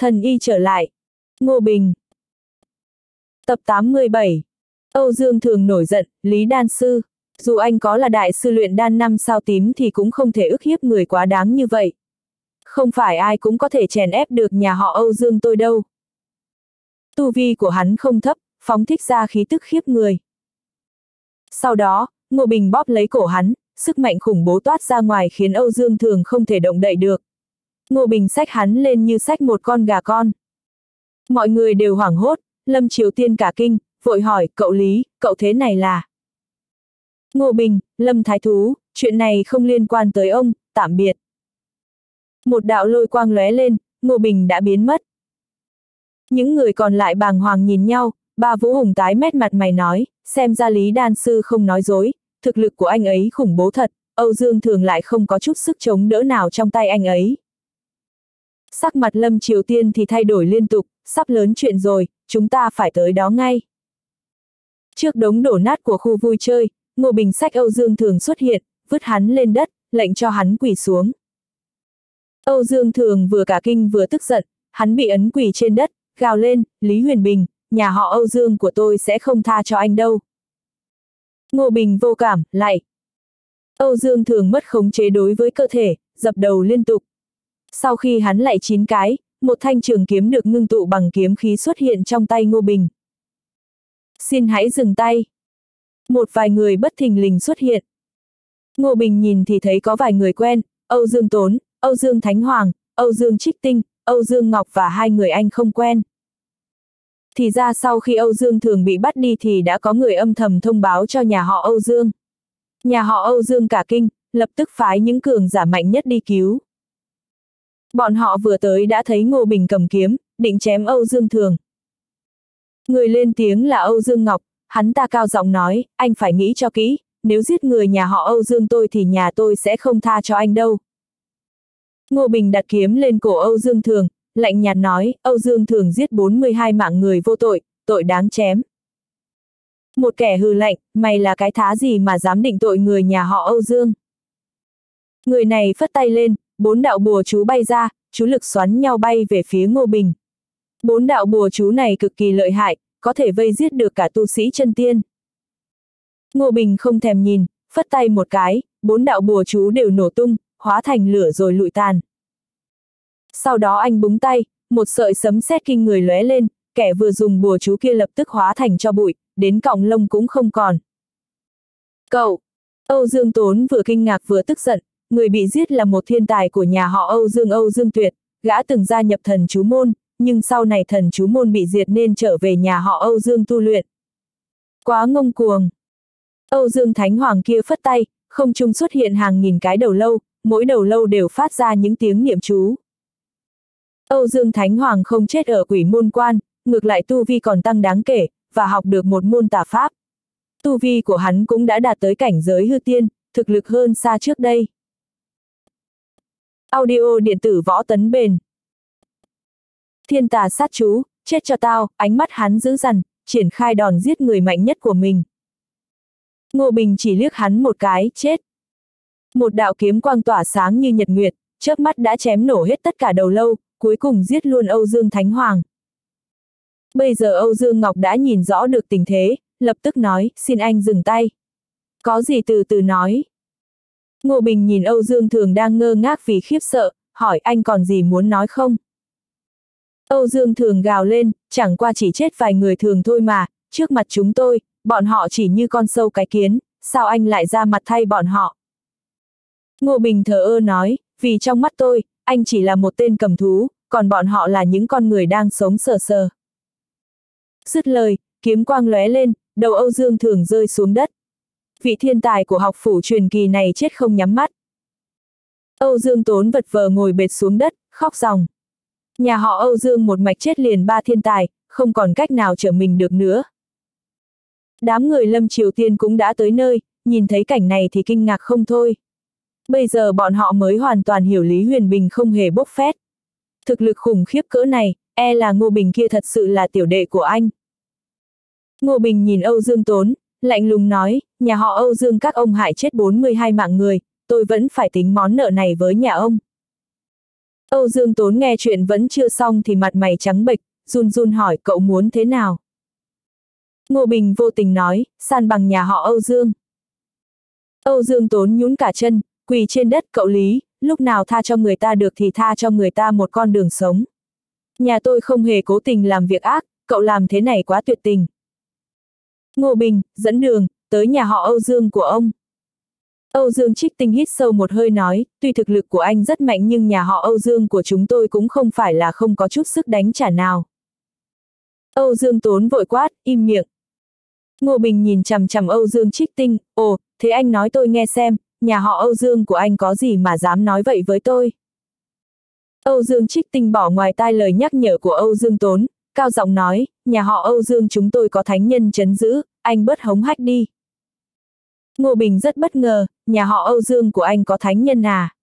Thần y trở lại. Ngô Bình. Tập 87. Âu Dương thường nổi giận, Lý Đan Sư. Dù anh có là đại sư luyện đan năm sao tím thì cũng không thể ức hiếp người quá đáng như vậy. Không phải ai cũng có thể chèn ép được nhà họ Âu Dương tôi đâu. Tu vi của hắn không thấp, phóng thích ra khí tức khiếp người. Sau đó, Ngô Bình bóp lấy cổ hắn, sức mạnh khủng bố toát ra ngoài khiến Âu Dương Thường không thể động đậy được. Ngô Bình sách hắn lên như sách một con gà con. Mọi người đều hoảng hốt, Lâm Triều Tiên cả kinh, vội hỏi, cậu Lý, cậu thế này là... Ngô Bình, Lâm Thái Thú, chuyện này không liên quan tới ông, tạm biệt. Một đạo lôi quang lóe lên, Ngô Bình đã biến mất. Những người còn lại bàng hoàng nhìn nhau, ba Vũ Hùng tái mét mặt mày nói, xem ra Lý Đan Sư không nói dối, thực lực của anh ấy khủng bố thật, Âu Dương Thường lại không có chút sức chống đỡ nào trong tay anh ấy. Sắc mặt Lâm Triều Tiên thì thay đổi liên tục, sắp lớn chuyện rồi, chúng ta phải tới đó ngay. Trước đống đổ nát của khu vui chơi, Ngô Bình sách Âu Dương Thường xuất hiện, vứt hắn lên đất, lệnh cho hắn quỳ xuống. Âu Dương Thường vừa cả kinh vừa tức giận, hắn bị ấn quỳ trên đất, gào lên, Lý Huyền Bình, nhà họ Âu Dương của tôi sẽ không tha cho anh đâu. Ngô Bình vô cảm, lại. Âu Dương thường mất khống chế đối với cơ thể, dập đầu liên tục. Sau khi hắn lại chín cái, một thanh trường kiếm được ngưng tụ bằng kiếm khí xuất hiện trong tay Ngô Bình. Xin hãy dừng tay. Một vài người bất thình lình xuất hiện. Ngô Bình nhìn thì thấy có vài người quen, Âu Dương Tốn, Âu Dương Thánh Hoàng, Âu Dương Trích Tinh, Âu Dương Ngọc và hai người anh không quen. Thì ra sau khi Âu Dương Thường bị bắt đi thì đã có người âm thầm thông báo cho nhà họ Âu Dương. Nhà họ Âu Dương cả kinh, lập tức phái những cường giả mạnh nhất đi cứu. Bọn họ vừa tới đã thấy Ngô Bình cầm kiếm, định chém Âu Dương Thường. Người lên tiếng là Âu Dương Ngọc, hắn ta cao giọng nói, anh phải nghĩ cho kỹ, nếu giết người nhà họ Âu Dương tôi thì nhà tôi sẽ không tha cho anh đâu. Ngô Bình đặt kiếm lên cổ Âu Dương Thường, lạnh nhạt nói, Âu Dương Thường giết 42 mạng người vô tội, tội đáng chém. Một kẻ hư lạnh, mày là cái thá gì mà dám định tội người nhà họ Âu Dương. Người này phất tay lên, bốn đạo bùa chú bay ra, chú lực xoắn nhau bay về phía Ngô Bình. Bốn đạo bùa chú này cực kỳ lợi hại, có thể vây giết được cả tu sĩ chân tiên. Ngô Bình không thèm nhìn, phất tay một cái, bốn đạo bùa chú đều nổ tung, hóa thành lửa rồi lụi tàn. Sau đó anh búng tay, một sợi sấm sét kinh người lóe lên, kẻ vừa dùng bùa chú kia lập tức hóa thành cho bụi, đến cọng lông cũng không còn. Cậu! Âu Dương Tốn vừa kinh ngạc vừa tức giận, người bị giết là một thiên tài của nhà họ Âu Dương Âu Dương Tuyệt, gã từng gia nhập thần chú môn, nhưng sau này thần chú môn bị diệt nên trở về nhà họ Âu Dương tu luyện. Quá ngông cuồng! Âu Dương Thánh Hoàng kia phất tay, không trung xuất hiện hàng nghìn cái đầu lâu, mỗi đầu lâu đều phát ra những tiếng niệm chú. Âu Dương Thánh Hoàng không chết ở quỷ môn quan, ngược lại tu vi còn tăng đáng kể, và học được một môn tà pháp. Tu vi của hắn cũng đã đạt tới cảnh giới hư tiên, thực lực hơn xa trước đây. Audio điện tử võ tấn bền. Thiên tà sát chú, chết cho tao, ánh mắt hắn dữ dằn, triển khai đòn giết người mạnh nhất của mình. Ngô Bình chỉ liếc hắn một cái, chết. Một đạo kiếm quang tỏa sáng như nhật nguyệt, chớp mắt đã chém nổ hết tất cả đầu lâu, cuối cùng giết luôn Âu Dương Thánh Hoàng. Bây giờ Âu Dương Ngọc đã nhìn rõ được tình thế, lập tức nói, xin anh dừng tay. Có gì từ từ nói. Ngô Bình nhìn Âu Dương Thường đang ngơ ngác vì khiếp sợ, hỏi anh còn gì muốn nói không? Âu Dương Thường gào lên, chẳng qua chỉ chết vài người thường thôi mà, trước mặt chúng tôi, bọn họ chỉ như con sâu cái kiến, sao anh lại ra mặt thay bọn họ? Ngô Bình thờ ơ nói, vì trong mắt tôi, anh chỉ là một tên cầm thú, còn bọn họ là những con người đang sống sờ sờ. Dứt lời, kiếm quang lóe lên, đầu Âu Dương Thường rơi xuống đất. Vị thiên tài của học phủ truyền kỳ này chết không nhắm mắt. Âu Dương Tốn vật vờ ngồi bệt xuống đất, khóc ròng. Nhà họ Âu Dương một mạch chết liền ba thiên tài, không còn cách nào trở mình được nữa. Đám người Lâm Triều Tiên cũng đã tới nơi, nhìn thấy cảnh này thì kinh ngạc không thôi. Bây giờ bọn họ mới hoàn toàn hiểu Lý Huyền Bình không hề bốc phét. Thực lực khủng khiếp cỡ này, e là Ngô Bình kia thật sự là tiểu đệ của anh. Ngô Bình nhìn Âu Dương Tốn, lạnh lùng nói, nhà họ Âu Dương các ông hại chết 42 mạng người, tôi vẫn phải tính món nợ này với nhà ông. Âu Dương Tốn nghe chuyện vẫn chưa xong thì mặt mày trắng bệch, run run hỏi cậu muốn thế nào. Ngô Bình vô tình nói, san bằng nhà họ Âu Dương. Âu Dương Tốn nhún cả chân, quỳ trên đất cậu Lý, lúc nào tha cho người ta được thì tha cho người ta một con đường sống. Nhà tôi không hề cố tình làm việc ác, cậu làm thế này quá tuyệt tình. Ngô Bình, dẫn đường, tới nhà họ Âu Dương của ông. Âu Dương Trích Tinh hít sâu một hơi nói, tuy thực lực của anh rất mạnh nhưng nhà họ Âu Dương của chúng tôi cũng không phải là không có chút sức đánh trả nào. Âu Dương Tốn vội quát, im miệng. Ngô Bình nhìn chằm chằm Âu Dương Trích Tinh, ồ, thế anh nói tôi nghe xem, nhà họ Âu Dương của anh có gì mà dám nói vậy với tôi. Âu Dương Trích Tinh bỏ ngoài tai lời nhắc nhở của Âu Dương Tốn, cao giọng nói, nhà họ Âu Dương chúng tôi có thánh nhân chấn giữ, anh bớt hống hách đi. Ngô Bình rất bất ngờ, nhà họ Âu Dương của anh có thánh nhân à?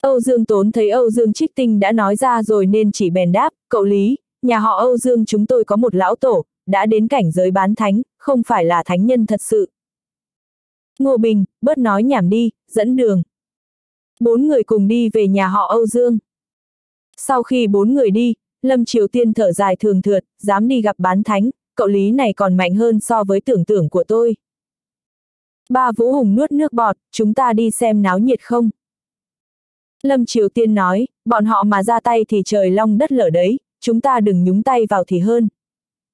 Âu Dương Tốn thấy Âu Dương Trích Tinh đã nói ra rồi nên chỉ bèn đáp, cậu Lý, nhà họ Âu Dương chúng tôi có một lão tổ, đã đến cảnh giới bán thánh, không phải là thánh nhân thật sự. Ngô Bình, bớt nói nhảm đi, dẫn đường. Bốn người cùng đi về nhà họ Âu Dương. Sau khi bốn người đi, Lâm Triều Tiên thở dài thường thượt, dám đi gặp bán thánh, cậu Lý này còn mạnh hơn so với tưởng tượng của tôi. Ba Vũ Hùng nuốt nước bọt, chúng ta đi xem náo nhiệt không? Lâm Triều Tiên nói, bọn họ mà ra tay thì trời long đất lở đấy, chúng ta đừng nhúng tay vào thì hơn.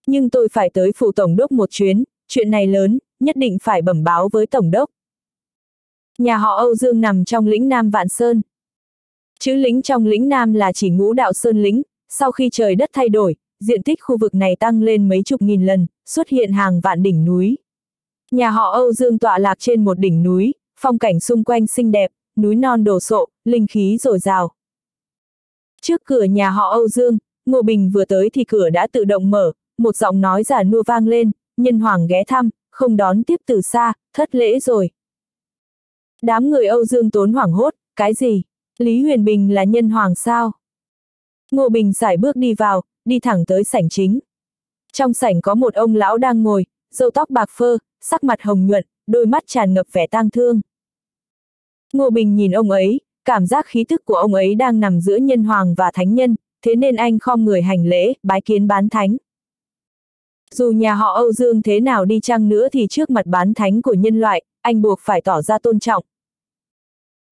Nhưng tôi phải tới phủ tổng đốc một chuyến, chuyện này lớn, nhất định phải bẩm báo với tổng đốc. Nhà họ Âu Dương nằm trong lĩnh Nam Vạn Sơn. Chữ lĩnh trong lĩnh Nam là chỉ ngũ đạo Sơn lĩnh, sau khi trời đất thay đổi, diện tích khu vực này tăng lên mấy chục nghìn lần, xuất hiện hàng vạn đỉnh núi. Nhà họ Âu Dương tọa lạc trên một đỉnh núi, phong cảnh xung quanh xinh đẹp, núi non đồ sộ, linh khí dồi dào. Trước cửa nhà họ Âu Dương, Ngô Bình vừa tới thì cửa đã tự động mở, một giọng nói giả nua vang lên, nhân hoàng ghé thăm, không đón tiếp từ xa, thất lễ rồi. Đám người Âu Dương tốn hoảng hốt, cái gì? Lý Huyền Bình là nhân hoàng sao? Ngô Bình giải bước đi vào, đi thẳng tới sảnh chính. Trong sảnh có một ông lão đang ngồi, râu tóc bạc phơ, sắc mặt hồng nhuận, đôi mắt tràn ngập vẻ tang thương. Ngô Bình nhìn ông ấy, cảm giác khí thức của ông ấy đang nằm giữa nhân hoàng và thánh nhân, thế nên anh khom người hành lễ, bái kiến bán thánh. Dù nhà họ Âu Dương thế nào đi chăng nữa thì trước mặt bán thánh của nhân loại, anh buộc phải tỏ ra tôn trọng.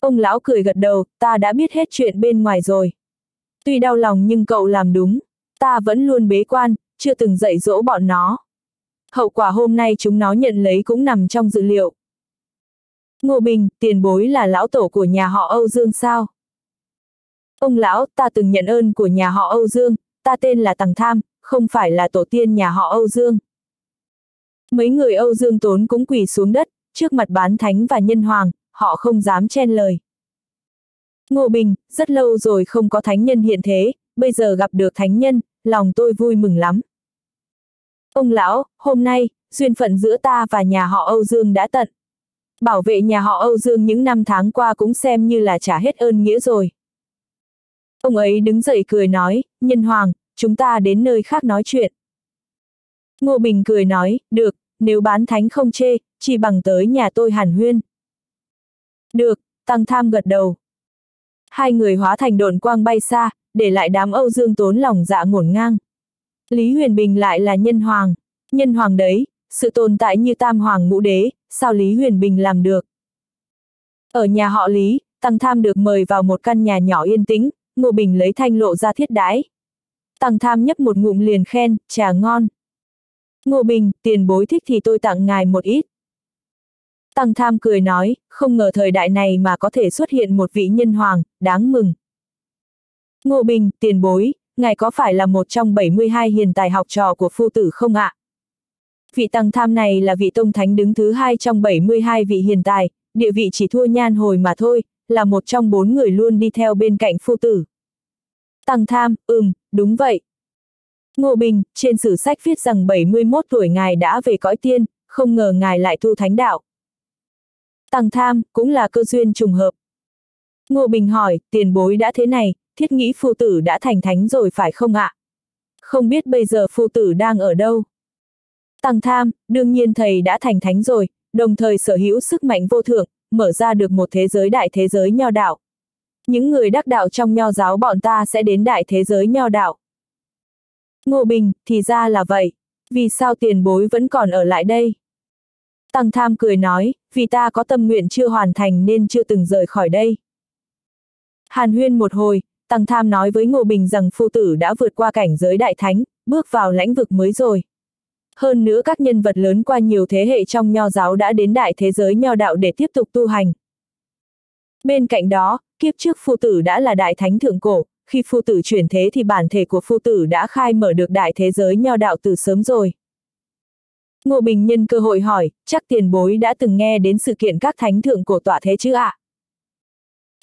Ông lão cười gật đầu, ta đã biết hết chuyện bên ngoài rồi. Tuy đau lòng nhưng cậu làm đúng, ta vẫn luôn bế quan, chưa từng dạy dỗ bọn nó. Hậu quả hôm nay chúng nó nhận lấy cũng nằm trong dự liệu. Ngô Bình, tiền bối là lão tổ của nhà họ Âu Dương sao? Ông lão, ta từng nhận ơn của nhà họ Âu Dương, ta tên là Tằng Tham, không phải là tổ tiên nhà họ Âu Dương. Mấy người Âu Dương tốn cũng quỳ xuống đất, trước mặt bán thánh và nhân hoàng, họ không dám chen lời. Ngô Bình, rất lâu rồi không có thánh nhân hiện thế, bây giờ gặp được thánh nhân, lòng tôi vui mừng lắm. Ông lão, hôm nay, duyên phận giữa ta và nhà họ Âu Dương đã tận. Bảo vệ nhà họ Âu Dương những năm tháng qua cũng xem như là trả hết ơn nghĩa rồi. Ông ấy đứng dậy cười nói, nhân hoàng, chúng ta đến nơi khác nói chuyện. Ngô Bình cười nói, được, nếu bán thánh không chê, chỉ bằng tới nhà tôi hàn huyên. Được, Tăng Tham gật đầu. Hai người hóa thành độn quang bay xa, để lại đám Âu Dương tốn lòng dạ ngổn ngang. Lý Huyền Bình lại là nhân hoàng. Nhân hoàng đấy, sự tồn tại như tam hoàng ngũ đế, sao Lý Huyền Bình làm được? Ở nhà họ Lý, Tăng Tham được mời vào một căn nhà nhỏ yên tĩnh, Ngô Bình lấy thanh lộ ra thiết đái. Tăng Tham nhấp một ngụm liền khen, trà ngon. Ngô Bình, tiền bối thích thì tôi tặng ngài một ít. Tăng Tham cười nói, không ngờ thời đại này mà có thể xuất hiện một vị nhân hoàng, đáng mừng. Ngô Bình, tiền bối, ngài có phải là một trong 72 hiền tài học trò của phu tử không ạ? Vị Tăng Tham này là vị tông thánh đứng thứ hai trong 72 vị hiền tài, địa vị chỉ thua nhan hồi mà thôi, là một trong bốn người luôn đi theo bên cạnh phu tử. Tăng Tham, ừm, đúng vậy. Ngô Bình, trên sử sách viết rằng 71 tuổi ngài đã về cõi tiên, không ngờ ngài lại thu thánh đạo. Tăng Tham, cũng là cơ duyên trùng hợp. Ngô Bình hỏi, tiền bối đã thế này, thiết nghĩ phu tử đã thành thánh rồi phải không ạ? Không biết bây giờ phu tử đang ở đâu? Tăng Tham, đương nhiên thầy đã thành thánh rồi, đồng thời sở hữu sức mạnh vô thượng, mở ra được một thế giới đại thế giới nho đạo. Những người đắc đạo trong nho giáo bọn ta sẽ đến đại thế giới nho đạo. Ngô Bình, thì ra là vậy. Vì sao tiền bối vẫn còn ở lại đây? Tăng Tham cười nói, vì ta có tâm nguyện chưa hoàn thành nên chưa từng rời khỏi đây. Hàn huyên một hồi, Tăng Tham nói với Ngô Bình rằng phu tử đã vượt qua cảnh giới đại thánh, bước vào lãnh vực mới rồi. Hơn nữa các nhân vật lớn qua nhiều thế hệ trong nho giáo đã đến đại thế giới nho đạo để tiếp tục tu hành. Bên cạnh đó, kiếp trước phu tử đã là đại thánh thượng cổ, khi phu tử chuyển thế thì bản thể của phu tử đã khai mở được đại thế giới nho đạo từ sớm rồi. Ngô Bình nhân cơ hội hỏi, chắc tiền bối đã từng nghe đến sự kiện các thánh thượng cổ tọa thế chứ ạ? À?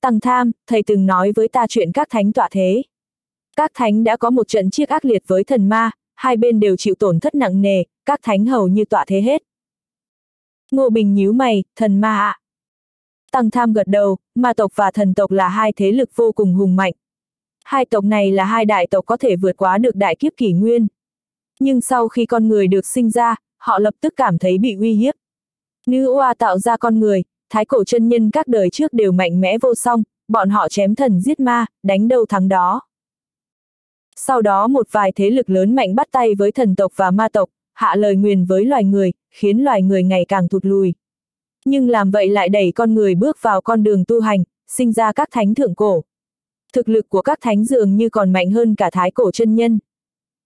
Tăng tham, thầy từng nói với ta chuyện các thánh tọa thế. Các thánh đã có một trận chiếc ác liệt với thần ma, hai bên đều chịu tổn thất nặng nề, các thánh hầu như tọa thế hết. Ngô Bình nhíu mày, thần ma ạ. À. Tăng tham gật đầu, ma tộc và thần tộc là hai thế lực vô cùng hùng mạnh. Hai tộc này là hai đại tộc có thể vượt quá được đại kiếp kỷ nguyên. Nhưng sau khi con người được sinh ra, họ lập tức cảm thấy bị uy hiếp. Nữ oa tạo ra con người, thái cổ chân nhân các đời trước đều mạnh mẽ vô song, bọn họ chém thần giết ma, đánh đâu thắng đó. Sau đó một vài thế lực lớn mạnh bắt tay với thần tộc và ma tộc, hạ lời nguyền với loài người, khiến loài người ngày càng thụt lùi. Nhưng làm vậy lại đẩy con người bước vào con đường tu hành, sinh ra các thánh thượng cổ. Thực lực của các thánh dường như còn mạnh hơn cả thái cổ chân nhân.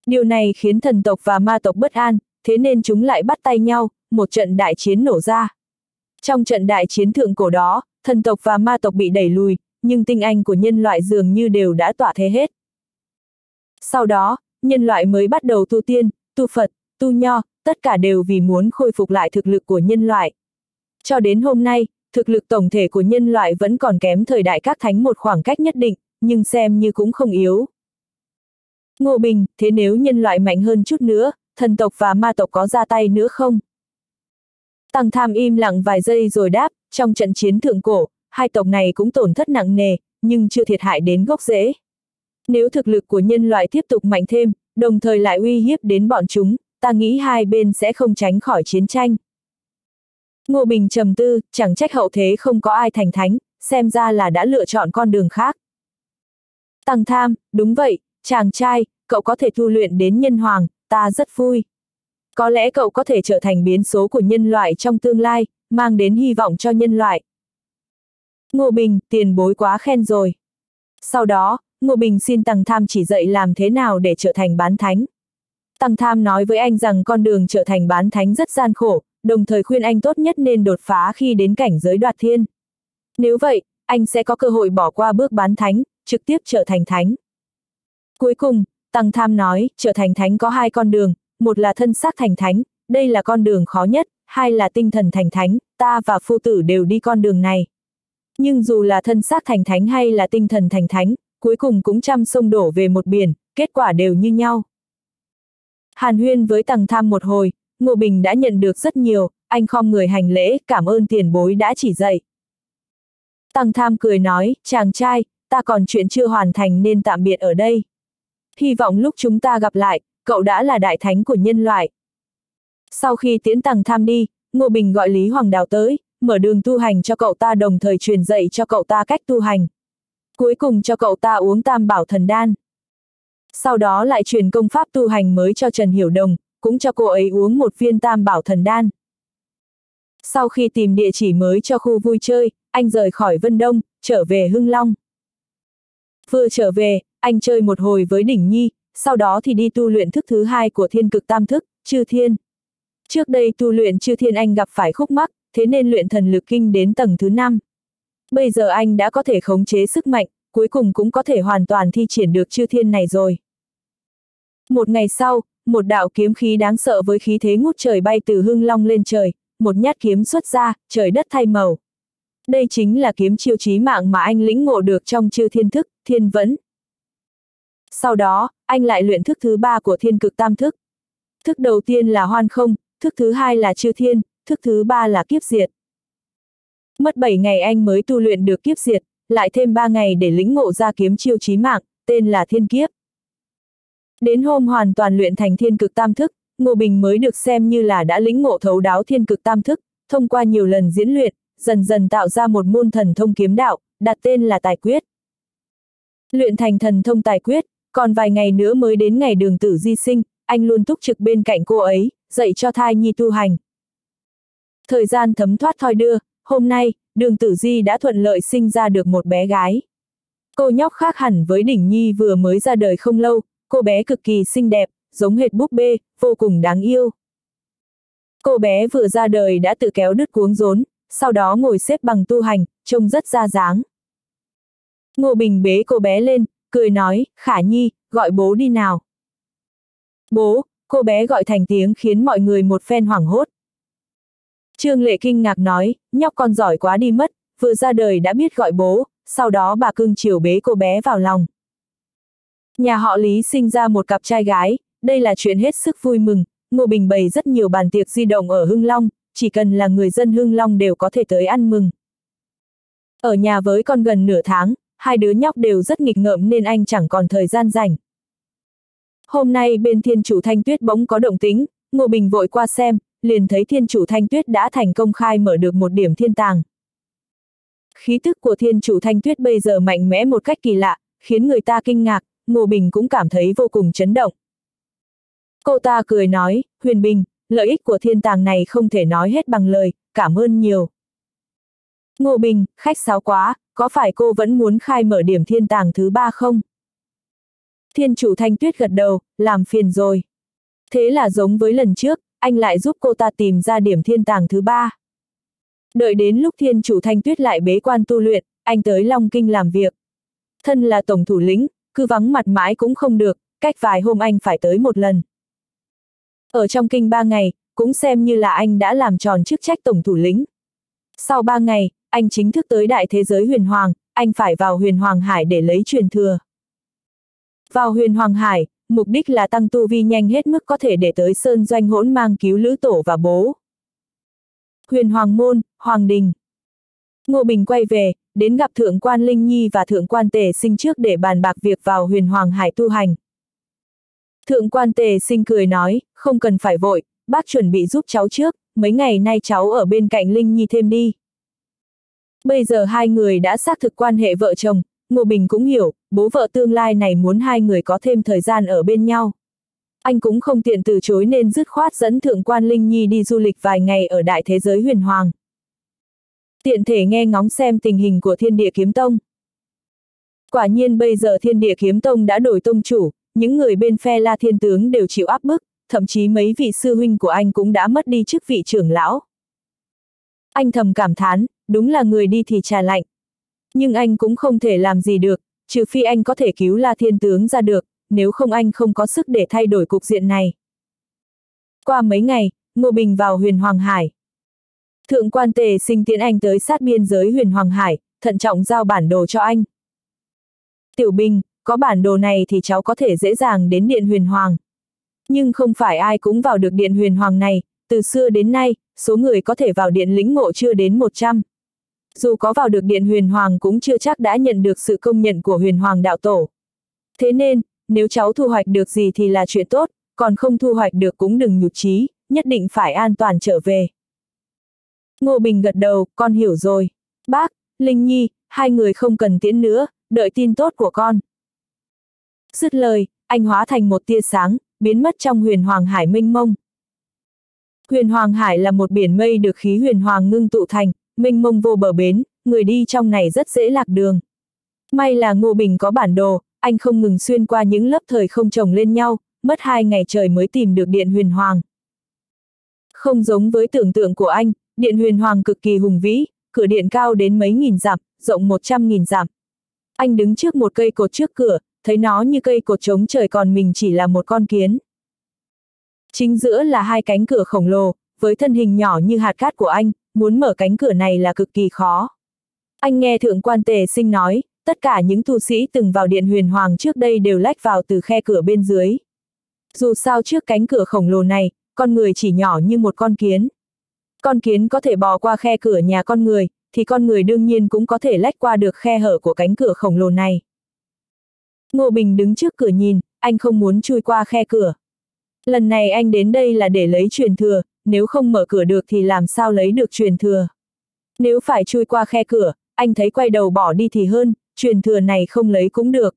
Điều này khiến thần tộc và ma tộc bất an, thế nên chúng lại bắt tay nhau, một trận đại chiến nổ ra. Trong trận đại chiến thượng cổ đó, thần tộc và ma tộc bị đẩy lùi, nhưng tinh anh của nhân loại dường như đều đã tỏa thế hết. Sau đó, nhân loại mới bắt đầu tu tiên, tu Phật, tu Nho, tất cả đều vì muốn khôi phục lại thực lực của nhân loại. Cho đến hôm nay, thực lực tổng thể của nhân loại vẫn còn kém thời đại các thánh một khoảng cách nhất định, nhưng xem như cũng không yếu. Ngô Bình, thế nếu nhân loại mạnh hơn chút nữa, thần tộc và ma tộc có ra tay nữa không? Tăng tham im lặng vài giây rồi đáp, trong trận chiến thượng cổ, hai tộc này cũng tổn thất nặng nề, nhưng chưa thiệt hại đến gốc rễ. Nếu thực lực của nhân loại tiếp tục mạnh thêm, đồng thời lại uy hiếp đến bọn chúng, ta nghĩ hai bên sẽ không tránh khỏi chiến tranh. Ngô Bình trầm tư, chẳng trách hậu thế không có ai thành thánh, xem ra là đã lựa chọn con đường khác. Tăng tham, đúng vậy, chàng trai, cậu có thể tu luyện đến nhân hoàng, ta rất vui. Có lẽ cậu có thể trở thành biến số của nhân loại trong tương lai, mang đến hy vọng cho nhân loại. Ngô Bình, tiền bối quá khen rồi. Sau đó, Ngô Bình xin Tăng Tham chỉ dạy làm thế nào để trở thành bán thánh. Tăng Tham nói với anh rằng con đường trở thành bán thánh rất gian khổ, đồng thời khuyên anh tốt nhất nên đột phá khi đến cảnh giới đoạt thiên. Nếu vậy, anh sẽ có cơ hội bỏ qua bước bán thánh, trực tiếp trở thành thánh. Cuối cùng, Tăng Tham nói, trở thành thánh có hai con đường, một là thân xác thành thánh, đây là con đường khó nhất, hai là tinh thần thành thánh, ta và phu tử đều đi con đường này. Nhưng dù là thân xác thành thánh hay là tinh thần thành thánh, cuối cùng cũng trăm sông đổ về một biển, kết quả đều như nhau. Hàn huyên với Tăng Tham một hồi, Ngô Bình đã nhận được rất nhiều, anh khom người hành lễ, cảm ơn tiền bối đã chỉ dạy. Tăng Tham cười nói, chàng trai, ta còn chuyện chưa hoàn thành nên tạm biệt ở đây. Hy vọng lúc chúng ta gặp lại, cậu đã là đại thánh của nhân loại. Sau khi tiễn Tăng Tham đi, Ngô Bình gọi Lý Hoàng Đào tới, mở đường tu hành cho cậu ta đồng thời truyền dạy cho cậu ta cách tu hành. Cuối cùng cho cậu ta uống tam bảo thần đan. Sau đó lại truyền công pháp tu hành mới cho Trần Hiểu Đồng, cũng cho cô ấy uống một viên tam bảo thần đan. Sau khi tìm địa chỉ mới cho khu vui chơi, anh rời khỏi Vân Đông, trở về Hưng Long. Vừa trở về, anh chơi một hồi với Đỉnh Nhi, sau đó thì đi tu luyện thức thứ hai của thiên cực tam thức, chư thiên. Trước đây tu luyện chư thiên anh gặp phải khúc mắc, thế nên luyện thần lực kinh đến tầng thứ năm. Bây giờ anh đã có thể khống chế sức mạnh, cuối cùng cũng có thể hoàn toàn thi triển được chư thiên này rồi. Một ngày sau, một đạo kiếm khí đáng sợ với khí thế ngút trời bay từ hưng long lên trời, một nhát kiếm xuất ra, trời đất thay màu. Đây chính là kiếm chiêu chí mạng mà anh lĩnh ngộ được trong chư thiên thức, thiên vẫn. Sau đó, anh lại luyện thức thứ ba của thiên cực tam thức. Thức đầu tiên là hoan không, thức thứ hai là chư thiên, thức thứ ba là kiếp diệt. Mất 7 ngày anh mới tu luyện được kiếp diệt, lại thêm 3 ngày để lĩnh ngộ ra kiếm chiêu chí mạng, tên là thiên kiếp. Đến hôm hoàn toàn luyện thành thiên cực tam thức, Ngô Bình mới được xem như là đã lĩnh ngộ thấu đáo thiên cực tam thức, thông qua nhiều lần diễn luyện, dần dần tạo ra một môn thần thông kiếm đạo, đặt tên là tài quyết. Luyện thành thần thông tài quyết, còn vài ngày nữa mới đến ngày đường tử di sinh, anh luôn túc trực bên cạnh cô ấy, dạy cho thai nhi tu hành. Thời gian thấm thoát thoi đưa, hôm nay, đường tử di đã thuận lợi sinh ra được một bé gái. Cô nhóc khác hẳn với đỉnh nhi vừa mới ra đời không lâu, cô bé cực kỳ xinh đẹp, giống hệt búp bê, vô cùng đáng yêu. Cô bé vừa ra đời đã tự kéo đứt cuống rốn, sau đó ngồi xếp bằng tu hành, trông rất ra dáng. Ngô Bình bế cô bé lên, cười nói, Khả Nhi, gọi bố đi nào. Bố, cô bé gọi thành tiếng khiến mọi người một phen hoảng hốt. Trương Lệ kinh ngạc nói, nhóc con giỏi quá đi mất, vừa ra đời đã biết gọi bố, sau đó bà cưng chiều bế cô bé vào lòng. Nhà họ Lý sinh ra một cặp trai gái, đây là chuyện hết sức vui mừng, Ngô Bình bày rất nhiều bàn tiệc di động ở Hưng Long, chỉ cần là người dân Hưng Long đều có thể tới ăn mừng. Ở nhà với con gần nửa tháng, hai đứa nhóc đều rất nghịch ngợm nên anh chẳng còn thời gian rảnh. Hôm nay bên thiên chủ Thanh Tuyết bỗng có động tính, Ngô Bình vội qua xem, liền thấy thiên chủ Thanh Tuyết đã thành công khai mở được một điểm thiên tàng. Khí tức của thiên chủ Thanh Tuyết bây giờ mạnh mẽ một cách kỳ lạ, khiến người ta kinh ngạc, Ngô Bình cũng cảm thấy vô cùng chấn động. Cô ta cười nói, Huyền Bình, lợi ích của thiên tàng này không thể nói hết bằng lời, cảm ơn nhiều. Ngô Bình, khách sáo quá, có phải cô vẫn muốn khai mở điểm thiên tàng thứ ba không? Thiên chủ thanh tuyết gật đầu, làm phiền rồi. Thế là giống với lần trước, anh lại giúp cô ta tìm ra điểm thiên tàng thứ ba. Đợi đến lúc thiên chủ thanh tuyết lại bế quan tu luyện, anh tới Long Kinh làm việc. Thân là tổng thủ lĩnh, cứ vắng mặt mãi cũng không được, cách vài hôm anh phải tới một lần. Ở trong kinh ba ngày, cũng xem như là anh đã làm tròn chức trách tổng thủ lĩnh. Sau ba ngày, anh chính thức tới đại thế giới huyền hoàng, anh phải vào huyền hoàng hải để lấy truyền thừa. Vào huyền hoàng hải, mục đích là tăng tu vi nhanh hết mức có thể để tới sơn doanh hỗn mang cứu lữ tổ và bố. Huyền hoàng môn, hoàng đình. Ngô Bình quay về, đến gặp thượng quan Linh Nhi và thượng quan tề sinh trước để bàn bạc việc vào huyền hoàng hải tu hành. Thượng quan tề sinh cười nói, không cần phải vội, bác chuẩn bị giúp cháu trước, mấy ngày nay cháu ở bên cạnh Linh Nhi thêm đi. Bây giờ hai người đã xác thực quan hệ vợ chồng, Ngô Bình cũng hiểu, bố vợ tương lai này muốn hai người có thêm thời gian ở bên nhau. Anh cũng không tiện từ chối nên dứt khoát dẫn Thượng quan Linh Nhi đi du lịch vài ngày ở đại thế giới huyền hoàng. Tiện thể nghe ngóng xem tình hình của thiên địa kiếm tông. Quả nhiên bây giờ thiên địa kiếm tông đã đổi tông chủ, những người bên phe la thiên tướng đều chịu áp bức, thậm chí mấy vị sư huynh của anh cũng đã mất đi chức vị trưởng lão. Anh thầm cảm thán, đúng là người đi thì trà lạnh. Nhưng anh cũng không thể làm gì được, trừ phi anh có thể cứu La Thiên Tướng ra được, nếu không anh không có sức để thay đổi cục diện này. Qua mấy ngày, Ngô Bình vào huyền Hoàng Hải. Thượng quan tề sinh tiễn anh tới sát biên giới huyền Hoàng Hải, thận trọng giao bản đồ cho anh. Tiểu Bình, có bản đồ này thì cháu có thể dễ dàng đến Điện Huyền Hoàng. Nhưng không phải ai cũng vào được Điện Huyền Hoàng này, từ xưa đến nay, số người có thể vào điện lĩnh ngộ chưa đến 100. Dù có vào được điện huyền hoàng cũng chưa chắc đã nhận được sự công nhận của huyền hoàng đạo tổ. Thế nên, nếu cháu thu hoạch được gì thì là chuyện tốt, còn không thu hoạch được cũng đừng nhụt chí, nhất định phải an toàn trở về. Ngô Bình gật đầu, con hiểu rồi. Bác, Linh Nhi, hai người không cần tiễn nữa, đợi tin tốt của con. Dứt lời, anh hóa thành một tia sáng, biến mất trong huyền hoàng hải minh mông. Huyền Hoàng Hải là một biển mây được khí huyền hoàng ngưng tụ thành, mênh mông vô bờ bến, người đi trong này rất dễ lạc đường. May là Ngô Bình có bản đồ, anh không ngừng xuyên qua những lớp thời không chồng lên nhau, mất hai ngày trời mới tìm được Điện Huyền Hoàng. Không giống với tưởng tượng của anh, Điện Huyền Hoàng cực kỳ hùng vĩ, cửa điện cao đến mấy nghìn dặm, rộng một trăm nghìn dặm. Anh đứng trước một cây cột trước cửa, thấy nó như cây cột trống trời còn mình chỉ là một con kiến. Chính giữa là hai cánh cửa khổng lồ, với thân hình nhỏ như hạt cát của anh, muốn mở cánh cửa này là cực kỳ khó. Anh nghe thượng quan tề sinh nói, tất cả những tu sĩ từng vào điện huyền hoàng trước đây đều lách vào từ khe cửa bên dưới. Dù sao trước cánh cửa khổng lồ này, con người chỉ nhỏ như một con kiến. Con kiến có thể bò qua khe cửa nhà con người, thì con người đương nhiên cũng có thể lách qua được khe hở của cánh cửa khổng lồ này. Ngô Bình đứng trước cửa nhìn, anh không muốn chui qua khe cửa. Lần này anh đến đây là để lấy truyền thừa, nếu không mở cửa được thì làm sao lấy được truyền thừa. Nếu phải chui qua khe cửa, anh thấy quay đầu bỏ đi thì hơn, truyền thừa này không lấy cũng được.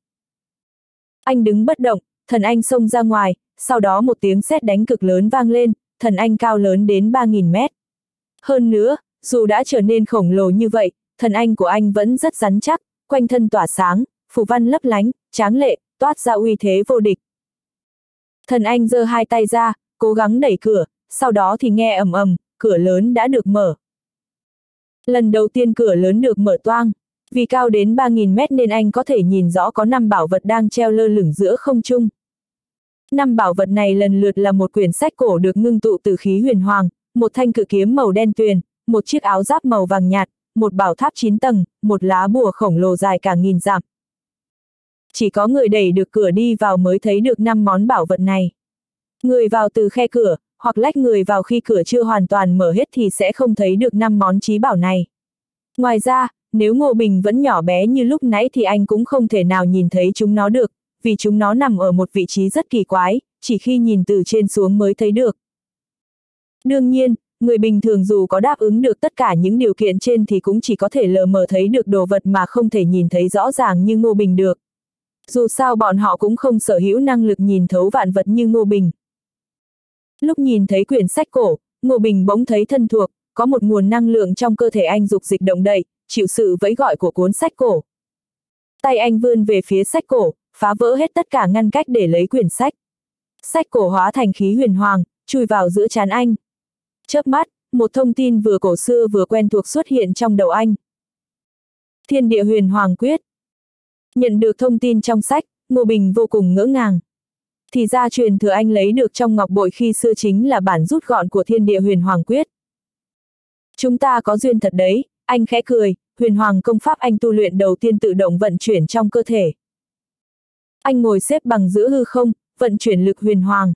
Anh đứng bất động, thần anh xông ra ngoài, sau đó một tiếng sét đánh cực lớn vang lên, thần anh cao lớn đến 3.000 mét. Hơn nữa, dù đã trở nên khổng lồ như vậy, thần anh của anh vẫn rất rắn chắc, quanh thân tỏa sáng, phù văn lấp lánh, tráng lệ, toát ra uy thế vô địch. Thần anh giơ hai tay ra, cố gắng đẩy cửa, sau đó thì nghe ầm ầm, cửa lớn đã được mở. Lần đầu tiên cửa lớn được mở toang, vì cao đến 3.000 mét nên anh có thể nhìn rõ có 5 bảo vật đang treo lơ lửng giữa không trung. Năm bảo vật này lần lượt là một quyển sách cổ được ngưng tụ từ khí huyền hoàng, một thanh cự kiếm màu đen tuyền, một chiếc áo giáp màu vàng nhạt, một bảo tháp 9 tầng, một lá bùa khổng lồ dài cả nghìn dặm. Chỉ có người đẩy được cửa đi vào mới thấy được năm món bảo vật này. Người vào từ khe cửa, hoặc lách người vào khi cửa chưa hoàn toàn mở hết thì sẽ không thấy được năm món trí bảo này. Ngoài ra, nếu Ngô Bình vẫn nhỏ bé như lúc nãy thì anh cũng không thể nào nhìn thấy chúng nó được, vì chúng nó nằm ở một vị trí rất kỳ quái, chỉ khi nhìn từ trên xuống mới thấy được. Đương nhiên, người bình thường dù có đáp ứng được tất cả những điều kiện trên thì cũng chỉ có thể lờ mờ thấy được đồ vật mà không thể nhìn thấy rõ ràng như Ngô Bình được. Dù sao bọn họ cũng không sở hữu năng lực nhìn thấu vạn vật như Ngô Bình. Lúc nhìn thấy quyển sách cổ, Ngô Bình bỗng thấy thân thuộc, có một nguồn năng lượng trong cơ thể anh dục dịch động đậy, chịu sự vẫy gọi của cuốn sách cổ. Tay anh vươn về phía sách cổ, phá vỡ hết tất cả ngăn cách để lấy quyển sách. Sách cổ hóa thành khí huyền hoàng, chui vào giữa chán anh. Chớp mắt, một thông tin vừa cổ xưa vừa quen thuộc xuất hiện trong đầu anh. Thiên địa huyền hoàng quyết. Nhận được thông tin trong sách, Ngô Bình vô cùng ngỡ ngàng. Thì ra truyền thừa anh lấy được trong ngọc bội khi xưa chính là bản rút gọn của thiên địa huyền hoàng quyết. Chúng ta có duyên thật đấy, anh khẽ cười, huyền hoàng công pháp anh tu luyện đầu tiên tự động vận chuyển trong cơ thể. Anh ngồi xếp bằng giữa hư không, vận chuyển lực huyền hoàng.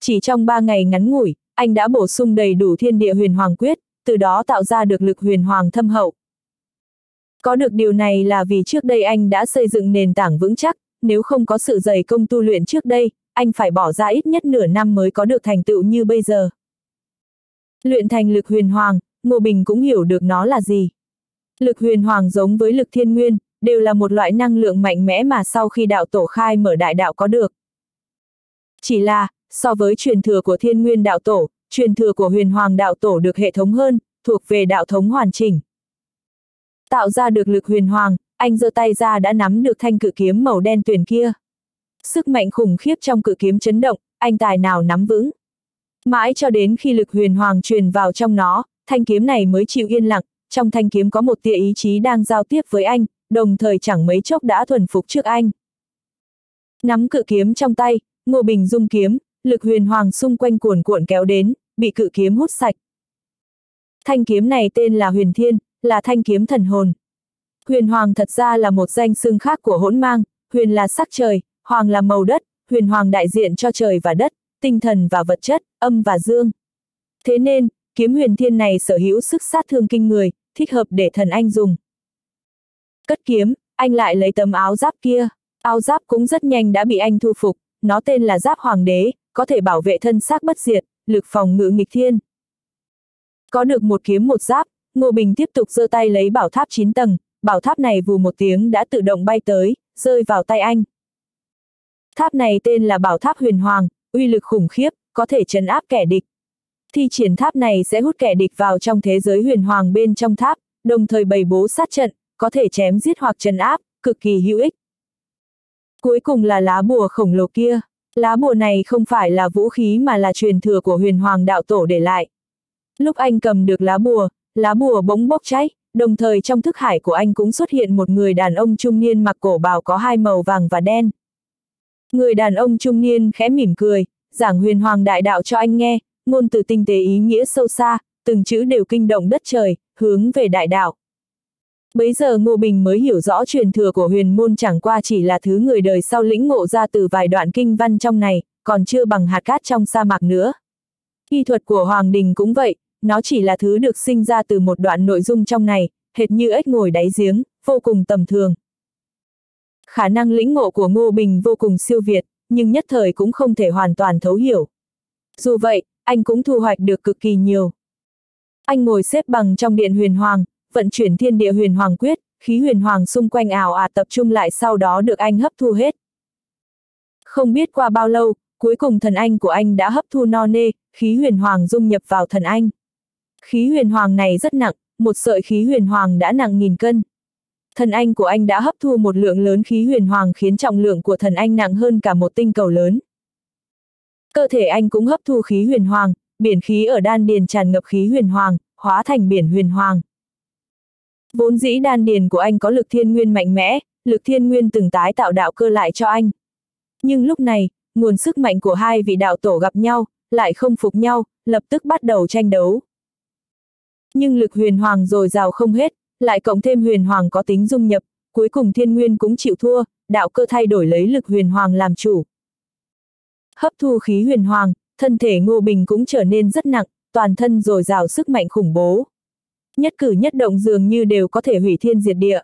Chỉ trong ba ngày ngắn ngủi, anh đã bổ sung đầy đủ thiên địa huyền hoàng quyết, từ đó tạo ra được lực huyền hoàng thâm hậu. Có được điều này là vì trước đây anh đã xây dựng nền tảng vững chắc, nếu không có sự dày công tu luyện trước đây, anh phải bỏ ra ít nhất nửa năm mới có được thành tựu như bây giờ. Luyện thành lực huyền hoàng, Ngô Bình cũng hiểu được nó là gì. Lực huyền hoàng giống với lực thiên nguyên, đều là một loại năng lượng mạnh mẽ mà sau khi đạo tổ khai mở đại đạo có được. Chỉ là, so với truyền thừa của thiên nguyên đạo tổ, truyền thừa của huyền hoàng đạo tổ được hệ thống hơn, thuộc về đạo thống hoàn chỉnh. Tạo ra được lực huyền hoàng, anh giơ tay ra đã nắm được thanh cự kiếm màu đen tuyền kia. Sức mạnh khủng khiếp trong cự kiếm chấn động, anh tài nào nắm vững. Mãi cho đến khi lực huyền hoàng truyền vào trong nó, thanh kiếm này mới chịu yên lặng, trong thanh kiếm có một tia ý chí đang giao tiếp với anh, đồng thời chẳng mấy chốc đã thuần phục trước anh. Nắm cự kiếm trong tay, Ngô Bình dung kiếm, lực huyền hoàng xung quanh cuồn cuộn kéo đến, bị cự kiếm hút sạch. Thanh kiếm này tên là huyền thiên, là thanh kiếm thần hồn. Huyền hoàng thật ra là một danh xưng khác của hỗn mang, huyền là sắc trời, hoàng là màu đất, huyền hoàng đại diện cho trời và đất, tinh thần và vật chất, âm và dương. Thế nên, kiếm huyền thiên này sở hữu sức sát thương kinh người, thích hợp để thần anh dùng. Cất kiếm, anh lại lấy tấm áo giáp kia. Áo giáp cũng rất nhanh đã bị anh thu phục, nó tên là giáp hoàng đế, có thể bảo vệ thân xác bất diệt, lực phòng ngự nghịch thiên. Có được một kiếm một giáp, Ngô Bình tiếp tục giơ tay lấy bảo tháp 9 tầng, bảo tháp này vù một tiếng đã tự động bay tới, rơi vào tay anh. Tháp này tên là bảo tháp huyền hoàng, uy lực khủng khiếp, có thể chấn áp kẻ địch. Thi triển tháp này sẽ hút kẻ địch vào trong thế giới huyền hoàng bên trong tháp, đồng thời bày bố sát trận, có thể chém giết hoặc chấn áp, cực kỳ hữu ích. Cuối cùng là lá bùa khổng lồ kia. Lá bùa này không phải là vũ khí mà là truyền thừa của huyền hoàng đạo tổ để lại. Lúc anh cầm được lá bùa, lá bùa bỗng bốc cháy, đồng thời trong thức hải của anh cũng xuất hiện một người đàn ông trung niên mặc cổ bào có hai màu vàng và đen. Người đàn ông trung niên khẽ mỉm cười, giảng huyền hoàng đại đạo cho anh nghe, ngôn từ tinh tế ý nghĩa sâu xa, từng chữ đều kinh động đất trời, hướng về đại đạo. Bấy giờ Ngô Bình mới hiểu rõ truyền thừa của huyền môn chẳng qua chỉ là thứ người đời sau lĩnh ngộ ra từ vài đoạn kinh văn trong này, còn chưa bằng hạt cát trong sa mạc nữa. Y thuật của Hoàng Đình cũng vậy, nó chỉ là thứ được sinh ra từ một đoạn nội dung trong này, hệt như ếch ngồi đáy giếng, vô cùng tầm thường. Khả năng lĩnh ngộ của Ngô Bình vô cùng siêu việt, nhưng nhất thời cũng không thể hoàn toàn thấu hiểu. Dù vậy, anh cũng thu hoạch được cực kỳ nhiều. Anh ngồi xếp bằng trong điện huyền hoàng, vận chuyển thiên địa huyền hoàng quyết, khí huyền hoàng xung quanh ảo ạt tập trung lại sau đó được anh hấp thu hết. Không biết qua bao lâu, cuối cùng thần anh của anh đã hấp thu no nê, khí huyền hoàng dung nhập vào thần anh. Khí huyền hoàng này rất nặng, một sợi khí huyền hoàng đã nặng nghìn cân. Thần anh của anh đã hấp thu một lượng lớn khí huyền hoàng khiến trọng lượng của thần anh nặng hơn cả một tinh cầu lớn. Cơ thể anh cũng hấp thu khí huyền hoàng, biển khí ở đan điền tràn ngập khí huyền hoàng, hóa thành biển huyền hoàng. Vốn dĩ đan điền của anh có lực thiên nguyên mạnh mẽ, lực thiên nguyên từng tái tạo đạo cơ lại cho anh. Nhưng lúc này, nguồn sức mạnh của hai vị đạo tổ gặp nhau, lại không phục nhau, lập tức bắt đầu tranh đấu. Nhưng lực huyền hoàng dồi dào không hết, lại cộng thêm huyền hoàng có tính dung nhập, cuối cùng thiên nguyên cũng chịu thua, đạo cơ thay đổi lấy lực huyền hoàng làm chủ. Hấp thu khí huyền hoàng, thân thể Ngô Bình cũng trở nên rất nặng, toàn thân dồi dào sức mạnh khủng bố. Nhất cử nhất động dường như đều có thể hủy thiên diệt địa.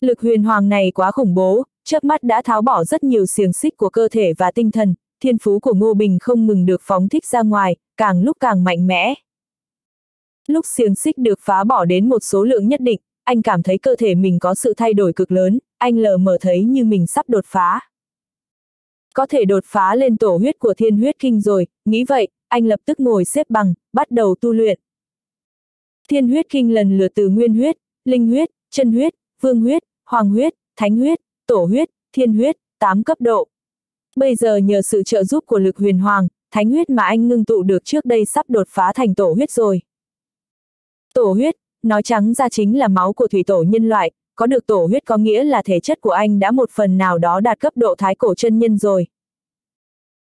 Lực huyền hoàng này quá khủng bố, chớp mắt đã tháo bỏ rất nhiều xiềng xích của cơ thể và tinh thần, thiên phú của Ngô Bình không ngừng được phóng thích ra ngoài, càng lúc càng mạnh mẽ. Lúc xiềng xích được phá bỏ đến một số lượng nhất định, anh cảm thấy cơ thể mình có sự thay đổi cực lớn, anh lờ mờ thấy như mình sắp đột phá. Có thể đột phá lên tổ huyết của thiên huyết kinh rồi, nghĩ vậy, anh lập tức ngồi xếp bằng, bắt đầu tu luyện. Thiên huyết kinh lần lượt từ nguyên huyết, linh huyết, chân huyết, vương huyết, hoàng huyết, thánh huyết, tổ huyết, thiên huyết, 8 cấp độ. Bây giờ nhờ sự trợ giúp của lực huyền hoàng, thánh huyết mà anh ngưng tụ được trước đây sắp đột phá thành tổ huyết rồi. Tổ huyết, nói trắng ra chính là máu của thủy tổ nhân loại, có được tổ huyết có nghĩa là thể chất của anh đã một phần nào đó đạt cấp độ thái cổ chân nhân rồi.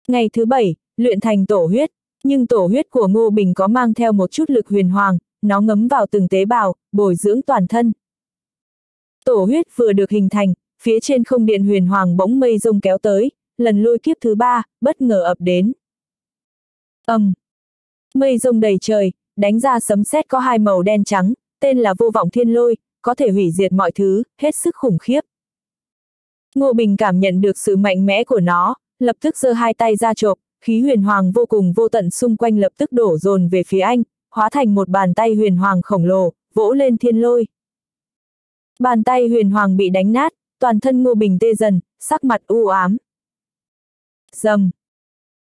Ngày thứ bảy, luyện thành tổ huyết, nhưng tổ huyết của Ngô Bình có mang theo một chút lực huyền hoàng, nó ngấm vào từng tế bào, bồi dưỡng toàn thân. Tổ huyết vừa được hình thành, phía trên không điện huyền hoàng bỗng mây rông kéo tới, lần lôi kiếp thứ ba, bất ngờ ập đến. ầm, um. Mây rông đầy trời, đánh ra sấm sét có hai màu đen trắng, tên là vô vọng thiên lôi, có thể hủy diệt mọi thứ, hết sức khủng khiếp. Ngô Bình cảm nhận được sự mạnh mẽ của nó, lập tức giơ hai tay ra chộp, khí huyền hoàng vô cùng vô tận xung quanh lập tức đổ dồn về phía anh, hóa thành một bàn tay huyền hoàng khổng lồ, vỗ lên thiên lôi. Bàn tay huyền hoàng bị đánh nát, toàn thân Ngô Bình tê dần, sắc mặt u ám. Dầm.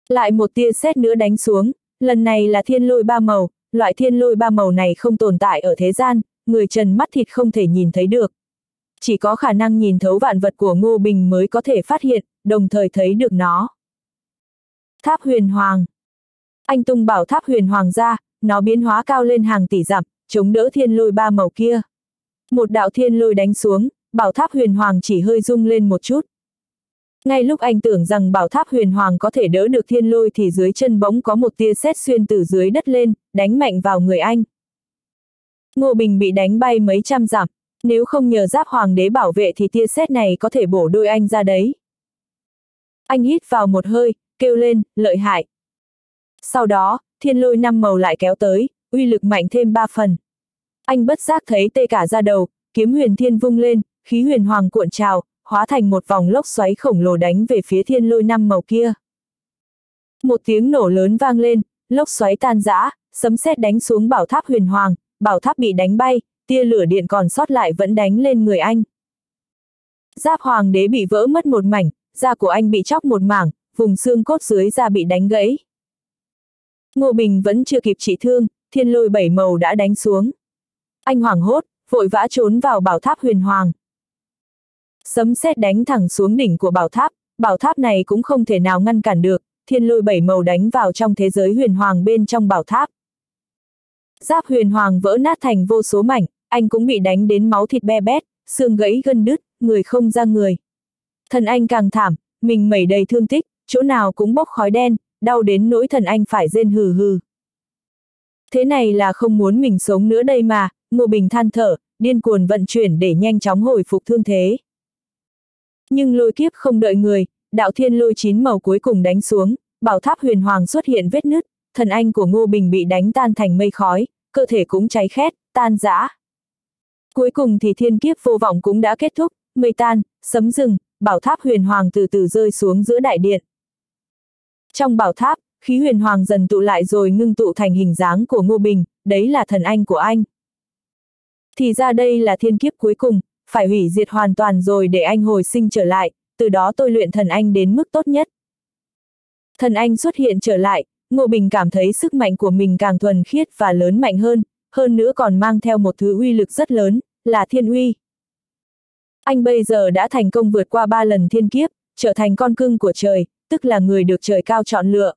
Lại một tia sét nữa đánh xuống, lần này là thiên lôi ba màu, loại thiên lôi ba màu này không tồn tại ở thế gian, người trần mắt thịt không thể nhìn thấy được. Chỉ có khả năng nhìn thấu vạn vật của Ngô Bình mới có thể phát hiện, đồng thời thấy được nó. Tháp huyền hoàng. Anh tung bảo tháp huyền hoàng ra, nó biến hóa cao lên hàng tỷ dặm, chống đỡ thiên lôi ba màu kia. Một đạo thiên lôi đánh xuống, bảo tháp huyền hoàng chỉ hơi rung lên một chút. Ngay lúc anh tưởng rằng bảo tháp huyền hoàng có thể đỡ được thiên lôi thì dưới chân bỗng có một tia sét xuyên từ dưới đất lên, đánh mạnh vào người anh. Ngô Bình bị đánh bay mấy trăm dặm, nếu không nhờ giáp hoàng đế bảo vệ thì tia sét này có thể bổ đôi anh ra đấy. Anh hít vào một hơi, kêu lên, lợi hại. Sau đó, thiên lôi năm màu lại kéo tới, uy lực mạnh thêm ba phần. Anh bất giác thấy tê cả ra đầu, kiếm huyền thiên vung lên, khí huyền hoàng cuộn trào, hóa thành một vòng lốc xoáy khổng lồ đánh về phía thiên lôi năm màu kia. Một tiếng nổ lớn vang lên, lốc xoáy tan rã, sấm sét đánh xuống bảo tháp huyền hoàng, bảo tháp bị đánh bay, tia lửa điện còn sót lại vẫn đánh lên người anh. Giáp hoàng đế bị vỡ mất một mảnh, da của anh bị chóc một mảng, vùng xương cốt dưới da bị đánh gãy. Ngô Bình vẫn chưa kịp trị thương, thiên lôi bảy màu đã đánh xuống. Anh hoảng hốt, vội vã trốn vào bảo tháp huyền hoàng. Sấm sét đánh thẳng xuống đỉnh của bảo tháp, bảo tháp này cũng không thể nào ngăn cản được, thiên lôi bảy màu đánh vào trong thế giới huyền hoàng bên trong bảo tháp. Giáp huyền hoàng vỡ nát thành vô số mảnh, anh cũng bị đánh đến máu thịt be bét, xương gãy gân đứt, người không ra người. Thần anh càng thảm, mình mẩy đầy thương tích, chỗ nào cũng bốc khói đen, đau đến nỗi thần anh phải rên hừ hừ. Thế này là không muốn mình sống nữa đây mà, Ngô Bình than thở, điên cuồng vận chuyển để nhanh chóng hồi phục thương thế. Nhưng lôi kiếp không đợi người, đạo thiên lôi chín màu cuối cùng đánh xuống, bảo tháp huyền hoàng xuất hiện vết nứt, thần anh của Ngô Bình bị đánh tan thành mây khói, cơ thể cũng cháy khét, tan rã. Cuối cùng thì thiên kiếp vô vọng cũng đã kết thúc, mây tan, sấm rừng, bảo tháp huyền hoàng từ từ rơi xuống giữa đại điện. Trong bảo tháp, khí huyền hoàng dần tụ lại rồi ngưng tụ thành hình dáng của Ngô Bình, đấy là thần anh của anh. Thì ra đây là thiên kiếp cuối cùng, phải hủy diệt hoàn toàn rồi để anh hồi sinh trở lại, từ đó tôi luyện thần anh đến mức tốt nhất. Thần anh xuất hiện trở lại, Ngô Bình cảm thấy sức mạnh của mình càng thuần khiết và lớn mạnh hơn, hơn nữa còn mang theo một thứ uy lực rất lớn, là thiên uy. Anh bây giờ đã thành công vượt qua ba lần thiên kiếp, trở thành con cưng của trời, tức là người được trời cao chọn lựa.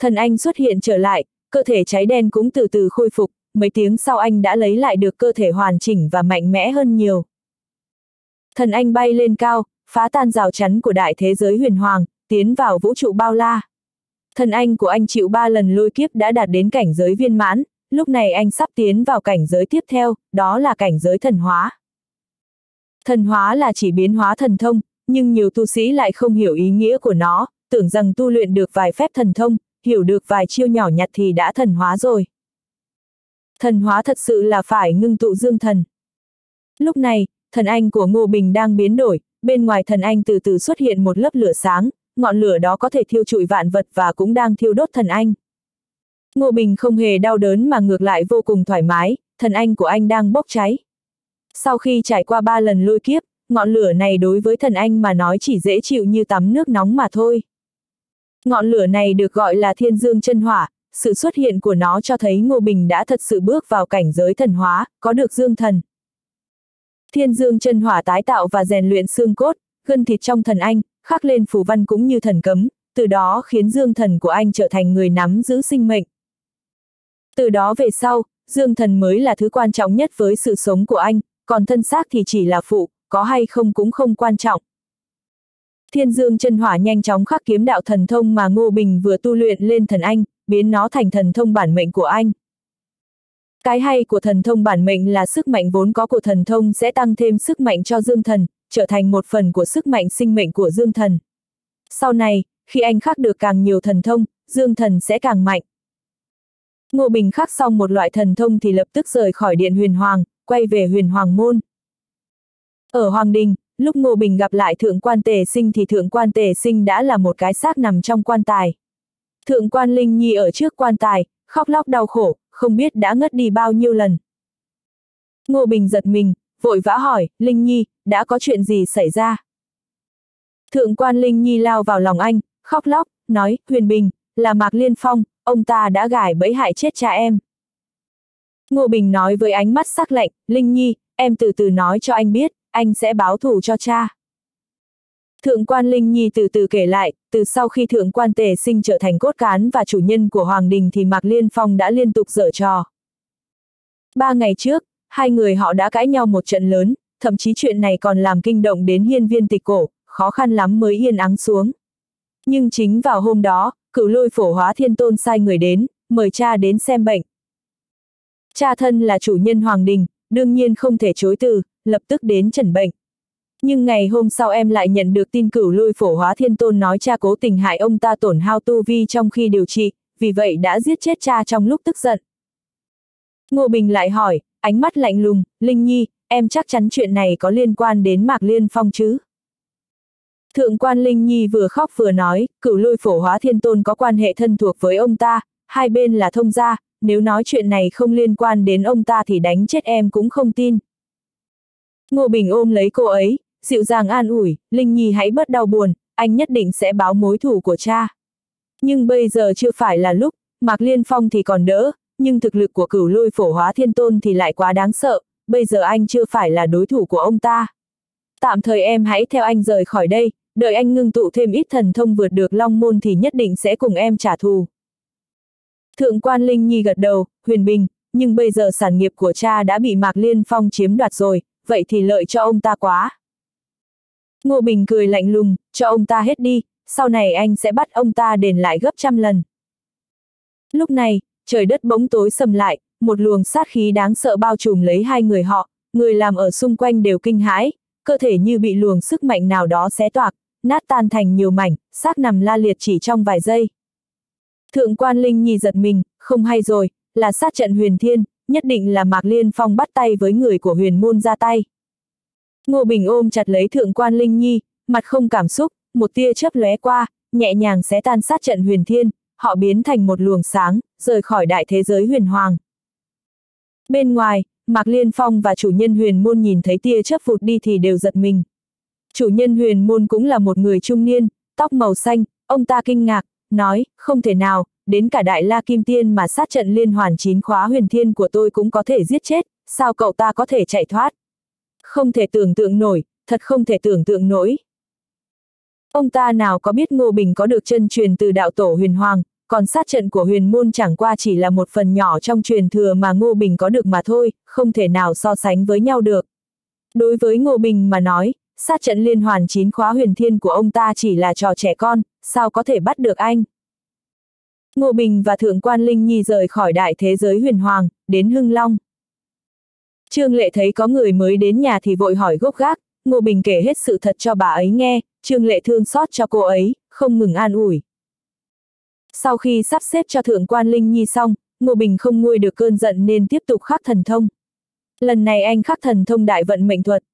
Thần anh xuất hiện trở lại, cơ thể cháy đen cũng từ từ khôi phục, mấy tiếng sau anh đã lấy lại được cơ thể hoàn chỉnh và mạnh mẽ hơn nhiều. Thần anh bay lên cao, phá tan rào chắn của đại thế giới huyền hoàng, tiến vào vũ trụ bao la. Thần anh của anh chịu ba lần lôi kiếp đã đạt đến cảnh giới viên mãn, lúc này anh sắp tiến vào cảnh giới tiếp theo, đó là cảnh giới thần hóa. Thần hóa là chỉ biến hóa thần thông, nhưng nhiều tu sĩ lại không hiểu ý nghĩa của nó, tưởng rằng tu luyện được vài phép thần thông, hiểu được vài chiêu nhỏ nhặt thì đã thần hóa rồi. Thần hóa thật sự là phải ngưng tụ dương thần. Lúc này, thần anh của Ngô Bình đang biến đổi, bên ngoài thần anh từ từ xuất hiện một lớp lửa sáng, ngọn lửa đó có thể thiêu trụi vạn vật và cũng đang thiêu đốt thần anh. Ngô Bình không hề đau đớn mà ngược lại vô cùng thoải mái, thần anh của anh đang bốc cháy. Sau khi trải qua ba lần lôi kiếp, ngọn lửa này đối với thần anh mà nói chỉ dễ chịu như tắm nước nóng mà thôi. Ngọn lửa này được gọi là thiên dương chân hỏa, sự xuất hiện của nó cho thấy Ngô Bình đã thật sự bước vào cảnh giới thần hóa, có được dương thần. Thiên dương chân hỏa tái tạo và rèn luyện xương cốt, gân thịt trong thần anh, khắc lên phù văn cũng như thần cấm, từ đó khiến dương thần của anh trở thành người nắm giữ sinh mệnh. Từ đó về sau, dương thần mới là thứ quan trọng nhất với sự sống của anh, còn thân xác thì chỉ là phụ, có hay không cũng không quan trọng. Thiên dương chân hỏa nhanh chóng khắc kiếm đạo thần thông mà Ngô Bình vừa tu luyện lên thần anh, biến nó thành thần thông bản mệnh của anh. Cái hay của thần thông bản mệnh là sức mạnh vốn có của thần thông sẽ tăng thêm sức mạnh cho dương thần, trở thành một phần của sức mạnh sinh mệnh của dương thần. Sau này, khi anh khắc được càng nhiều thần thông, dương thần sẽ càng mạnh. Ngô Bình khắc xong một loại thần thông thì lập tức rời khỏi điện huyền hoàng, quay về huyền hoàng môn. Ở Hoàng Đình, lúc Ngô Bình gặp lại thượng quan tề sinh thì thượng quan tề sinh đã là một cái xác nằm trong quan tài. Thượng quan Linh Nhi ở trước quan tài, khóc lóc đau khổ, không biết đã ngất đi bao nhiêu lần. Ngô Bình giật mình, vội vã hỏi, Linh Nhi, đã có chuyện gì xảy ra? Thượng quan Linh Nhi lao vào lòng anh, khóc lóc, nói, Huyền Bình, là Mạc Liên Phong, ông ta đã gài bẫy hại chết cha em. Ngô Bình nói với ánh mắt sắc lạnh, Linh Nhi, em từ từ nói cho anh biết, anh sẽ báo thù cho cha. Thượng quan Linh Nhi từ từ kể lại, từ sau khi thượng quan tề sinh trở thành cốt cán và chủ nhân của Hoàng Đình thì Mạc Liên Phong đã liên tục dở trò. Ba ngày trước, hai người họ đã cãi nhau một trận lớn, thậm chí chuyện này còn làm kinh động đến hiên viên tịch cổ, khó khăn lắm mới yên ắng xuống. Nhưng chính vào hôm đó, cửu lôi phổ hóa thiên tôn sai người đến, mời cha đến xem bệnh. Cha thân là chủ nhân Hoàng Đình, đương nhiên không thể chối từ, lập tức đến trần bệnh. Nhưng ngày hôm sau em lại nhận được tin cửu lôi phổ hóa thiên tôn nói cha cố tình hại ông ta tổn hao tu vi trong khi điều trị, vì vậy đã giết chết cha trong lúc tức giận. Ngô Bình lại hỏi, ánh mắt lạnh lùng, Linh Nhi, em chắc chắn chuyện này có liên quan đến Mạc Liên Phong chứ? Thượng quan Linh Nhi vừa khóc vừa nói, cửu lôi phổ hóa thiên tôn có quan hệ thân thuộc với ông ta, hai bên là thông gia, nếu nói chuyện này không liên quan đến ông ta thì đánh chết em cũng không tin. Ngô Bình ôm lấy cô ấy, dịu dàng an ủi, Linh Nhi hãy bớt đau buồn, anh nhất định sẽ báo mối thủ của cha. Nhưng bây giờ chưa phải là lúc, Mạc Liên Phong thì còn đỡ, nhưng thực lực của cửu lôi phổ hóa thiên tôn thì lại quá đáng sợ, bây giờ anh chưa phải là đối thủ của ông ta. Tạm thời em hãy theo anh rời khỏi đây, đợi anh ngưng tụ thêm ít thần thông vượt được long môn thì nhất định sẽ cùng em trả thù. Thượng quan Linh Nhi gật đầu, huyền bình, nhưng bây giờ sản nghiệp của cha đã bị Mạc Liên Phong chiếm đoạt rồi, vậy thì lợi cho ông ta quá. Ngô Bình cười lạnh lùng, cho ông ta hết đi, sau này anh sẽ bắt ông ta đền lại gấp trăm lần. Lúc này, trời đất bỗng tối sầm lại, một luồng sát khí đáng sợ bao trùm lấy hai người họ, người làm ở xung quanh đều kinh hãi, cơ thể như bị luồng sức mạnh nào đó xé toạc, nát tan thành nhiều mảnh, xác nằm la liệt chỉ trong vài giây. Thượng quan Linh Nhi giật mình, không hay rồi, là sát trận huyền thiên, nhất định là Mạc Liên Phong bắt tay với người của huyền môn ra tay. Ngô Bình ôm chặt lấy thượng quan Linh Nhi, mặt không cảm xúc, một tia chớp lóe qua, nhẹ nhàng xé tan sát trận huyền thiên, họ biến thành một luồng sáng, rời khỏi đại thế giới huyền hoàng. Bên ngoài, Mạc Liên Phong và chủ nhân huyền môn nhìn thấy tia chớp vụt đi thì đều giật mình. Chủ nhân huyền môn cũng là một người trung niên, tóc màu xanh, ông ta kinh ngạc, nói, không thể nào, đến cả đại la kim tiên mà sát trận liên hoàn chín khóa huyền thiên của tôi cũng có thể giết chết, sao cậu ta có thể chạy thoát? Không thể tưởng tượng nổi, thật không thể tưởng tượng nổi. Ông ta nào có biết Ngô Bình có được chân truyền từ đạo tổ huyền hoàng, còn sát trận của huyền môn chẳng qua chỉ là một phần nhỏ trong truyền thừa mà Ngô Bình có được mà thôi, không thể nào so sánh với nhau được. Đối với Ngô Bình mà nói, sát trận liên hoàn chín khóa huyền thiên của ông ta chỉ là trò trẻ con, sao có thể bắt được anh. Ngô Bình và Thượng quan Linh Nhi rời khỏi đại thế giới huyền hoàng, đến Hưng Long. Trương Lệ thấy có người mới đến nhà thì vội hỏi gốc gác, Ngô Bình kể hết sự thật cho bà ấy nghe, Trương Lệ thương xót cho cô ấy, không ngừng an ủi. Sau khi sắp xếp cho Thượng quan Linh Nhi xong, Ngô Bình không nguôi được cơn giận nên tiếp tục khắc thần thông. Lần này anh khắc thần thông đại vận mệnh thuật.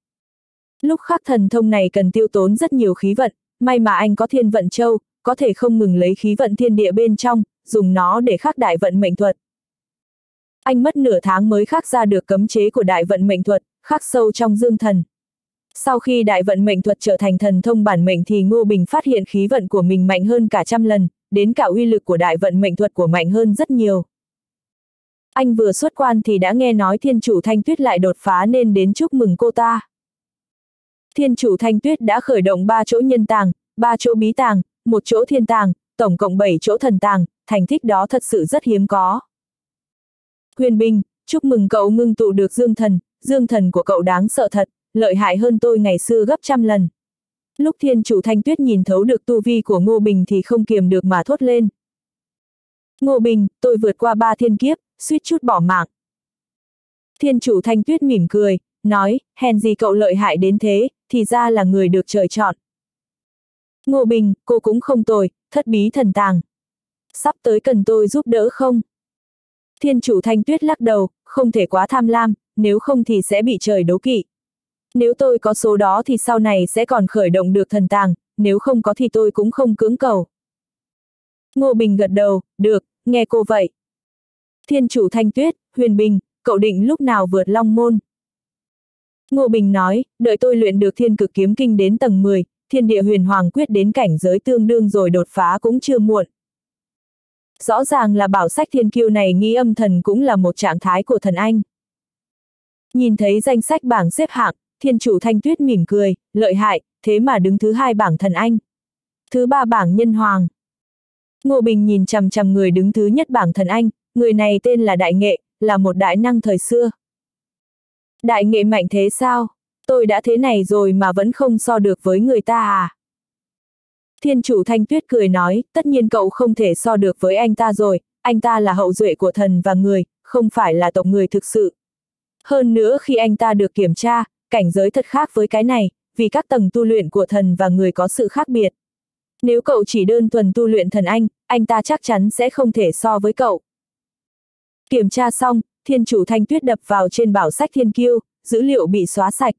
Lúc khắc thần thông này cần tiêu tốn rất nhiều khí vận, may mà anh có thiên vận châu, có thể không ngừng lấy khí vận thiên địa bên trong, dùng nó để khắc đại vận mệnh thuật. Anh mất nửa tháng mới khắc ra được cấm chế của đại vận mệnh thuật, khắc sâu trong dương thần. Sau khi đại vận mệnh thuật trở thành thần thông bản mệnh thì Ngô Bình phát hiện khí vận của mình mạnh hơn cả trăm lần, đến cả uy lực của đại vận mệnh thuật của mạnh hơn rất nhiều. Anh vừa xuất quan thì đã nghe nói thiên chủ Thanh Tuyết lại đột phá nên đến chúc mừng cô ta. Thiên chủ Thanh Tuyết đã khởi động ba chỗ nhân tàng, ba chỗ bí tàng, một chỗ thiên tàng, tổng cộng 7 chỗ thần tàng, thành tích đó thật sự rất hiếm có. Huyền Bình, chúc mừng cậu ngưng tụ được dương thần, dương thần của cậu đáng sợ thật, lợi hại hơn tôi ngày xưa gấp trăm lần. Lúc thiên chủ thanh tuyết nhìn thấu được tu vi của Ngô Bình thì không kiềm được mà thốt lên. Ngô Bình, tôi vượt qua ba thiên kiếp, suýt chút bỏ mạng. Thiên chủ thanh tuyết mỉm cười, nói, hèn gì cậu lợi hại đến thế, thì ra là người được trời chọn. Ngô Bình, cô cũng không tồi, thất bí thần tàng. Sắp tới cần tôi giúp đỡ không? Thiên chủ thanh tuyết lắc đầu, không thể quá tham lam, nếu không thì sẽ bị trời đấu kỵ. Nếu tôi có số đó thì sau này sẽ còn khởi động được thần tàng, nếu không có thì tôi cũng không cưỡng cầu. Ngô Bình gật đầu, được, nghe cô vậy. Thiên chủ thanh tuyết, huyền bình, cậu định lúc nào vượt long môn? Ngô Bình nói, đợi tôi luyện được thiên cực kiếm kinh đến tầng 10, thiên địa huyền hoàng quyết đến cảnh giới tương đương rồi đột phá cũng chưa muộn. Rõ ràng là bảo sách thiên kiêu này nghi âm thần cũng là một trạng thái của thần anh. Nhìn thấy danh sách bảng xếp hạng, thiên chủ thanh tuyết mỉm cười, lợi hại, thế mà đứng thứ hai bảng thần anh. Thứ ba bảng nhân hoàng. Ngô Bình nhìn chằm chằm người đứng thứ nhất bảng thần anh, người này tên là Đại Nghệ, là một đại năng thời xưa. Đại Nghệ mạnh thế sao? Tôi đã thế này rồi mà vẫn không so được với người ta à? Thiên chủ Thanh Tuyết cười nói, tất nhiên cậu không thể so được với anh ta rồi, anh ta là hậu duệ của thần và người, không phải là tộc người thực sự. Hơn nữa khi anh ta được kiểm tra, cảnh giới thật khác với cái này, vì các tầng tu luyện của thần và người có sự khác biệt. Nếu cậu chỉ đơn thuần tu luyện thần anh, anh ta chắc chắn sẽ không thể so với cậu. Kiểm tra xong, thiên chủ thanh tuyết đập vào trên bảo sách thiên kiêu, dữ liệu bị xóa sạch.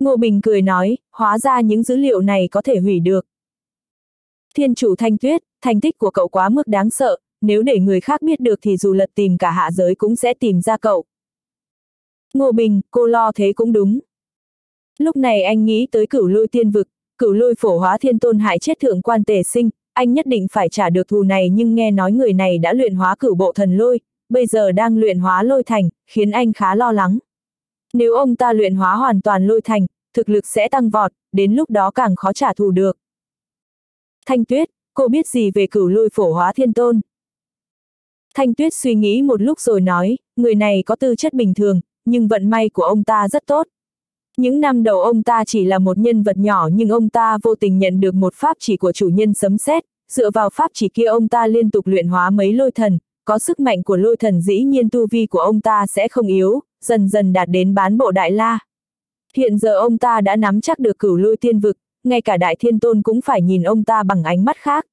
Ngô Bình cười nói, hóa ra những dữ liệu này có thể hủy được. Thiên chủ thanh tuyết, thành tích của cậu quá mức đáng sợ, nếu để người khác biết được thì dù lật tìm cả hạ giới cũng sẽ tìm ra cậu. Ngô Bình, cô lo thế cũng đúng. Lúc này anh nghĩ tới cửu lôi tiên vực, cửu lôi phổ hóa thiên tôn hại chết thượng quan tề sinh, anh nhất định phải trả được thù này nhưng nghe nói người này đã luyện hóa cửu bộ thần lôi, bây giờ đang luyện hóa lôi thành, khiến anh khá lo lắng. Nếu ông ta luyện hóa hoàn toàn lôi thành, thực lực sẽ tăng vọt, đến lúc đó càng khó trả thù được. Thanh Tuyết, cô biết gì về cửu lôi phổ hóa thiên tôn? Thanh Tuyết suy nghĩ một lúc rồi nói, người này có tư chất bình thường, nhưng vận may của ông ta rất tốt. Những năm đầu ông ta chỉ là một nhân vật nhỏ nhưng ông ta vô tình nhận được một pháp chỉ của chủ nhân sấm sét, dựa vào pháp chỉ kia ông ta liên tục luyện hóa mấy lôi thần, có sức mạnh của lôi thần dĩ nhiên tu vi của ông ta sẽ không yếu, dần dần đạt đến bán bộ đại la. Hiện giờ ông ta đã nắm chắc được cửu lôi tiên vực, ngay cả đại thiên tôn cũng phải nhìn ông ta bằng ánh mắt khác.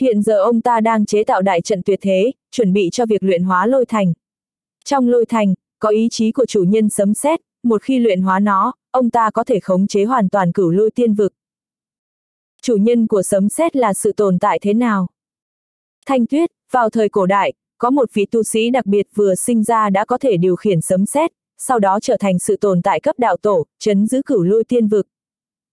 Hiện giờ ông ta đang chế tạo đại trận tuyệt thế, chuẩn bị cho việc luyện hóa lôi thành. Trong lôi thành, có ý chí của chủ nhân sấm xét, một khi luyện hóa nó, ông ta có thể khống chế hoàn toàn cửu lôi tiên vực. Chủ nhân của sấm xét là sự tồn tại thế nào? Thanh tuyết, vào thời cổ đại, có một vị tu sĩ đặc biệt vừa sinh ra đã có thể điều khiển sấm sét, sau đó trở thành sự tồn tại cấp đạo tổ, chấn giữ cửu lôi tiên vực.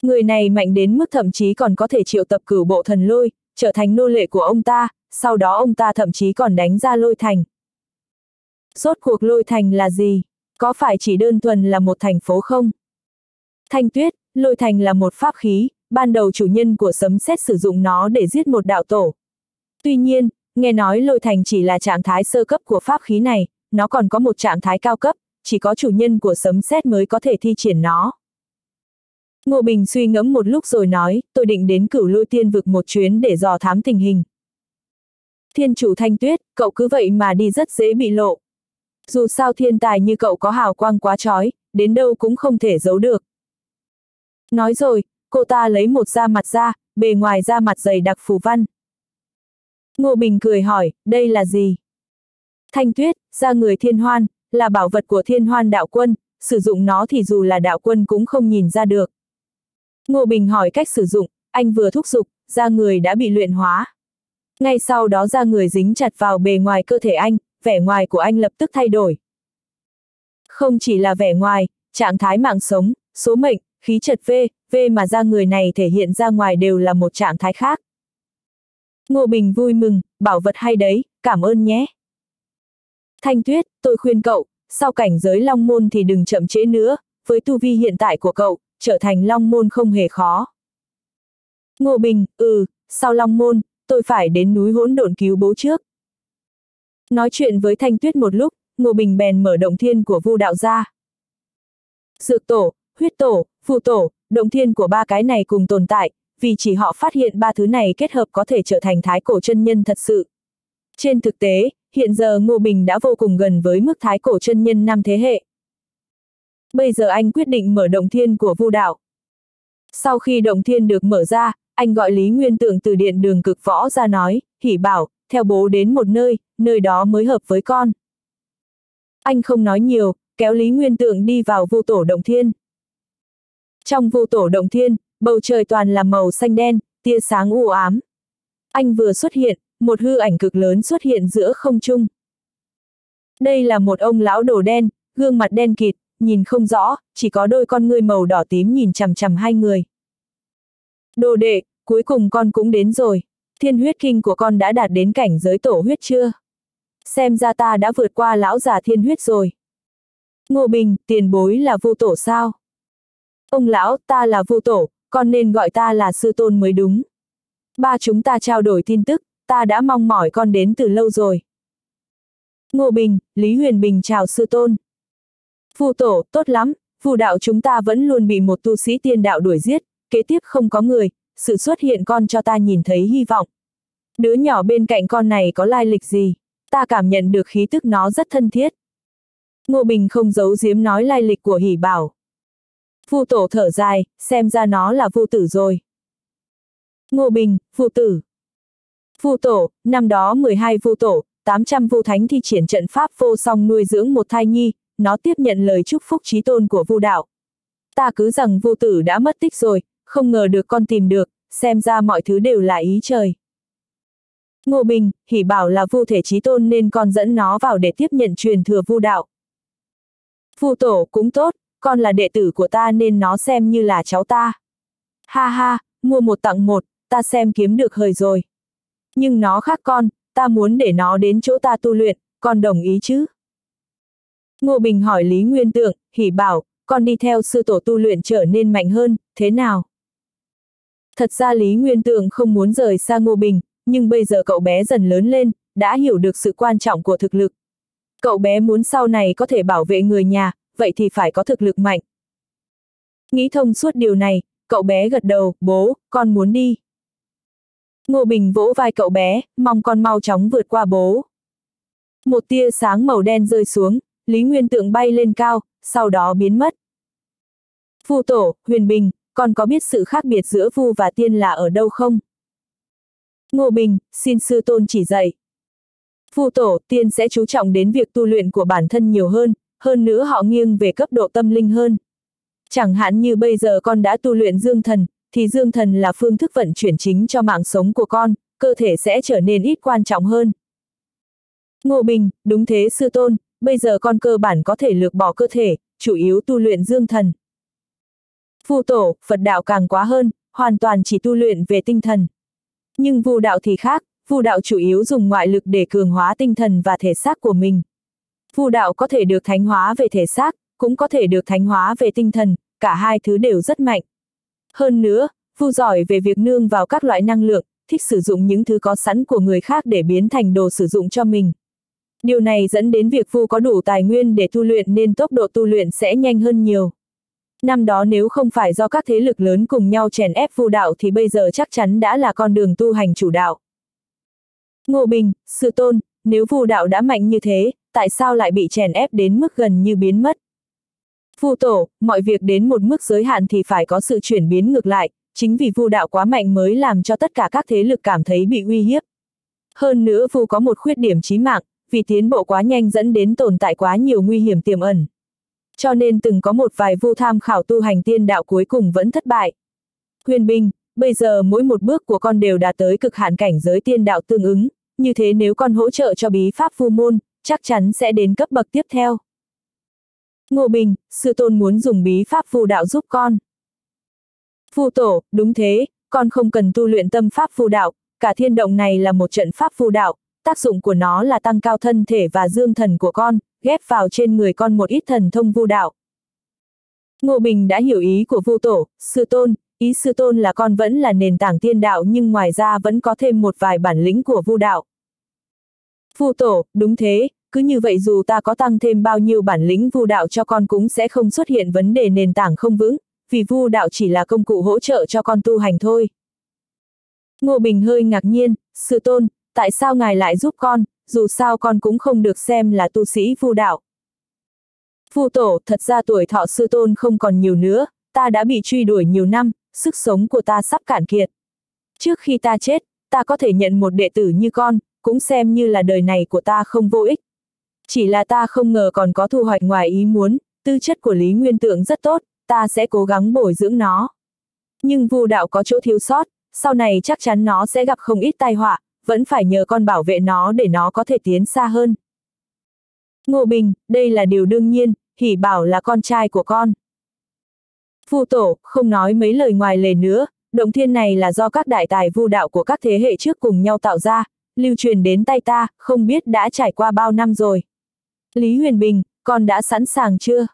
Người này mạnh đến mức thậm chí còn có thể triệu tập cửu bộ thần lôi, trở thành nô lệ của ông ta, sau đó ông ta thậm chí còn đánh ra lôi thành. Rốt cuộc lôi thành là gì? Có phải chỉ đơn thuần là một thành phố không? Thanh tuyết, lôi thành là một pháp khí, ban đầu chủ nhân của sấm xét sử dụng nó để giết một đạo tổ. Tuy nhiên, nghe nói lôi thành chỉ là trạng thái sơ cấp của pháp khí này, nó còn có một trạng thái cao cấp, chỉ có chủ nhân của sấm xét mới có thể thi triển nó. Ngô Bình suy ngẫm một lúc rồi nói, tôi định đến cửu lôi tiên vực một chuyến để dò thám tình hình. Thiên chủ thanh tuyết, cậu cứ vậy mà đi rất dễ bị lộ. Dù sao thiên tài như cậu có hào quang quá trói, đến đâu cũng không thể giấu được. Nói rồi, cô ta lấy một da mặt ra, bề ngoài da mặt dày đặc phù văn. Ngô Bình cười hỏi, đây là gì? Thanh tuyết, ra người thiên hoan, là bảo vật của thiên hoan đạo quân, sử dụng nó thì dù là đạo quân cũng không nhìn ra được. Ngô Bình hỏi cách sử dụng, anh vừa thúc giục, da người đã bị luyện hóa. Ngay sau đó da người dính chặt vào bề ngoài cơ thể anh, vẻ ngoài của anh lập tức thay đổi. Không chỉ là vẻ ngoài, trạng thái mạng sống, số mệnh, khí chật V, V mà da người này thể hiện ra ngoài đều là một trạng thái khác. Ngô Bình vui mừng, bảo vật hay đấy, cảm ơn nhé. Thanh Tuyết, tôi khuyên cậu, sau cảnh giới Long Môn thì đừng chậm trễ nữa, với tu vi hiện tại của cậu, trở thành Long Môn không hề khó. Ngô Bình, ừ, sau Long Môn, tôi phải đến núi hỗn độn cứu bố trước. Nói chuyện với Thanh Tuyết một lúc, Ngô Bình bèn mở động thiên của Vu đạo ra. Dược tổ, huyết tổ, phù tổ, động thiên của ba cái này cùng tồn tại, vì chỉ họ phát hiện ba thứ này kết hợp có thể trở thành thái cổ chân nhân thật sự. Trên thực tế, hiện giờ Ngô Bình đã vô cùng gần với mức thái cổ chân nhân năm thế hệ. Bây giờ anh quyết định mở động thiên của Vu đạo. Sau khi động thiên được mở ra, anh gọi Lý Nguyên Tượng từ điện đường cực võ ra nói, hỉ bảo, theo bố đến một nơi, nơi đó mới hợp với con. Anh không nói nhiều, kéo Lý Nguyên Tượng đi vào vu tổ động thiên. Trong vu tổ động thiên, bầu trời toàn là màu xanh đen, tia sáng u ám. Anh vừa xuất hiện, một hư ảnh cực lớn xuất hiện giữa không trung. Đây là một ông lão đồ đen, gương mặt đen kịt, nhìn không rõ, chỉ có đôi con ngươi màu đỏ tím nhìn chằm chằm hai người. Đồ đệ, cuối cùng con cũng đến rồi. Thiên huyết kinh của con đã đạt đến cảnh giới tổ huyết chưa? Xem ra ta đã vượt qua lão già thiên huyết rồi. Ngô Bình, tiền bối là vô tổ sao? Ông lão, ta là vô tổ, con nên gọi ta là sư tôn mới đúng. Ba chúng ta trao đổi tin tức, ta đã mong mỏi con đến từ lâu rồi. Ngô Bình, Lý Huyền Bình chào sư tôn. phù tổ, tốt lắm, phù đạo chúng ta vẫn luôn bị một tu sĩ tiên đạo đuổi giết, kế tiếp không có người, sự xuất hiện con cho ta nhìn thấy hy vọng. Đứa nhỏ bên cạnh con này có lai lịch gì? Ta cảm nhận được khí tức nó rất thân thiết. Ngô Bình không giấu giếm nói lai lịch của hỉ bảo. Vu tổ thở dài, xem ra nó là vu tử rồi. Ngô Bình, vu tử. Vu tổ, năm đó 12 vu tổ, 800 vu thánh thi triển trận pháp vô song nuôi dưỡng một thai nhi, nó tiếp nhận lời chúc phúc trí tôn của vu đạo. Ta cứ rằng vu tử đã mất tích rồi, không ngờ được con tìm được, xem ra mọi thứ đều là ý trời. Ngô Bình, hỉ bảo là vu thể trí tôn nên con dẫn nó vào để tiếp nhận truyền thừa vu đạo. Vu tổ cũng tốt, con là đệ tử của ta nên nó xem như là cháu ta. Ha ha, mua một tặng một, ta xem kiếm được hời rồi. Nhưng nó khác con, ta muốn để nó đến chỗ ta tu luyện, con đồng ý chứ? Ngô Bình hỏi Lý Nguyên Tượng, hỉ bảo, con đi theo sư tổ tu luyện trở nên mạnh hơn, thế nào? Thật ra Lý Nguyên Tượng không muốn rời xa Ngô Bình, nhưng bây giờ cậu bé dần lớn lên, đã hiểu được sự quan trọng của thực lực. Cậu bé muốn sau này có thể bảo vệ người nhà, vậy thì phải có thực lực mạnh. Nghĩ thông suốt điều này, cậu bé gật đầu, bố, con muốn đi. Ngô Bình vỗ vai cậu bé, mong con mau chóng vượt qua bố. Một tia sáng màu đen rơi xuống, Lý Nguyên Tượng bay lên cao, sau đó biến mất. Phu tổ, Huyền Bình, con có biết sự khác biệt giữa vu và tiên là ở đâu không? Ngô Bình, xin sư tôn chỉ dạy. Phu tổ, tiên sẽ chú trọng đến việc tu luyện của bản thân nhiều hơn, hơn nữa họ nghiêng về cấp độ tâm linh hơn. Chẳng hạn như bây giờ con đã tu luyện dương thần, thì dương thần là phương thức vận chuyển chính cho mạng sống của con, cơ thể sẽ trở nên ít quan trọng hơn. Ngô Bình, đúng thế sư tôn, bây giờ con cơ bản có thể lược bỏ cơ thể, chủ yếu tu luyện dương thần. Phu tổ, Phật đạo càng quá hơn, hoàn toàn chỉ tu luyện về tinh thần. Nhưng vu đạo thì khác, vu đạo chủ yếu dùng ngoại lực để cường hóa tinh thần và thể xác của mình. Vu đạo có thể được thánh hóa về thể xác, cũng có thể được thánh hóa về tinh thần, cả hai thứ đều rất mạnh. Hơn nữa, vu giỏi về việc nương vào các loại năng lượng, thích sử dụng những thứ có sẵn của người khác để biến thành đồ sử dụng cho mình. Điều này dẫn đến việc vu có đủ tài nguyên để tu luyện nên tốc độ tu luyện sẽ nhanh hơn nhiều. Năm đó nếu không phải do các thế lực lớn cùng nhau chèn ép vu đạo thì bây giờ chắc chắn đã là con đường tu hành chủ đạo. Ngô Bình, Sư Tôn, nếu vu đạo đã mạnh như thế, tại sao lại bị chèn ép đến mức gần như biến mất? Vu tổ, mọi việc đến một mức giới hạn thì phải có sự chuyển biến ngược lại, chính vì vu đạo quá mạnh mới làm cho tất cả các thế lực cảm thấy bị uy hiếp. Hơn nữa vu có một khuyết điểm chí mạng, vì tiến bộ quá nhanh dẫn đến tồn tại quá nhiều nguy hiểm tiềm ẩn. Cho nên từng có một vài vu tham khảo tu hành tiên đạo cuối cùng vẫn thất bại. Huyền binh, bây giờ mỗi một bước của con đều đạt tới cực hạn cảnh giới tiên đạo tương ứng, như thế nếu con hỗ trợ cho bí pháp vu môn, chắc chắn sẽ đến cấp bậc tiếp theo. Ngô Bình, sư tôn muốn dùng bí pháp phù đạo giúp con. Phù tổ, đúng thế, con không cần tu luyện tâm pháp phù đạo, cả thiên động này là một trận pháp phù đạo, tác dụng của nó là tăng cao thân thể và dương thần của con, ghép vào trên người con một ít thần thông vu đạo. Ngô Bình đã hiểu ý của vu tổ, sư tôn, ý sư tôn là con vẫn là nền tảng tiên đạo nhưng ngoài ra vẫn có thêm một vài bản lĩnh của vu đạo. Phu tổ, đúng thế, cứ như vậy dù ta có tăng thêm bao nhiêu bản lĩnh vu đạo cho con cũng sẽ không xuất hiện vấn đề nền tảng không vững, vì vu đạo chỉ là công cụ hỗ trợ cho con tu hành thôi. Ngô Bình hơi ngạc nhiên, sư tôn, tại sao ngài lại giúp con, dù sao con cũng không được xem là tu sĩ vu đạo. Phu tổ, thật ra tuổi thọ sư tôn không còn nhiều nữa, ta đã bị truy đuổi nhiều năm, sức sống của ta sắp cạn kiệt. Trước khi ta chết, ta có thể nhận một đệ tử như con, cũng xem như là đời này của ta không vô ích. Chỉ là ta không ngờ còn có thu hoạch ngoài ý muốn, tư chất của Lý Nguyên Tượng rất tốt, ta sẽ cố gắng bồi dưỡng nó. Nhưng vu đạo có chỗ thiếu sót, sau này chắc chắn nó sẽ gặp không ít tai họa, vẫn phải nhờ con bảo vệ nó để nó có thể tiến xa hơn. Ngô Bình, đây là điều đương nhiên, hỉ bảo là con trai của con. Phu tổ, không nói mấy lời ngoài lề nữa, động thiên này là do các đại tài vu đạo của các thế hệ trước cùng nhau tạo ra, lưu truyền đến tay ta, không biết đã trải qua bao năm rồi. Lý Huyền Bình, con đã sẵn sàng chưa?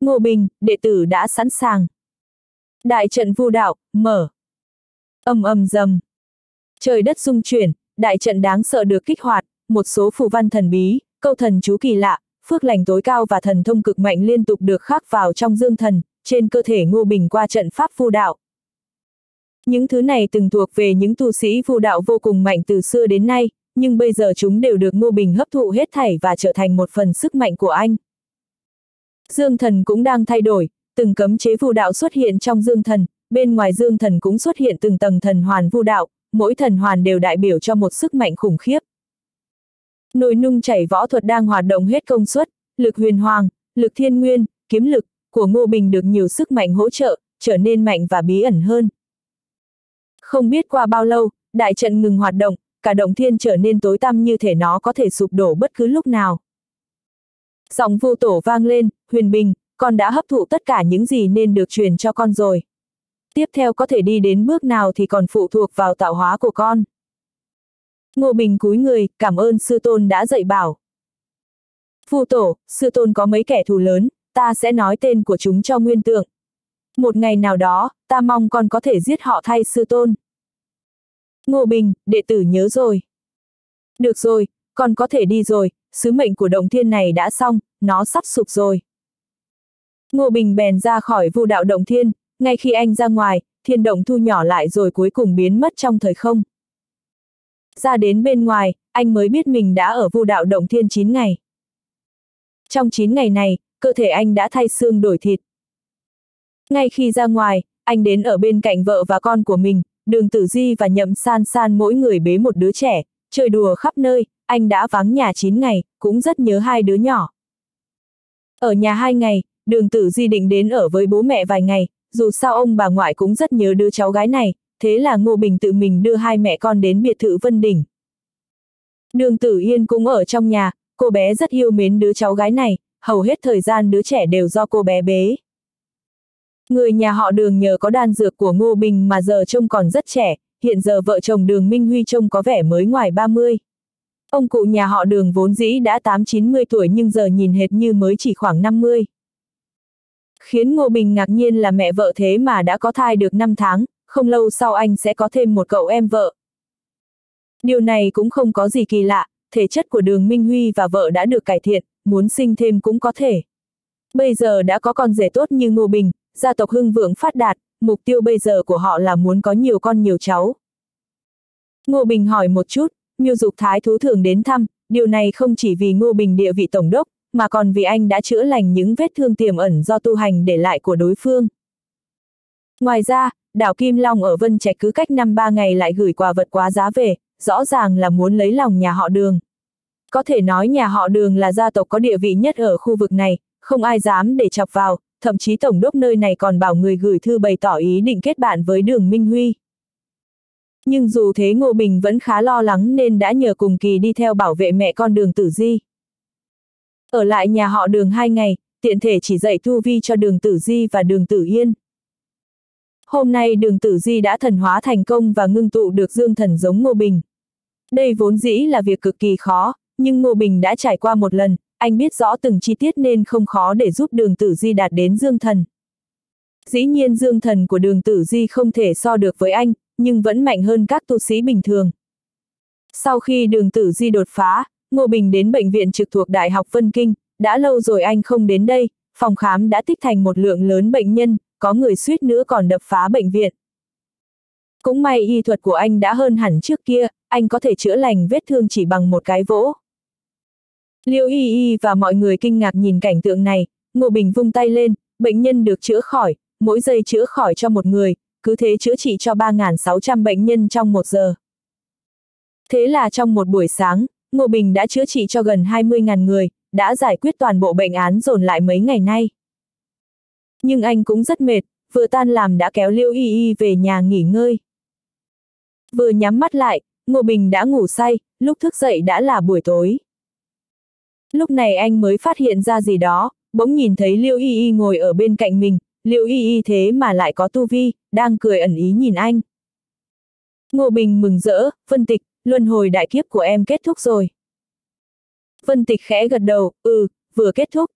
Ngô Bình, đệ tử đã sẵn sàng. Đại trận vu đạo, mở. ầm ầm dầm. Trời đất rung chuyển, đại trận đáng sợ được kích hoạt, một số phù văn thần bí, câu thần chú kỳ lạ, phước lành tối cao và thần thông cực mạnh liên tục được khắc vào trong dương thần, trên cơ thể Ngô Bình qua trận pháp vu đạo. Những thứ này từng thuộc về những tu sĩ vu đạo vô cùng mạnh từ xưa đến nay, nhưng bây giờ chúng đều được Ngô Bình hấp thụ hết thảy và trở thành một phần sức mạnh của anh. Dương thần cũng đang thay đổi, từng cấm chế vu đạo xuất hiện trong dương thần, bên ngoài dương thần cũng xuất hiện từng tầng thần hoàn vu đạo, mỗi thần hoàn đều đại biểu cho một sức mạnh khủng khiếp. Nồi nung chảy võ thuật đang hoạt động hết công suất, lực huyền hoàng, lực thiên nguyên, kiếm lực, của Ngô Bình được nhiều sức mạnh hỗ trợ, trở nên mạnh và bí ẩn hơn. Không biết qua bao lâu, đại trận ngừng hoạt động, cả động thiên trở nên tối tăm như thể nó có thể sụp đổ bất cứ lúc nào. Giọng vô tổ vang lên, huyền bình, con đã hấp thụ tất cả những gì nên được truyền cho con rồi. Tiếp theo có thể đi đến bước nào thì còn phụ thuộc vào tạo hóa của con. Ngô Bình cúi người, cảm ơn sư tôn đã dạy bảo. Phu tổ, sư tôn có mấy kẻ thù lớn, ta sẽ nói tên của chúng cho nguyên tượng. Một ngày nào đó, ta mong con có thể giết họ thay sư tôn. Ngô Bình, đệ tử nhớ rồi. Được rồi, con có thể đi rồi, sứ mệnh của động thiên này đã xong, nó sắp sụp rồi. Ngô Bình bèn ra khỏi vu đạo động thiên, ngay khi anh ra ngoài, thiên động thu nhỏ lại rồi cuối cùng biến mất trong thời không. Ra đến bên ngoài, anh mới biết mình đã ở vu đạo động thiên 9 ngày. Trong 9 ngày này, cơ thể anh đã thay xương đổi thịt. Ngay khi ra ngoài, anh đến ở bên cạnh vợ và con của mình, đường tử di và nhậm san san mỗi người bế một đứa trẻ, chơi đùa khắp nơi, anh đã vắng nhà 9 ngày, cũng rất nhớ hai đứa nhỏ. Ở nhà hai ngày, đường tử di định đến ở với bố mẹ vài ngày, dù sao ông bà ngoại cũng rất nhớ đứa cháu gái này, thế là Ngô Bình tự mình đưa hai mẹ con đến biệt thự Vân Đỉnh. Đường Tử Yên cũng ở trong nhà, cô bé rất yêu mến đứa cháu gái này, hầu hết thời gian đứa trẻ đều do cô bé bế. Người nhà họ đường nhờ có đan dược của Ngô Bình mà giờ trông còn rất trẻ, hiện giờ vợ chồng đường Minh Huy trông có vẻ mới ngoài 30. Ông cụ nhà họ đường vốn dĩ đã 8-90 tuổi nhưng giờ nhìn hệt như mới chỉ khoảng 50. Khiến Ngô Bình ngạc nhiên là mẹ vợ thế mà đã có thai được 5 tháng, không lâu sau anh sẽ có thêm một cậu em vợ. Điều này cũng không có gì kỳ lạ, thể chất của đường Minh Huy và vợ đã được cải thiện, muốn sinh thêm cũng có thể. Bây giờ đã có con rể tốt như Ngô Bình, gia tộc hưng vượng phát đạt, mục tiêu bây giờ của họ là muốn có nhiều con nhiều cháu. Ngô Bình hỏi một chút, miêu dục thái thú thường đến thăm, điều này không chỉ vì Ngô Bình địa vị tổng đốc, mà còn vì anh đã chữa lành những vết thương tiềm ẩn do tu hành để lại của đối phương. Ngoài ra, đảo Kim Long ở Vân Trạch cứ cách năm ba ngày lại gửi quà vật quá giá về, rõ ràng là muốn lấy lòng nhà họ đường. Có thể nói nhà họ đường là gia tộc có địa vị nhất ở khu vực này, không ai dám để chọc vào, thậm chí tổng đốc nơi này còn bảo người gửi thư bày tỏ ý định kết bạn với đường Minh Huy. Nhưng dù thế Ngô Bình vẫn khá lo lắng nên đã nhờ cùng kỳ đi theo bảo vệ mẹ con đường Tử Di. Ở lại nhà họ đường hai ngày, tiện thể chỉ dạy thu vi cho đường Tử Di và đường Tử Yên. Hôm nay đường Tử Di đã thần hóa thành công và ngưng tụ được dương thần giống Ngô Bình. Đây vốn dĩ là việc cực kỳ khó, nhưng Ngô Bình đã trải qua một lần, anh biết rõ từng chi tiết nên không khó để giúp đường tử di đạt đến dương thần. Dĩ nhiên dương thần của đường tử di không thể so được với anh, nhưng vẫn mạnh hơn các tu sĩ bình thường. Sau khi đường tử di đột phá, Ngô Bình đến bệnh viện trực thuộc Đại học Vân Kinh, đã lâu rồi anh không đến đây, phòng khám đã tích thành một lượng lớn bệnh nhân, có người suýt nữa còn đập phá bệnh viện. Cũng may y thuật của anh đã hơn hẳn trước kia, anh có thể chữa lành vết thương chỉ bằng một cái vỗ. Liễu y y và mọi người kinh ngạc nhìn cảnh tượng này, Ngô Bình vung tay lên, bệnh nhân được chữa khỏi, mỗi giây chữa khỏi cho một người, cứ thế chữa trị cho 3.600 bệnh nhân trong một giờ. Thế là trong một buổi sáng, Ngô Bình đã chữa trị cho gần 20.000 người, đã giải quyết toàn bộ bệnh án dồn lại mấy ngày nay. Nhưng anh cũng rất mệt, vừa tan làm đã kéo Liêu Y Y về nhà nghỉ ngơi. Vừa nhắm mắt lại, Ngô Bình đã ngủ say, lúc thức dậy đã là buổi tối. Lúc này anh mới phát hiện ra gì đó, bỗng nhìn thấy Liêu Y Y ngồi ở bên cạnh mình, Liêu Y Y thế mà lại có tu vi, đang cười ẩn ý nhìn anh. Ngô Bình mừng rỡ, Vân Tịch, luân hồi đại kiếp của em kết thúc rồi. Vân Tịch khẽ gật đầu, ừ, vừa kết thúc.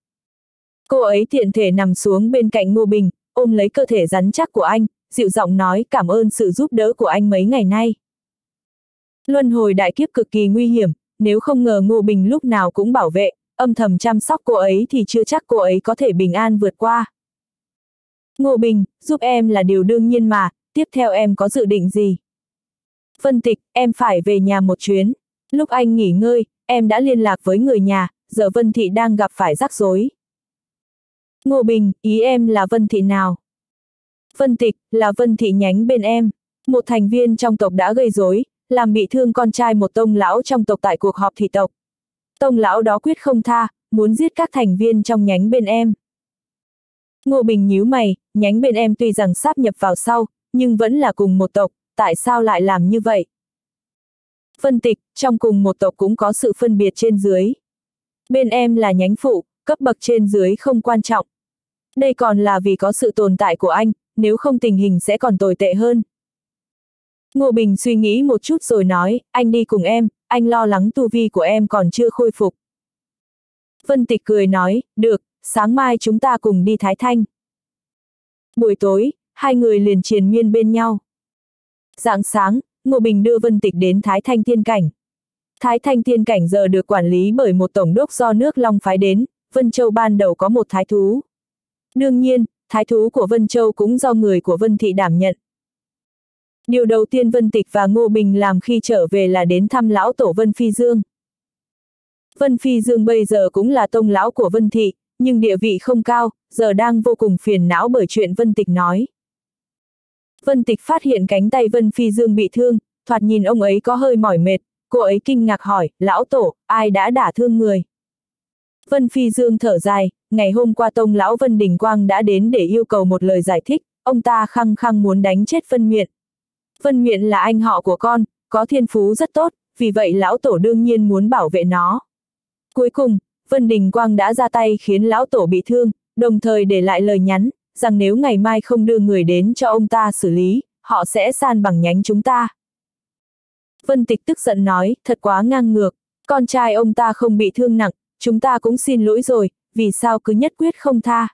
Cô ấy tiện thể nằm xuống bên cạnh Ngô Bình, ôm lấy cơ thể rắn chắc của anh, dịu giọng nói cảm ơn sự giúp đỡ của anh mấy ngày nay. Luân hồi đại kiếp cực kỳ nguy hiểm, nếu không ngờ Ngô Bình lúc nào cũng bảo vệ, âm thầm chăm sóc cô ấy thì chưa chắc cô ấy có thể bình an vượt qua. Ngô Bình, giúp em là điều đương nhiên mà, tiếp theo em có dự định gì? Vân Tịch, em phải về nhà một chuyến. Lúc anh nghỉ ngơi, em đã liên lạc với người nhà, giờ Vân Thị đang gặp phải rắc rối. Ngô Bình, ý em là Vân Thị nào? Vân Tịch, là Vân Thị nhánh bên em. Một thành viên trong tộc đã gây rối, làm bị thương con trai một tông lão trong tộc tại cuộc họp thị tộc. Tông lão đó quyết không tha, muốn giết các thành viên trong nhánh bên em. Ngô Bình nhíu mày, nhánh bên em tuy rằng sáp nhập vào sau, nhưng vẫn là cùng một tộc, tại sao lại làm như vậy? Phân tịch, trong cùng một tộc cũng có sự phân biệt trên dưới. Bên em là nhánh phụ, cấp bậc trên dưới không quan trọng. Đây còn là vì có sự tồn tại của anh, nếu không tình hình sẽ còn tồi tệ hơn. Ngô Bình suy nghĩ một chút rồi nói, anh đi cùng em, anh lo lắng tu vi của em còn chưa khôi phục. Vân Tịch cười nói, được, sáng mai chúng ta cùng đi Thái Thanh. Buổi tối, hai người liền triền miên bên nhau. Dạng sáng, Ngô Bình đưa Vân Tịch đến Thái Thanh Tiên Cảnh. Thái Thanh Tiên Cảnh giờ được quản lý bởi một tổng đốc do nước Long phái đến, Vân Châu ban đầu có một thái thú. Đương nhiên, thái thú của Vân Châu cũng do người của Vân Thị đảm nhận. Điều đầu tiên Vân Tịch và Ngô Bình làm khi trở về là đến thăm lão tổ Vân Phi Dương. Vân Phi Dương bây giờ cũng là tông lão của Vân Thị, nhưng địa vị không cao, giờ đang vô cùng phiền não bởi chuyện Vân Tịch nói. Vân Tịch phát hiện cánh tay Vân Phi Dương bị thương, thoạt nhìn ông ấy có hơi mỏi mệt, cô ấy kinh ngạc hỏi, lão tổ, ai đã đả thương người? Vân Phi Dương thở dài, ngày hôm qua tông lão Vân Đình Quang đã đến để yêu cầu một lời giải thích, ông ta khăng khăng muốn đánh chết Vân Miện. Vân Miện là anh họ của con, có thiên phú rất tốt, vì vậy lão tổ đương nhiên muốn bảo vệ nó. Cuối cùng, Vân Đình Quang đã ra tay khiến lão tổ bị thương, đồng thời để lại lời nhắn, rằng nếu ngày mai không đưa người đến cho ông ta xử lý, họ sẽ san bằng nhánh chúng ta. Vân Tịch tức giận nói, thật quá ngang ngược, con trai ông ta không bị thương nặng, chúng ta cũng xin lỗi rồi, vì sao cứ nhất quyết không tha.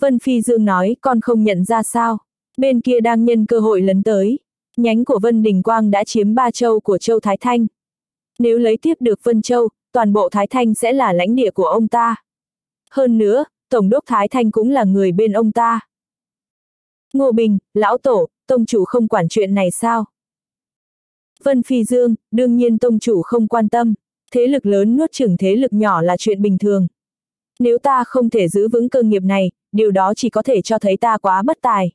Vân Phi Dương nói, con không nhận ra sao, bên kia đang nhân cơ hội lấn tới. Nhánh của Vân Đình Quang đã chiếm ba châu của châu Thái Thanh. Nếu lấy tiếp được Vân Châu, toàn bộ Thái Thanh sẽ là lãnh địa của ông ta. Hơn nữa, Tổng đốc Thái Thanh cũng là người bên ông ta. Ngô Bình, Lão Tổ, Tông Chủ không quản chuyện này sao? Vân Phi Dương, đương nhiên Tông Chủ không quan tâm. Thế lực lớn nuốt chửng thế lực nhỏ là chuyện bình thường. Nếu ta không thể giữ vững cơ nghiệp này, điều đó chỉ có thể cho thấy ta quá bất tài.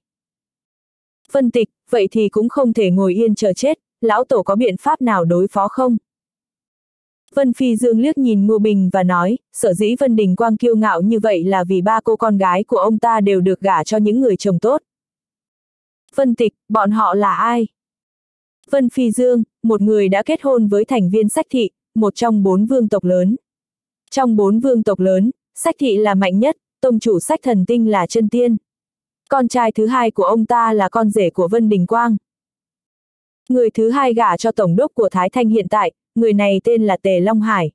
Vân Tịch, vậy thì cũng không thể ngồi yên chờ chết, lão tổ có biện pháp nào đối phó không? Vân Phi Dương liếc nhìn Ngô Bình và nói, sở dĩ Vân Đình Quang kiêu ngạo như vậy là vì ba cô con gái của ông ta đều được gả cho những người chồng tốt. Vân Tịch, bọn họ là ai? Vân Phi Dương, một người đã kết hôn với thành viên sách thị, một trong bốn vương tộc lớn. Trong bốn vương tộc lớn, sách thị là mạnh nhất, tông chủ sách thần tinh là chân tiên. Con trai thứ hai của ông ta là con rể của Vân Đình Quang. Người thứ hai gả cho tổng đốc của Thái Thanh hiện tại, người này tên là Tề Long Hải.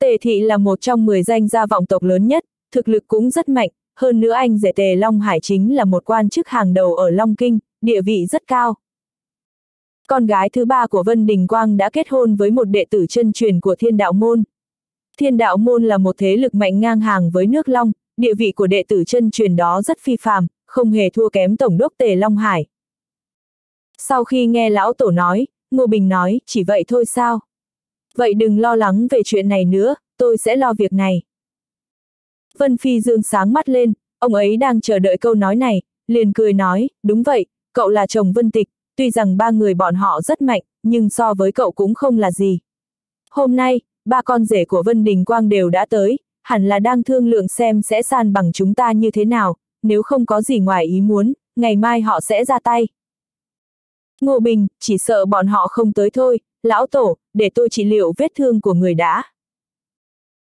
Tề Thị là một trong 10 danh gia vọng tộc lớn nhất, thực lực cũng rất mạnh, hơn nữa anh rể Tề Long Hải chính là một quan chức hàng đầu ở Long Kinh, địa vị rất cao. Con gái thứ ba của Vân Đình Quang đã kết hôn với một đệ tử chân truyền của Thiên Đạo Môn. Thiên Đạo Môn là một thế lực mạnh ngang hàng với nước Long, địa vị của đệ tử chân truyền đó rất phi phàm, không hề thua kém Tổng đốc Tề Long Hải. Sau khi nghe lão tổ nói, Ngô Bình nói, chỉ vậy thôi sao? Vậy đừng lo lắng về chuyện này nữa, tôi sẽ lo việc này. Vân Phi Dương sáng mắt lên, ông ấy đang chờ đợi câu nói này, liền cười nói, đúng vậy, cậu là chồng Vân Tịch, tuy rằng ba người bọn họ rất mạnh, nhưng so với cậu cũng không là gì. Hôm nay, ba con rể của Vân Đình Quang đều đã tới, hẳn là đang thương lượng xem sẽ san bằng chúng ta như thế nào, nếu không có gì ngoài ý muốn, ngày mai họ sẽ ra tay. Ngô Bình, chỉ sợ bọn họ không tới thôi, lão tổ, để tôi trị liệu vết thương của người đã.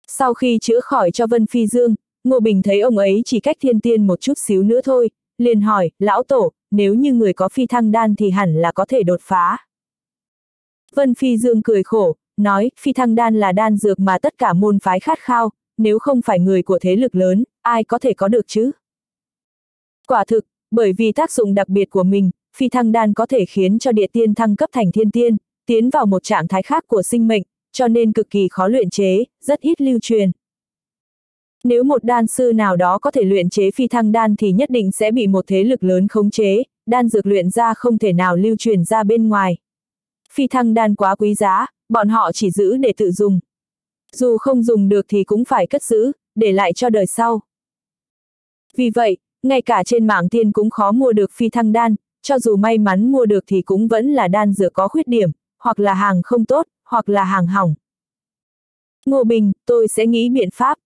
Sau khi chữa khỏi cho Vân Phi Dương, Ngô Bình thấy ông ấy chỉ cách thiên tiên một chút xíu nữa thôi, liền hỏi, lão tổ, nếu như người có phi thăng đan thì hẳn là có thể đột phá. Vân Phi Dương cười khổ, nói, phi thăng đan là đan dược mà tất cả môn phái khát khao, nếu không phải người của thế lực lớn, ai có thể có được chứ? Quả thực, bởi vì tác dụng đặc biệt của mình, phi thăng đan có thể khiến cho địa tiên thăng cấp thành thiên tiên, tiến vào một trạng thái khác của sinh mệnh, cho nên cực kỳ khó luyện chế, rất ít lưu truyền. Nếu một đan sư nào đó có thể luyện chế phi thăng đan thì nhất định sẽ bị một thế lực lớn khống chế, đan dược luyện ra không thể nào lưu truyền ra bên ngoài. Phi thăng đan quá quý giá, bọn họ chỉ giữ để tự dùng. Dù không dùng được thì cũng phải cất giữ, để lại cho đời sau. Vì vậy, ngay cả trên mạng tiên cũng khó mua được phi thăng đan, cho dù may mắn mua được thì cũng vẫn là đan dựa có khuyết điểm, hoặc là hàng không tốt, hoặc là hàng hỏng. Ngô Bình, tôi sẽ nghĩ biện pháp.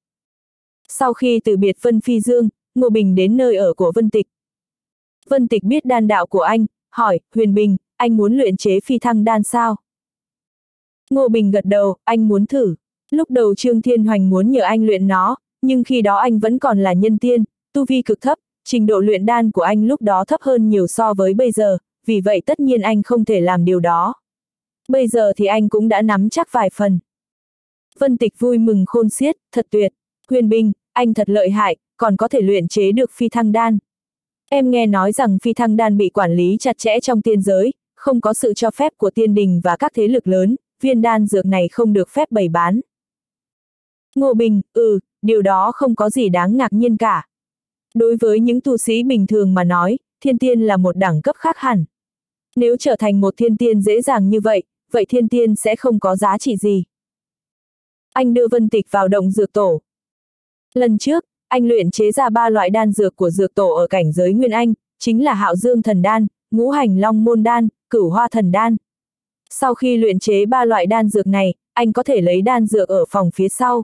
Sau khi từ biệt Vân Phi Dương, Ngô Bình đến nơi ở của Vân Tịch. Vân Tịch biết đan đạo của anh, hỏi, Huyền Bình, anh muốn luyện chế phi thăng đan sao? Ngô Bình gật đầu, anh muốn thử. Lúc đầu Trương Thiên Hoành muốn nhờ anh luyện nó, nhưng khi đó anh vẫn còn là nhân tiên, tu vi cực thấp, trình độ luyện đan của anh lúc đó thấp hơn nhiều so với bây giờ, vì vậy tất nhiên anh không thể làm điều đó. Bây giờ thì anh cũng đã nắm chắc vài phần. Vân Tịch vui mừng khôn xiết, thật tuyệt. Huyền Bình, anh thật lợi hại, còn có thể luyện chế được phi thăng đan. Em nghe nói rằng phi thăng đan bị quản lý chặt chẽ trong tiên giới, không có sự cho phép của tiên đình và các thế lực lớn, viên đan dược này không được phép bày bán. Ngô Bình, ừ, điều đó không có gì đáng ngạc nhiên cả. Đối với những tu sĩ bình thường mà nói, thiên tiên là một đẳng cấp khác hẳn. Nếu trở thành một thiên tiên dễ dàng như vậy, vậy thiên tiên sẽ không có giá trị gì. Anh đưa Vân Tịch vào động dược tổ. Lần trước, anh luyện chế ra ba loại đan dược của dược tổ ở cảnh giới Nguyên Anh, chính là hạo dương thần đan, ngũ hành long môn đan, cửu hoa thần đan. Sau khi luyện chế ba loại đan dược này, anh có thể lấy đan dược ở phòng phía sau.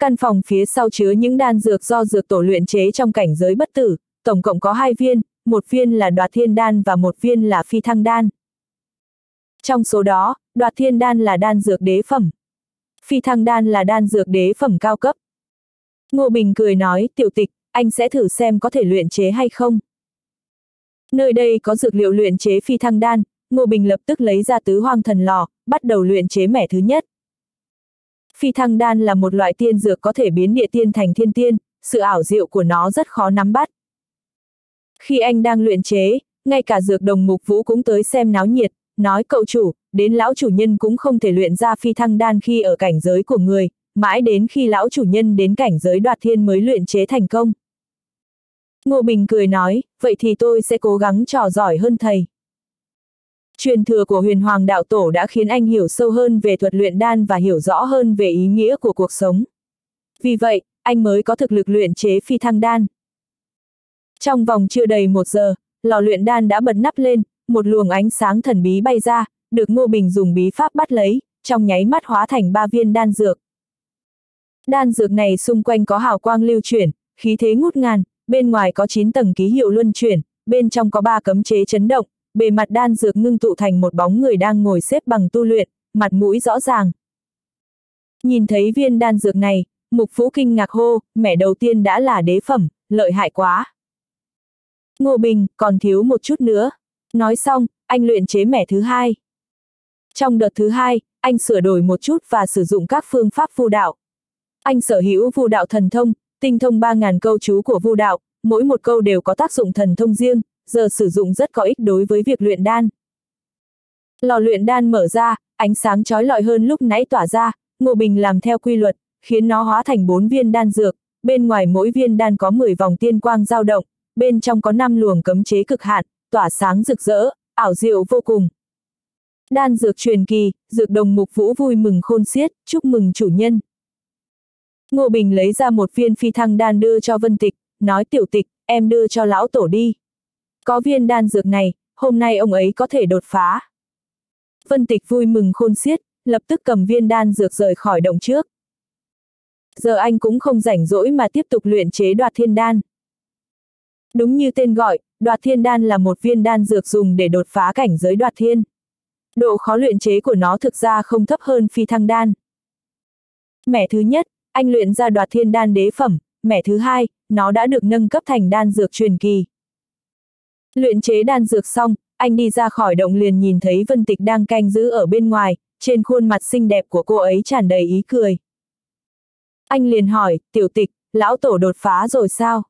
Căn phòng phía sau chứa những đan dược do dược tổ luyện chế trong cảnh giới bất tử, tổng cộng có hai viên, một viên là đoạt thiên đan và một viên là phi thăng đan. Trong số đó, đoạt thiên đan là đan dược đế phẩm. Phi thăng đan là đan dược đế phẩm cao cấp. Ngô Bình cười nói, tiểu tịch, anh sẽ thử xem có thể luyện chế hay không. Nơi đây có dược liệu luyện chế phi thăng đan, Ngô Bình lập tức lấy ra tứ hoang thần lò, bắt đầu luyện chế mẻ thứ nhất. Phi thăng đan là một loại tiên dược có thể biến địa tiên thành thiên tiên, sự ảo diệu của nó rất khó nắm bắt. Khi anh đang luyện chế, ngay cả dược đồng mục vũ cũng tới xem náo nhiệt, nói cậu chủ, đến lão chủ nhân cũng không thể luyện ra phi thăng đan khi ở cảnh giới của người, mãi đến khi lão chủ nhân đến cảnh giới đoạt thiên mới luyện chế thành công. Ngô Bình cười nói, vậy thì tôi sẽ cố gắng trò giỏi hơn thầy. Truyền thừa của huyền hoàng đạo tổ đã khiến anh hiểu sâu hơn về thuật luyện đan và hiểu rõ hơn về ý nghĩa của cuộc sống. Vì vậy, anh mới có thực lực luyện chế phi thăng đan. Trong vòng chưa đầy một giờ, lò luyện đan đã bật nắp lên, một luồng ánh sáng thần bí bay ra, được Ngô Bình dùng bí pháp bắt lấy, trong nháy mắt hóa thành ba viên đan dược. Đan dược này xung quanh có hào quang lưu chuyển, khí thế ngút ngàn, bên ngoài có 9 tầng ký hiệu luân chuyển, bên trong có ba cấm chế chấn động, bề mặt đan dược ngưng tụ thành một bóng người đang ngồi xếp bằng tu luyện, mặt mũi rõ ràng. Nhìn thấy viên đan dược này, Mục Phú kinh ngạc hô, mẹ đầu tiên đã là đế phẩm, lợi hại quá. Ngô Bình, còn thiếu một chút nữa. Nói xong, anh luyện chế mẻ thứ hai. Trong đợt thứ hai, anh sửa đổi một chút và sử dụng các phương pháp vu đạo. Anh sở hữu vu đạo thần thông, tinh thông 3.000 câu chú của vu đạo, mỗi một câu đều có tác dụng thần thông riêng, giờ sử dụng rất có ích đối với việc luyện đan. Lò luyện đan mở ra, ánh sáng chói lọi hơn lúc nãy tỏa ra, Ngô Bình làm theo quy luật, khiến nó hóa thành bốn viên đan dược, bên ngoài mỗi viên đan có 10 vòng tiên quang dao động, bên trong có 5 luồng cấm chế cực hạn, tỏa sáng rực rỡ, ảo diệu vô cùng. Đan dược truyền kỳ, dược đồng mục vũ vui mừng khôn xiết, chúc mừng chủ nhân. Ngô Bình lấy ra một viên phi thăng đan đưa cho Vân Tịch, nói tiểu tịch, em đưa cho lão tổ đi. Có viên đan dược này, hôm nay ông ấy có thể đột phá. Vân Tịch vui mừng khôn xiết, lập tức cầm viên đan dược rời khỏi động trước. Giờ anh cũng không rảnh rỗi mà tiếp tục luyện chế đoạt thiên đan. Đúng như tên gọi, đoạt thiên đan là một viên đan dược dùng để đột phá cảnh giới đoạt thiên. Độ khó luyện chế của nó thực ra không thấp hơn phi thăng đan. Mẻ thứ nhất, anh luyện ra đoạt thiên đan đế phẩm, mẻ thứ hai, nó đã được nâng cấp thành đan dược truyền kỳ. Luyện chế đan dược xong, anh đi ra khỏi động liền nhìn thấy Vân Tịch đang canh giữ ở bên ngoài, trên khuôn mặt xinh đẹp của cô ấy tràn đầy ý cười. Anh liền hỏi, tiểu tịch, lão tổ đột phá rồi sao?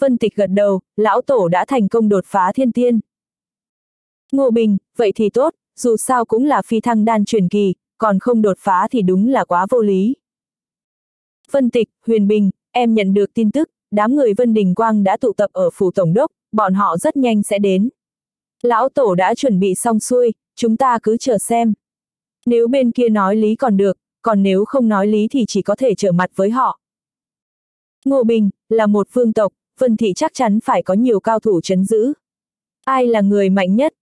Vân Tịch gật đầu, lão tổ đã thành công đột phá thiên tiên. Ngô Bình, vậy thì tốt, dù sao cũng là phi thăng đan truyền kỳ, còn không đột phá thì đúng là quá vô lý. Vân Tịch, Huyền Bình, em nhận được tin tức, đám người Vân Đình Quang đã tụ tập ở phủ tổng đốc, bọn họ rất nhanh sẽ đến. Lão Tổ đã chuẩn bị xong xuôi, chúng ta cứ chờ xem. Nếu bên kia nói lý còn được, còn nếu không nói lý thì chỉ có thể trở mặt với họ. Ngô Bình, là một phương tộc, Vân Thị chắc chắn phải có nhiều cao thủ chấn giữ. Ai là người mạnh nhất?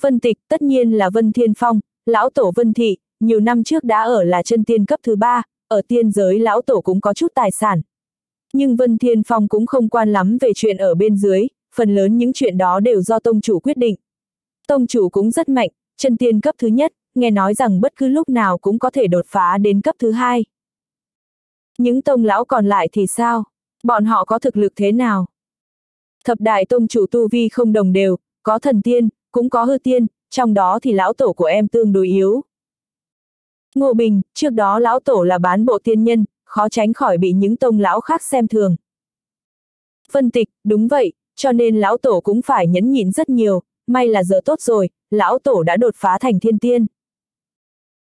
Vân Tịch, tất nhiên là Vân Thiên Phong, lão tổ Vân Thị, nhiều năm trước đã ở là chân tiên cấp thứ ba, ở tiên giới lão tổ cũng có chút tài sản. Nhưng Vân Thiên Phong cũng không quan lắm về chuyện ở bên dưới, phần lớn những chuyện đó đều do tông chủ quyết định. Tông chủ cũng rất mạnh, chân tiên cấp thứ nhất, nghe nói rằng bất cứ lúc nào cũng có thể đột phá đến cấp thứ hai. Những tông lão còn lại thì sao? Bọn họ có thực lực thế nào? Thập đại tông chủ tu vi không đồng đều, có thần tiên, cũng có hư tiên, trong đó thì lão tổ của em tương đối yếu. Ngô Bình, trước đó lão tổ là bán bộ tiên nhân, khó tránh khỏi bị những tông lão khác xem thường. Phân tịch, đúng vậy, cho nên lão tổ cũng phải nhẫn nhịn rất nhiều, may là giờ tốt rồi, lão tổ đã đột phá thành thiên tiên.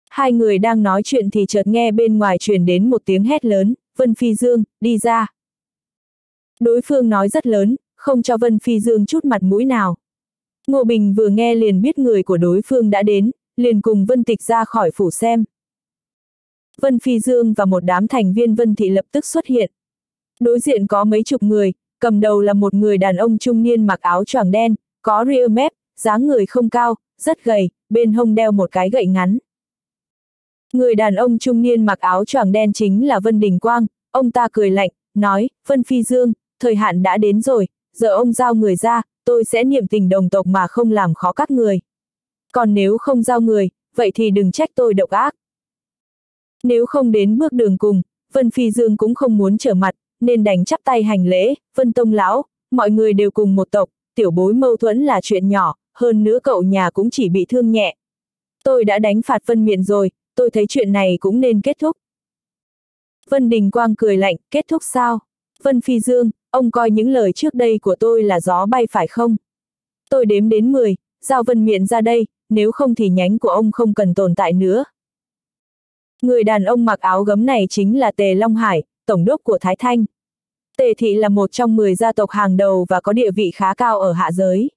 Hai người đang nói chuyện thì chợt nghe bên ngoài truyền đến một tiếng hét lớn, Vân Phi Dương, đi ra. Đối phương nói rất lớn, không cho Vân Phi Dương chút mặt mũi nào. Ngô Bình vừa nghe liền biết người của đối phương đã đến, liền cùng Vân Tịch ra khỏi phủ xem. Vân Phi Dương và một đám thành viên Vân Thị lập tức xuất hiện. Đối diện có mấy chục người, cầm đầu là một người đàn ông trung niên mặc áo choàng đen, có ria mép, dáng người không cao, rất gầy, bên hông đeo một cái gậy ngắn. Người đàn ông trung niên mặc áo choàng đen chính là Vân Đình Quang, ông ta cười lạnh, nói, Vân Phi Dương, thời hạn đã đến rồi, giờ ông giao người ra, tôi sẽ niệm tình đồng tộc mà không làm khó các người. Còn nếu không giao người, vậy thì đừng trách tôi độc ác. Nếu không đến bước đường cùng, Vân Phi Dương cũng không muốn trở mặt, nên đành chắp tay hành lễ, Vân Tông Lão, mọi người đều cùng một tộc, tiểu bối mâu thuẫn là chuyện nhỏ, hơn nữa cậu nhà cũng chỉ bị thương nhẹ. Tôi đã đánh phạt Vân Miện rồi, tôi thấy chuyện này cũng nên kết thúc. Vân Đình Quang cười lạnh, kết thúc sao? Vân Phi Dương, ông coi những lời trước đây của tôi là gió bay phải không? Tôi đếm đến 10, giao Vân Miện ra đây, nếu không thì nhánh của ông không cần tồn tại nữa. Người đàn ông mặc áo gấm này chính là Tề Long Hải, tổng đốc của Thái Thanh. Tề Thị là một trong 10 gia tộc hàng đầu và có địa vị khá cao ở hạ giới.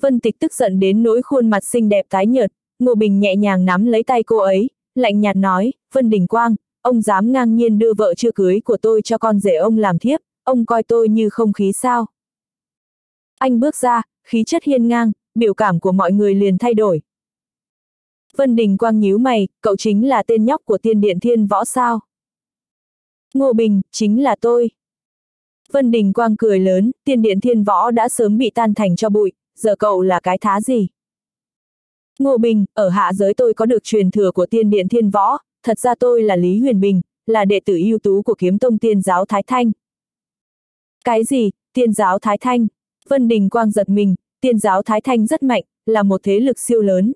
Vân Tịch tức giận đến nỗi khuôn mặt xinh đẹp tái nhợt, Ngô Bình nhẹ nhàng nắm lấy tay cô ấy, lạnh nhạt nói, Vân Đình Quang, ông dám ngang nhiên đưa vợ chưa cưới của tôi cho con rể ông làm thiếp, ông coi tôi như không khí sao. Anh bước ra, khí chất hiên ngang, biểu cảm của mọi người liền thay đổi. Vân Đình Quang nhíu mày, cậu chính là tên nhóc của tiên điện thiên võ sao? Ngô Bình, chính là tôi. Vân Đình Quang cười lớn, tiên điện thiên võ đã sớm bị tan thành cho bụi, giờ cậu là cái thá gì? Ngô Bình, ở hạ giới tôi có được truyền thừa của tiên điện thiên võ, thật ra tôi là Lý Huyền Bình, là đệ tử ưu tú của kiếm tông tiên giáo Thái Thanh. Cái gì, tiên giáo Thái Thanh? Vân Đình Quang giật mình, tiên giáo Thái Thanh rất mạnh, là một thế lực siêu lớn.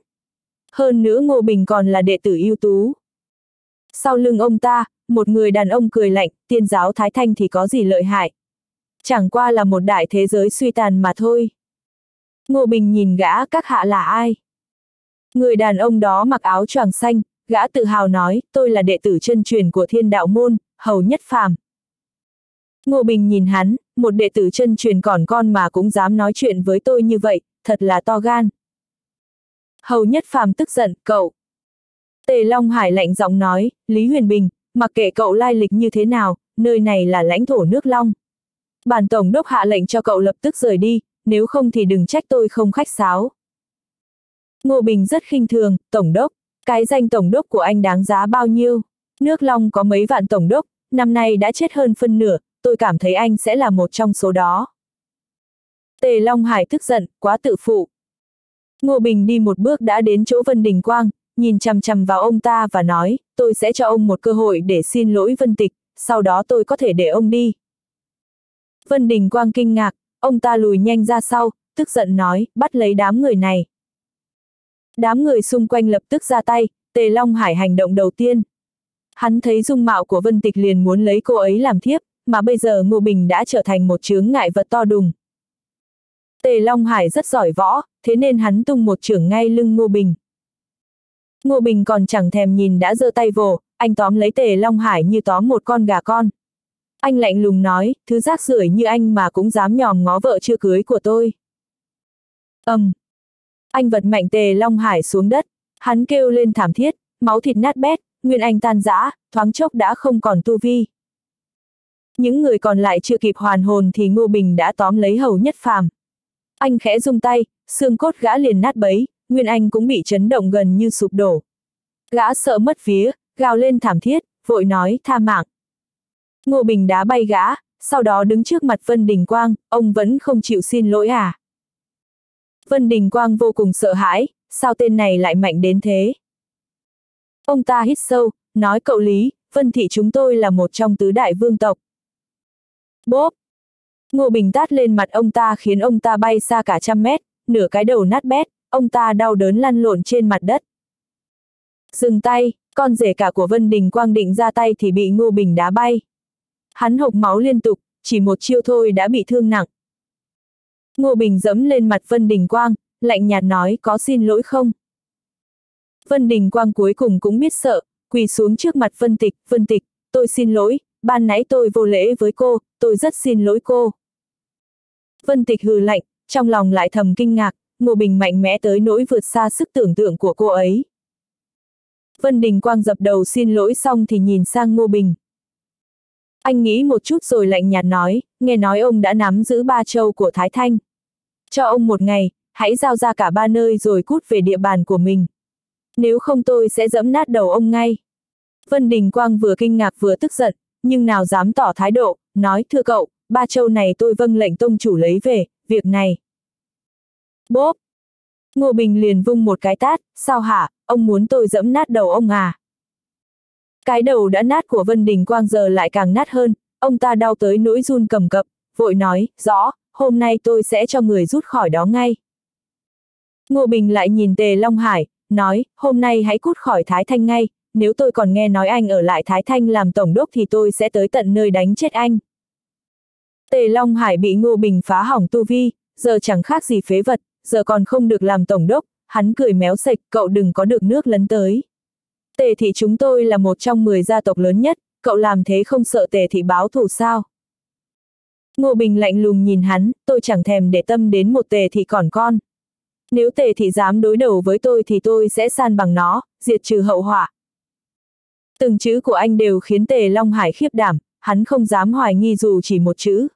Hơn nữa Ngô Bình còn là đệ tử ưu tú. Sau lưng ông ta, một người đàn ông cười lạnh, tiên giáo Thái Thanh thì có gì lợi hại. Chẳng qua là một đại thế giới suy tàn mà thôi. Ngô Bình nhìn gã các hạ là ai? Người đàn ông đó mặc áo choàng xanh, gã tự hào nói, tôi là đệ tử chân truyền của thiên đạo môn, hầu nhất phàm. Ngô Bình nhìn hắn, một đệ tử chân truyền còn con mà cũng dám nói chuyện với tôi như vậy, thật là to gan. Hầu nhất phàm tức giận, cậu. Tề Long Hải lạnh giọng nói, Lý Huyền Bình, mặc kệ cậu lai lịch như thế nào, nơi này là lãnh thổ nước Long. Bản Tổng đốc hạ lệnh cho cậu lập tức rời đi, nếu không thì đừng trách tôi không khách sáo. Ngô Bình rất khinh thường, Tổng đốc, cái danh Tổng đốc của anh đáng giá bao nhiêu? Nước Long có mấy vạn Tổng đốc, năm nay đã chết hơn phân nửa, tôi cảm thấy anh sẽ là một trong số đó. Tề Long Hải tức giận, quá tự phụ. Ngô Bình đi một bước đã đến chỗ Vân Đình Quang, nhìn chằm chằm vào ông ta và nói, tôi sẽ cho ông một cơ hội để xin lỗi Vân Tịch, sau đó tôi có thể để ông đi. Vân Đình Quang kinh ngạc, ông ta lùi nhanh ra sau, tức giận nói, bắt lấy đám người này. Đám người xung quanh lập tức ra tay, Tề Long Hải hành động đầu tiên. Hắn thấy dung mạo của Vân Tịch liền muốn lấy cô ấy làm thiếp, mà bây giờ Ngô Bình đã trở thành một chướng ngại vật to đùng. Tề Long Hải rất giỏi võ, thế nên hắn tung một trưởng ngay lưng Ngô Bình. Ngô Bình còn chẳng thèm nhìn đã giơ tay vồ, anh tóm lấy Tề Long Hải như tóm một con gà con. Anh lạnh lùng nói, thứ rác rưởi như anh mà cũng dám nhòm ngó vợ chưa cưới của tôi. ầm, um. Anh vật mạnh Tề Long Hải xuống đất, hắn kêu lên thảm thiết, máu thịt nát bét, nguyên anh tan rã, thoáng chốc đã không còn tu vi. Những người còn lại chưa kịp hoàn hồn thì Ngô Bình đã tóm lấy hầu nhất phàm. Anh khẽ rung tay, xương cốt gã liền nát bấy, Nguyên Anh cũng bị chấn động gần như sụp đổ. Gã sợ mất vía, gào lên thảm thiết, vội nói tha mạng. Ngô Bình đá bay gã, sau đó đứng trước mặt Vân Đình Quang, ông vẫn không chịu xin lỗi à. Vân Đình Quang vô cùng sợ hãi, sao tên này lại mạnh đến thế? Ông ta hít sâu, nói cậu Lý, Vân Thị chúng tôi là một trong tứ đại vương tộc. Bốp! Ngô Bình tát lên mặt ông ta khiến ông ta bay xa cả trăm mét, nửa cái đầu nát bét, ông ta đau đớn lăn lộn trên mặt đất. Dừng tay, con rể cả của Vân Đình Quang định ra tay thì bị Ngô Bình đá bay. Hắn hộc máu liên tục, chỉ một chiêu thôi đã bị thương nặng. Ngô Bình dẫm lên mặt Vân Đình Quang, lạnh nhạt nói có xin lỗi không? Vân Đình Quang cuối cùng cũng biết sợ, quỳ xuống trước mặt Vân Tịch, Vân Tịch, tôi xin lỗi, ban nãy tôi vô lễ với cô, tôi rất xin lỗi cô. Vân Tịch hừ lạnh, trong lòng lại thầm kinh ngạc, Ngô Bình mạnh mẽ tới nỗi vượt xa sức tưởng tượng của cô ấy. Vân Đình Quang dập đầu xin lỗi xong thì nhìn sang Ngô Bình. Anh nghĩ một chút rồi lạnh nhạt nói, nghe nói ông đã nắm giữ ba châu của Thái Thanh. Cho ông một ngày, hãy giao ra cả ba nơi rồi cút về địa bàn của mình. Nếu không tôi sẽ dẫm nát đầu ông ngay. Vân Đình Quang vừa kinh ngạc vừa tức giận, nhưng nào dám tỏ thái độ, nói thưa cậu, ba châu này tôi vâng lệnh tông chủ lấy về, việc này. Bốp! Ngô Bình liền vung một cái tát, sao hả, ông muốn tôi dẫm nát đầu ông à? Cái đầu đã nát của Vân Đình Quang giờ lại càng nát hơn, ông ta đau tới nỗi run cầm cập, vội nói, rõ, hôm nay tôi sẽ cho người rút khỏi đó ngay. Ngô Bình lại nhìn Tề Long Hải, nói, hôm nay hãy cút khỏi Thái Thanh ngay, nếu tôi còn nghe nói anh ở lại Thái Thanh làm tổng đốc thì tôi sẽ tới tận nơi đánh chết anh. Tề Long Hải bị Ngô Bình phá hỏng tu vi, giờ chẳng khác gì phế vật, giờ còn không được làm tổng đốc, hắn cười méo sạch, cậu đừng có được nước lấn tới. Tề thị chúng tôi là một trong 10 gia tộc lớn nhất, cậu làm thế không sợ tề thị báo thù sao? Ngô Bình lạnh lùng nhìn hắn, tôi chẳng thèm để tâm đến một tề thị còn con. Nếu tề thị dám đối đầu với tôi thì tôi sẽ san bằng nó, diệt trừ hậu họa. Từng chữ của anh đều khiến tề Long Hải khiếp đảm, hắn không dám hoài nghi dù chỉ một chữ.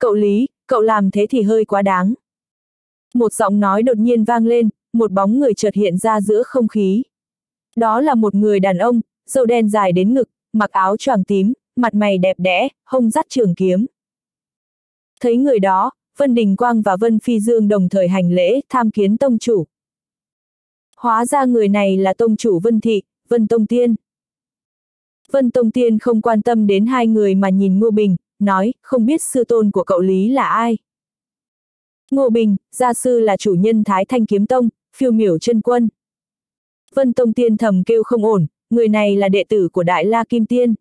Cậu Lý, cậu làm thế thì hơi quá đáng. Một giọng nói đột nhiên vang lên, một bóng người chợt hiện ra giữa không khí. Đó là một người đàn ông, râu đen dài đến ngực, mặc áo choàng tím, mặt mày đẹp đẽ, hông dắt trường kiếm. Thấy người đó, Vân Đình Quang và Vân Phi Dương đồng thời hành lễ, tham kiến tông chủ. Hóa ra người này là tông chủ Vân Thị, Vân Tông Tiên. Vân Tông Tiên không quan tâm đến hai người mà nhìn Ngô Bình, nói, không biết sư tôn của cậu Lý là ai. Ngô Bình, gia sư là chủ nhân Thái Thanh Kiếm Tông, phiêu miểu chân quân. Vân Tông Tiên thầm kêu không ổn, người này là đệ tử của Đại La Kim Tiên.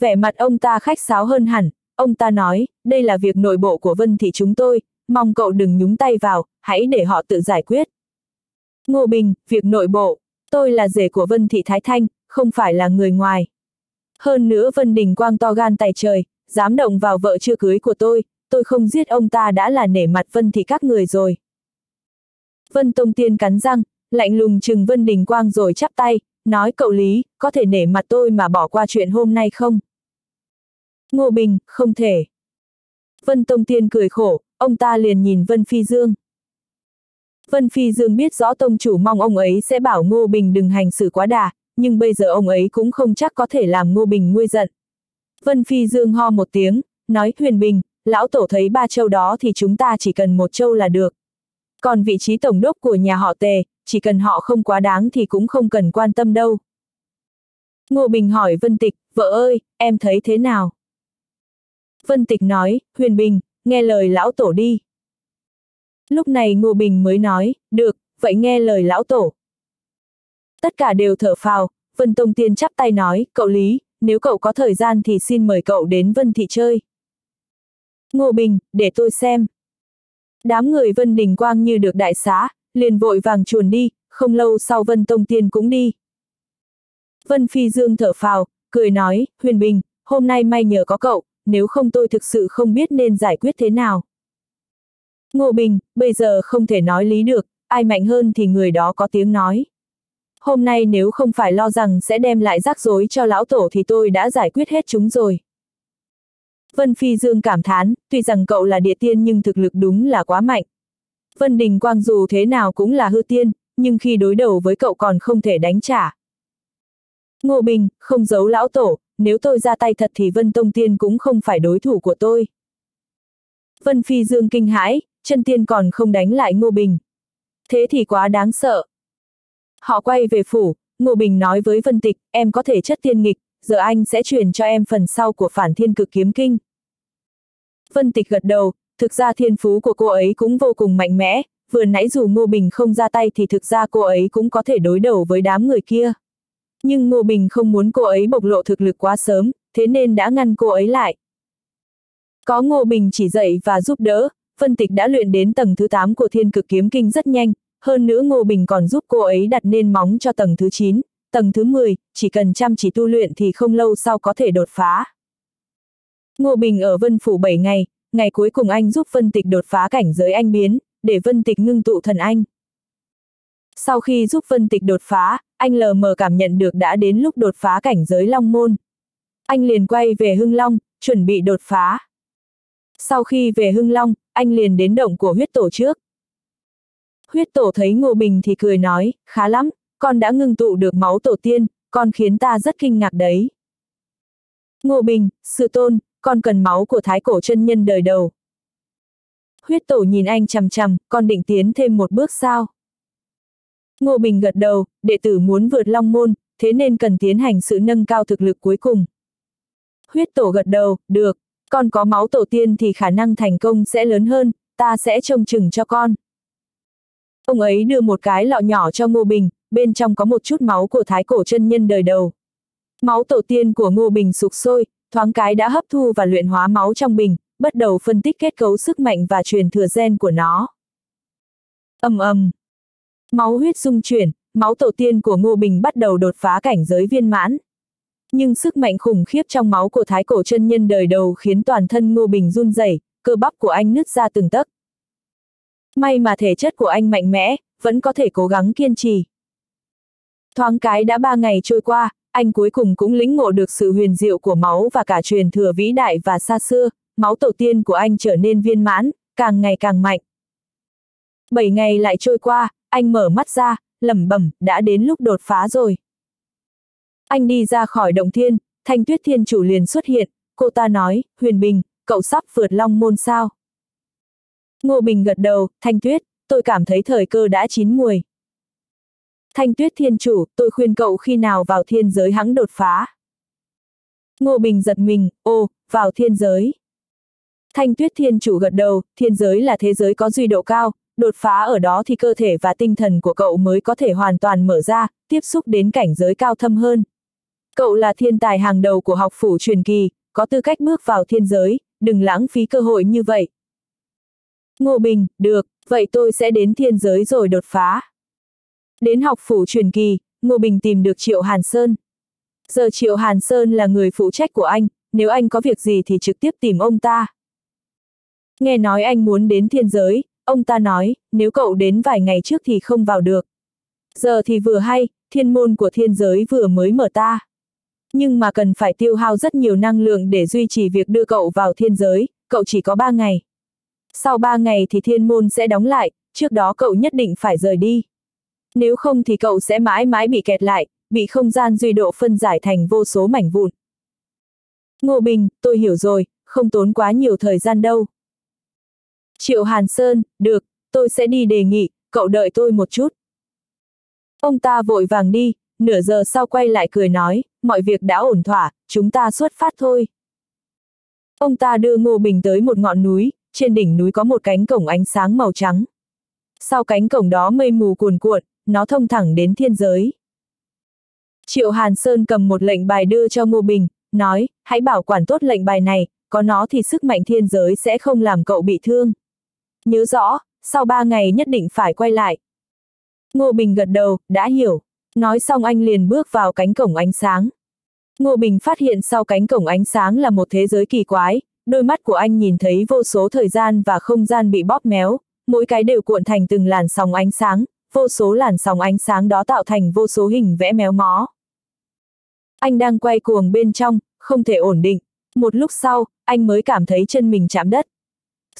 Vẻ mặt ông ta khách sáo hơn hẳn, ông ta nói, đây là việc nội bộ của Vân Thị chúng tôi, mong cậu đừng nhúng tay vào, hãy để họ tự giải quyết. Ngô Bình, việc nội bộ, tôi là rể của Vân Thị Thái Thanh, không phải là người ngoài. Hơn nữa Vân Đình Quang to gan tài trời, dám động vào vợ chưa cưới của tôi, tôi không giết ông ta đã là nể mặt Vân Thị các người rồi. Vân Tông Tiên cắn răng, lạnh lùng chừng Vân Đình Quang rồi chắp tay, nói cậu Lý, có thể nể mặt tôi mà bỏ qua chuyện hôm nay không? Ngô Bình, không thể. Vân Tông Tiên cười khổ, ông ta liền nhìn Vân Phi Dương. Vân Phi Dương biết rõ tông chủ mong ông ấy sẽ bảo Ngô Bình đừng hành xử quá đà, nhưng bây giờ ông ấy cũng không chắc có thể làm Ngô Bình nguôi giận. Vân Phi Dương ho một tiếng, nói Huyền Bình, lão tổ thấy ba châu đó thì chúng ta chỉ cần một châu là được. Còn vị trí tổng đốc của nhà họ Tề, chỉ cần họ không quá đáng thì cũng không cần quan tâm đâu. Ngô Bình hỏi Vân Tịch, vợ ơi, em thấy thế nào? Vân Tịch nói, Huyền Bình, nghe lời lão tổ đi. Lúc này Ngô Bình mới nói, được, vậy nghe lời lão tổ. Tất cả đều thở phào, Vân Tông Tiên chắp tay nói, cậu Lý, nếu cậu có thời gian thì xin mời cậu đến Vân Thị chơi. Ngô Bình, để tôi xem. Đám người Vân Đình Quang như được đại xá, liền vội vàng chuồn đi, không lâu sau Vân Tông Tiên cũng đi. Vân Phi Dương thở phào, cười nói, Huyền Bình, hôm nay may nhờ có cậu, nếu không tôi thực sự không biết nên giải quyết thế nào. Ngô Bình, bây giờ không thể nói lý được, ai mạnh hơn thì người đó có tiếng nói. Hôm nay nếu không phải lo rằng sẽ đem lại rắc rối cho lão tổ thì tôi đã giải quyết hết chúng rồi. Vân Phi Dương cảm thán, tuy rằng cậu là địa tiên nhưng thực lực đúng là quá mạnh. Vân Đình Quang dù thế nào cũng là hư tiên, nhưng khi đối đầu với cậu còn không thể đánh trả. Ngô Bình, không giấu lão tổ, nếu tôi ra tay thật thì Vân Tông Tiên cũng không phải đối thủ của tôi. Vân Phi Dương kinh hãi, chân tiên còn không đánh lại Ngô Bình. Thế thì quá đáng sợ. Họ quay về phủ, Ngô Bình nói với Vân Tịch, em có thể chất tiên nghịch, giờ anh sẽ truyền cho em phần sau của phản thiên cực kiếm kinh. Vân Tịch gật đầu, thực ra thiên phú của cô ấy cũng vô cùng mạnh mẽ, vừa nãy dù Ngô Bình không ra tay thì thực ra cô ấy cũng có thể đối đầu với đám người kia. Nhưng Ngô Bình không muốn cô ấy bộc lộ thực lực quá sớm, thế nên đã ngăn cô ấy lại. Có Ngô Bình chỉ dạy và giúp đỡ, phân tịch đã luyện đến tầng thứ 8 của thiên cực kiếm kinh rất nhanh, hơn nữa Ngô Bình còn giúp cô ấy đặt nên móng cho tầng thứ 9, tầng thứ 10, chỉ cần chăm chỉ tu luyện thì không lâu sau có thể đột phá. Ngô Bình ở Vân Phủ 7 ngày, ngày cuối cùng anh giúp Vân Tịch đột phá cảnh giới anh biến, để Vân Tịch ngưng tụ thần anh. Sau khi giúp Vân Tịch đột phá, anh lờ mờ cảm nhận được đã đến lúc đột phá cảnh giới Long Môn. Anh liền quay về Hưng Long, chuẩn bị đột phá. Sau khi về Hưng Long, anh liền đến động của huyết tổ trước. Huyết tổ thấy Ngô Bình thì cười nói, khá lắm, con đã ngưng tụ được máu tổ tiên, con khiến ta rất kinh ngạc đấy. Ngô Bình, sư tôn, con cần máu của thái cổ chân nhân đời đầu. Huyết tổ nhìn anh chằm chằm, con định tiến thêm một bước sao? Ngô Bình gật đầu, đệ tử muốn vượt long môn, thế nên cần tiến hành sự nâng cao thực lực cuối cùng. Huyết tổ gật đầu, được, con có máu tổ tiên thì khả năng thành công sẽ lớn hơn, ta sẽ trông chừng cho con. Ông ấy đưa một cái lọ nhỏ cho Ngô Bình, bên trong có một chút máu của thái cổ chân nhân đời đầu. Máu tổ tiên của Ngô Bình sục sôi, thoáng cái đã hấp thu và luyện hóa máu trong bình, bắt đầu phân tích kết cấu sức mạnh và truyền thừa gen của nó. ầm ầm, máu huyết dung chuyển, máu tổ tiên của Ngô Bình bắt đầu đột phá cảnh giới viên mãn. Nhưng sức mạnh khủng khiếp trong máu của thái cổ chân nhân đời đầu khiến toàn thân Ngô Bình run rẩy, cơ bắp của anh nứt ra từng tấc. May mà thể chất của anh mạnh mẽ, vẫn có thể cố gắng kiên trì. Thoáng cái đã ba ngày trôi qua, anh cuối cùng cũng lĩnh ngộ được sự huyền diệu của máu và cả truyền thừa vĩ đại và xa xưa, máu tổ tiên của anh trở nên viên mãn, càng ngày càng mạnh. Bảy ngày lại trôi qua, anh mở mắt ra, lẩm bẩm, đã đến lúc đột phá rồi. Anh đi ra khỏi động thiên, thanh tuyết thiên chủ liền xuất hiện, cô ta nói, Huyền Bình, cậu sắp vượt long môn sao? Ngô Bình gật đầu, thanh tuyết, tôi cảm thấy thời cơ đã chín muồi. Thanh tuyết thiên chủ, tôi khuyên cậu khi nào vào thiên giới hắn đột phá. Ngô Bình giật mình, ô, vào thiên giới. Thanh tuyết thiên chủ gật đầu, thiên giới là thế giới có duy độ cao, đột phá ở đó thì cơ thể và tinh thần của cậu mới có thể hoàn toàn mở ra, tiếp xúc đến cảnh giới cao thâm hơn. Cậu là thiên tài hàng đầu của học phủ truyền kỳ, có tư cách bước vào thiên giới, đừng lãng phí cơ hội như vậy. Ngô Bình, được, vậy tôi sẽ đến thiên giới rồi đột phá. Đến học phủ truyền kỳ, Ngô Bình tìm được Triệu Hàn Sơn. Giờ Triệu Hàn Sơn là người phụ trách của anh, nếu anh có việc gì thì trực tiếp tìm ông ta. Nghe nói anh muốn đến thiên giới, ông ta nói, nếu cậu đến vài ngày trước thì không vào được. Giờ thì vừa hay, thiên môn của thiên giới vừa mới mở ta. Nhưng mà cần phải tiêu hao rất nhiều năng lượng để duy trì việc đưa cậu vào thiên giới, cậu chỉ có ba ngày. Sau ba ngày thì thiên môn sẽ đóng lại, trước đó cậu nhất định phải rời đi. Nếu không thì cậu sẽ mãi mãi bị kẹt lại, bị không gian duy độ phân giải thành vô số mảnh vụn. Ngô Bình, tôi hiểu rồi, không tốn quá nhiều thời gian đâu. Triệu Hàn Sơn, được, tôi sẽ đi đề nghị, cậu đợi tôi một chút. Ông ta vội vàng đi, nửa giờ sau quay lại cười nói, mọi việc đã ổn thỏa, chúng ta xuất phát thôi. Ông ta đưa Ngô Bình tới một ngọn núi, trên đỉnh núi có một cánh cổng ánh sáng màu trắng. Sau cánh cổng đó mây mù cuồn cuộn, nó thông thẳng đến thiên giới. Triệu Hàn Sơn cầm một lệnh bài đưa cho Ngô Bình, nói, hãy bảo quản tốt lệnh bài này, có nó thì sức mạnh thiên giới sẽ không làm cậu bị thương. Nhớ rõ, sau ba ngày nhất định phải quay lại. Ngô Bình gật đầu, đã hiểu. Nói xong anh liền bước vào cánh cổng ánh sáng. Ngô Bình phát hiện sau cánh cổng ánh sáng là một thế giới kỳ quái, đôi mắt của anh nhìn thấy vô số thời gian và không gian bị bóp méo, mỗi cái đều cuộn thành từng làn sóng ánh sáng, vô số làn sóng ánh sáng đó tạo thành vô số hình vẽ méo mó. Anh đang quay cuồng bên trong, không thể ổn định. Một lúc sau, anh mới cảm thấy chân mình chạm đất.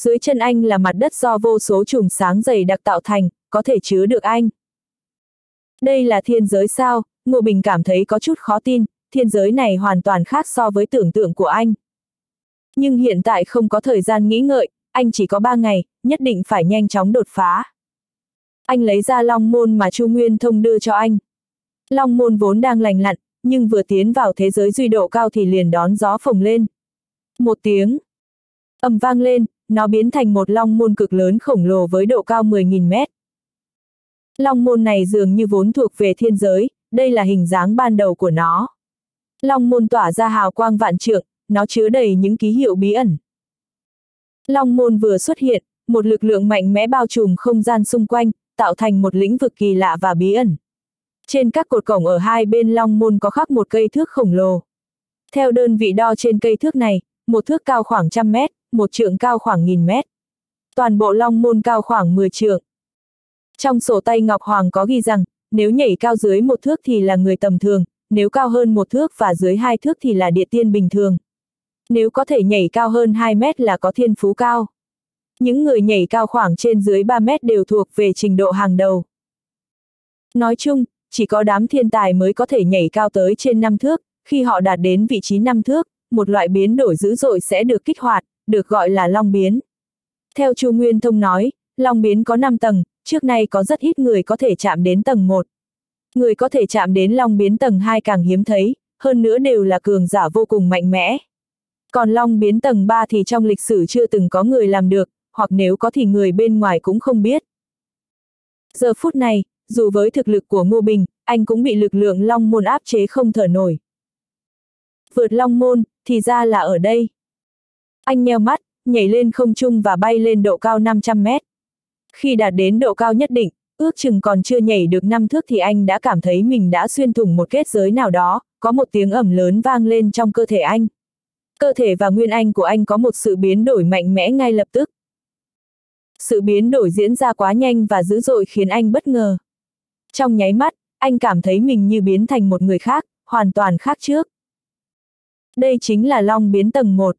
Dưới chân anh là mặt đất do vô số chùm sáng dày đặc tạo thành, có thể chứa được anh. Đây là thiên giới sao, Ngô Bình cảm thấy có chút khó tin, thiên giới này hoàn toàn khác so với tưởng tượng của anh. Nhưng hiện tại không có thời gian nghĩ ngợi, anh chỉ có ba ngày, nhất định phải nhanh chóng đột phá. Anh lấy ra long môn mà Chu Nguyên Thông đưa cho anh. Long môn vốn đang lành lặn, nhưng vừa tiến vào thế giới duy độ cao thì liền đón gió phồng lên. Một tiếng. ầm vang lên, nó biến thành một long môn cực lớn khổng lồ với độ cao 10.000 mét. Long môn này dường như vốn thuộc về thiên giới, đây là hình dáng ban đầu của nó. Long môn tỏa ra hào quang vạn trượng, nó chứa đầy những ký hiệu bí ẩn. Long môn vừa xuất hiện, một lực lượng mạnh mẽ bao trùm không gian xung quanh, tạo thành một lĩnh vực kỳ lạ và bí ẩn. Trên các cột cổng ở hai bên long môn có khắc một cây thước khổng lồ. Theo đơn vị đo trên cây thước này, một thước cao khoảng trăm mét, một trượng cao khoảng nghìn mét. Toàn bộ long môn cao khoảng 10 trượng. Trong sổ tay Ngọc Hoàng có ghi rằng, nếu nhảy cao dưới một thước thì là người tầm thường, nếu cao hơn một thước và dưới hai thước thì là địa tiên bình thường. Nếu có thể nhảy cao hơn 2 mét là có thiên phú cao. Những người nhảy cao khoảng trên dưới 3 mét đều thuộc về trình độ hàng đầu. Nói chung, chỉ có đám thiên tài mới có thể nhảy cao tới trên 5 thước, khi họ đạt đến vị trí 5 thước, một loại biến đổi dữ dội sẽ được kích hoạt, được gọi là long biến. Theo Chu Nguyên Thông nói, Long biến có 5 tầng, trước nay có rất ít người có thể chạm đến tầng 1. Người có thể chạm đến Long biến tầng 2 càng hiếm thấy, hơn nữa đều là cường giả vô cùng mạnh mẽ. Còn Long biến tầng 3 thì trong lịch sử chưa từng có người làm được, hoặc nếu có thì người bên ngoài cũng không biết. Giờ phút này, dù với thực lực của Ngô Bình, anh cũng bị lực lượng Long môn áp chế không thở nổi. Vượt Long môn, thì ra là ở đây. Anh nheo mắt, nhảy lên không trung và bay lên độ cao 500 mét. Khi đạt đến độ cao nhất định, ước chừng còn chưa nhảy được năm thước thì anh đã cảm thấy mình đã xuyên thủng một kết giới nào đó, có một tiếng ẩm lớn vang lên trong cơ thể anh. Cơ thể và nguyên anh của anh có một sự biến đổi mạnh mẽ ngay lập tức. Sự biến đổi diễn ra quá nhanh và dữ dội khiến anh bất ngờ. Trong nháy mắt, anh cảm thấy mình như biến thành một người khác, hoàn toàn khác trước. Đây chính là long biến tầng 1.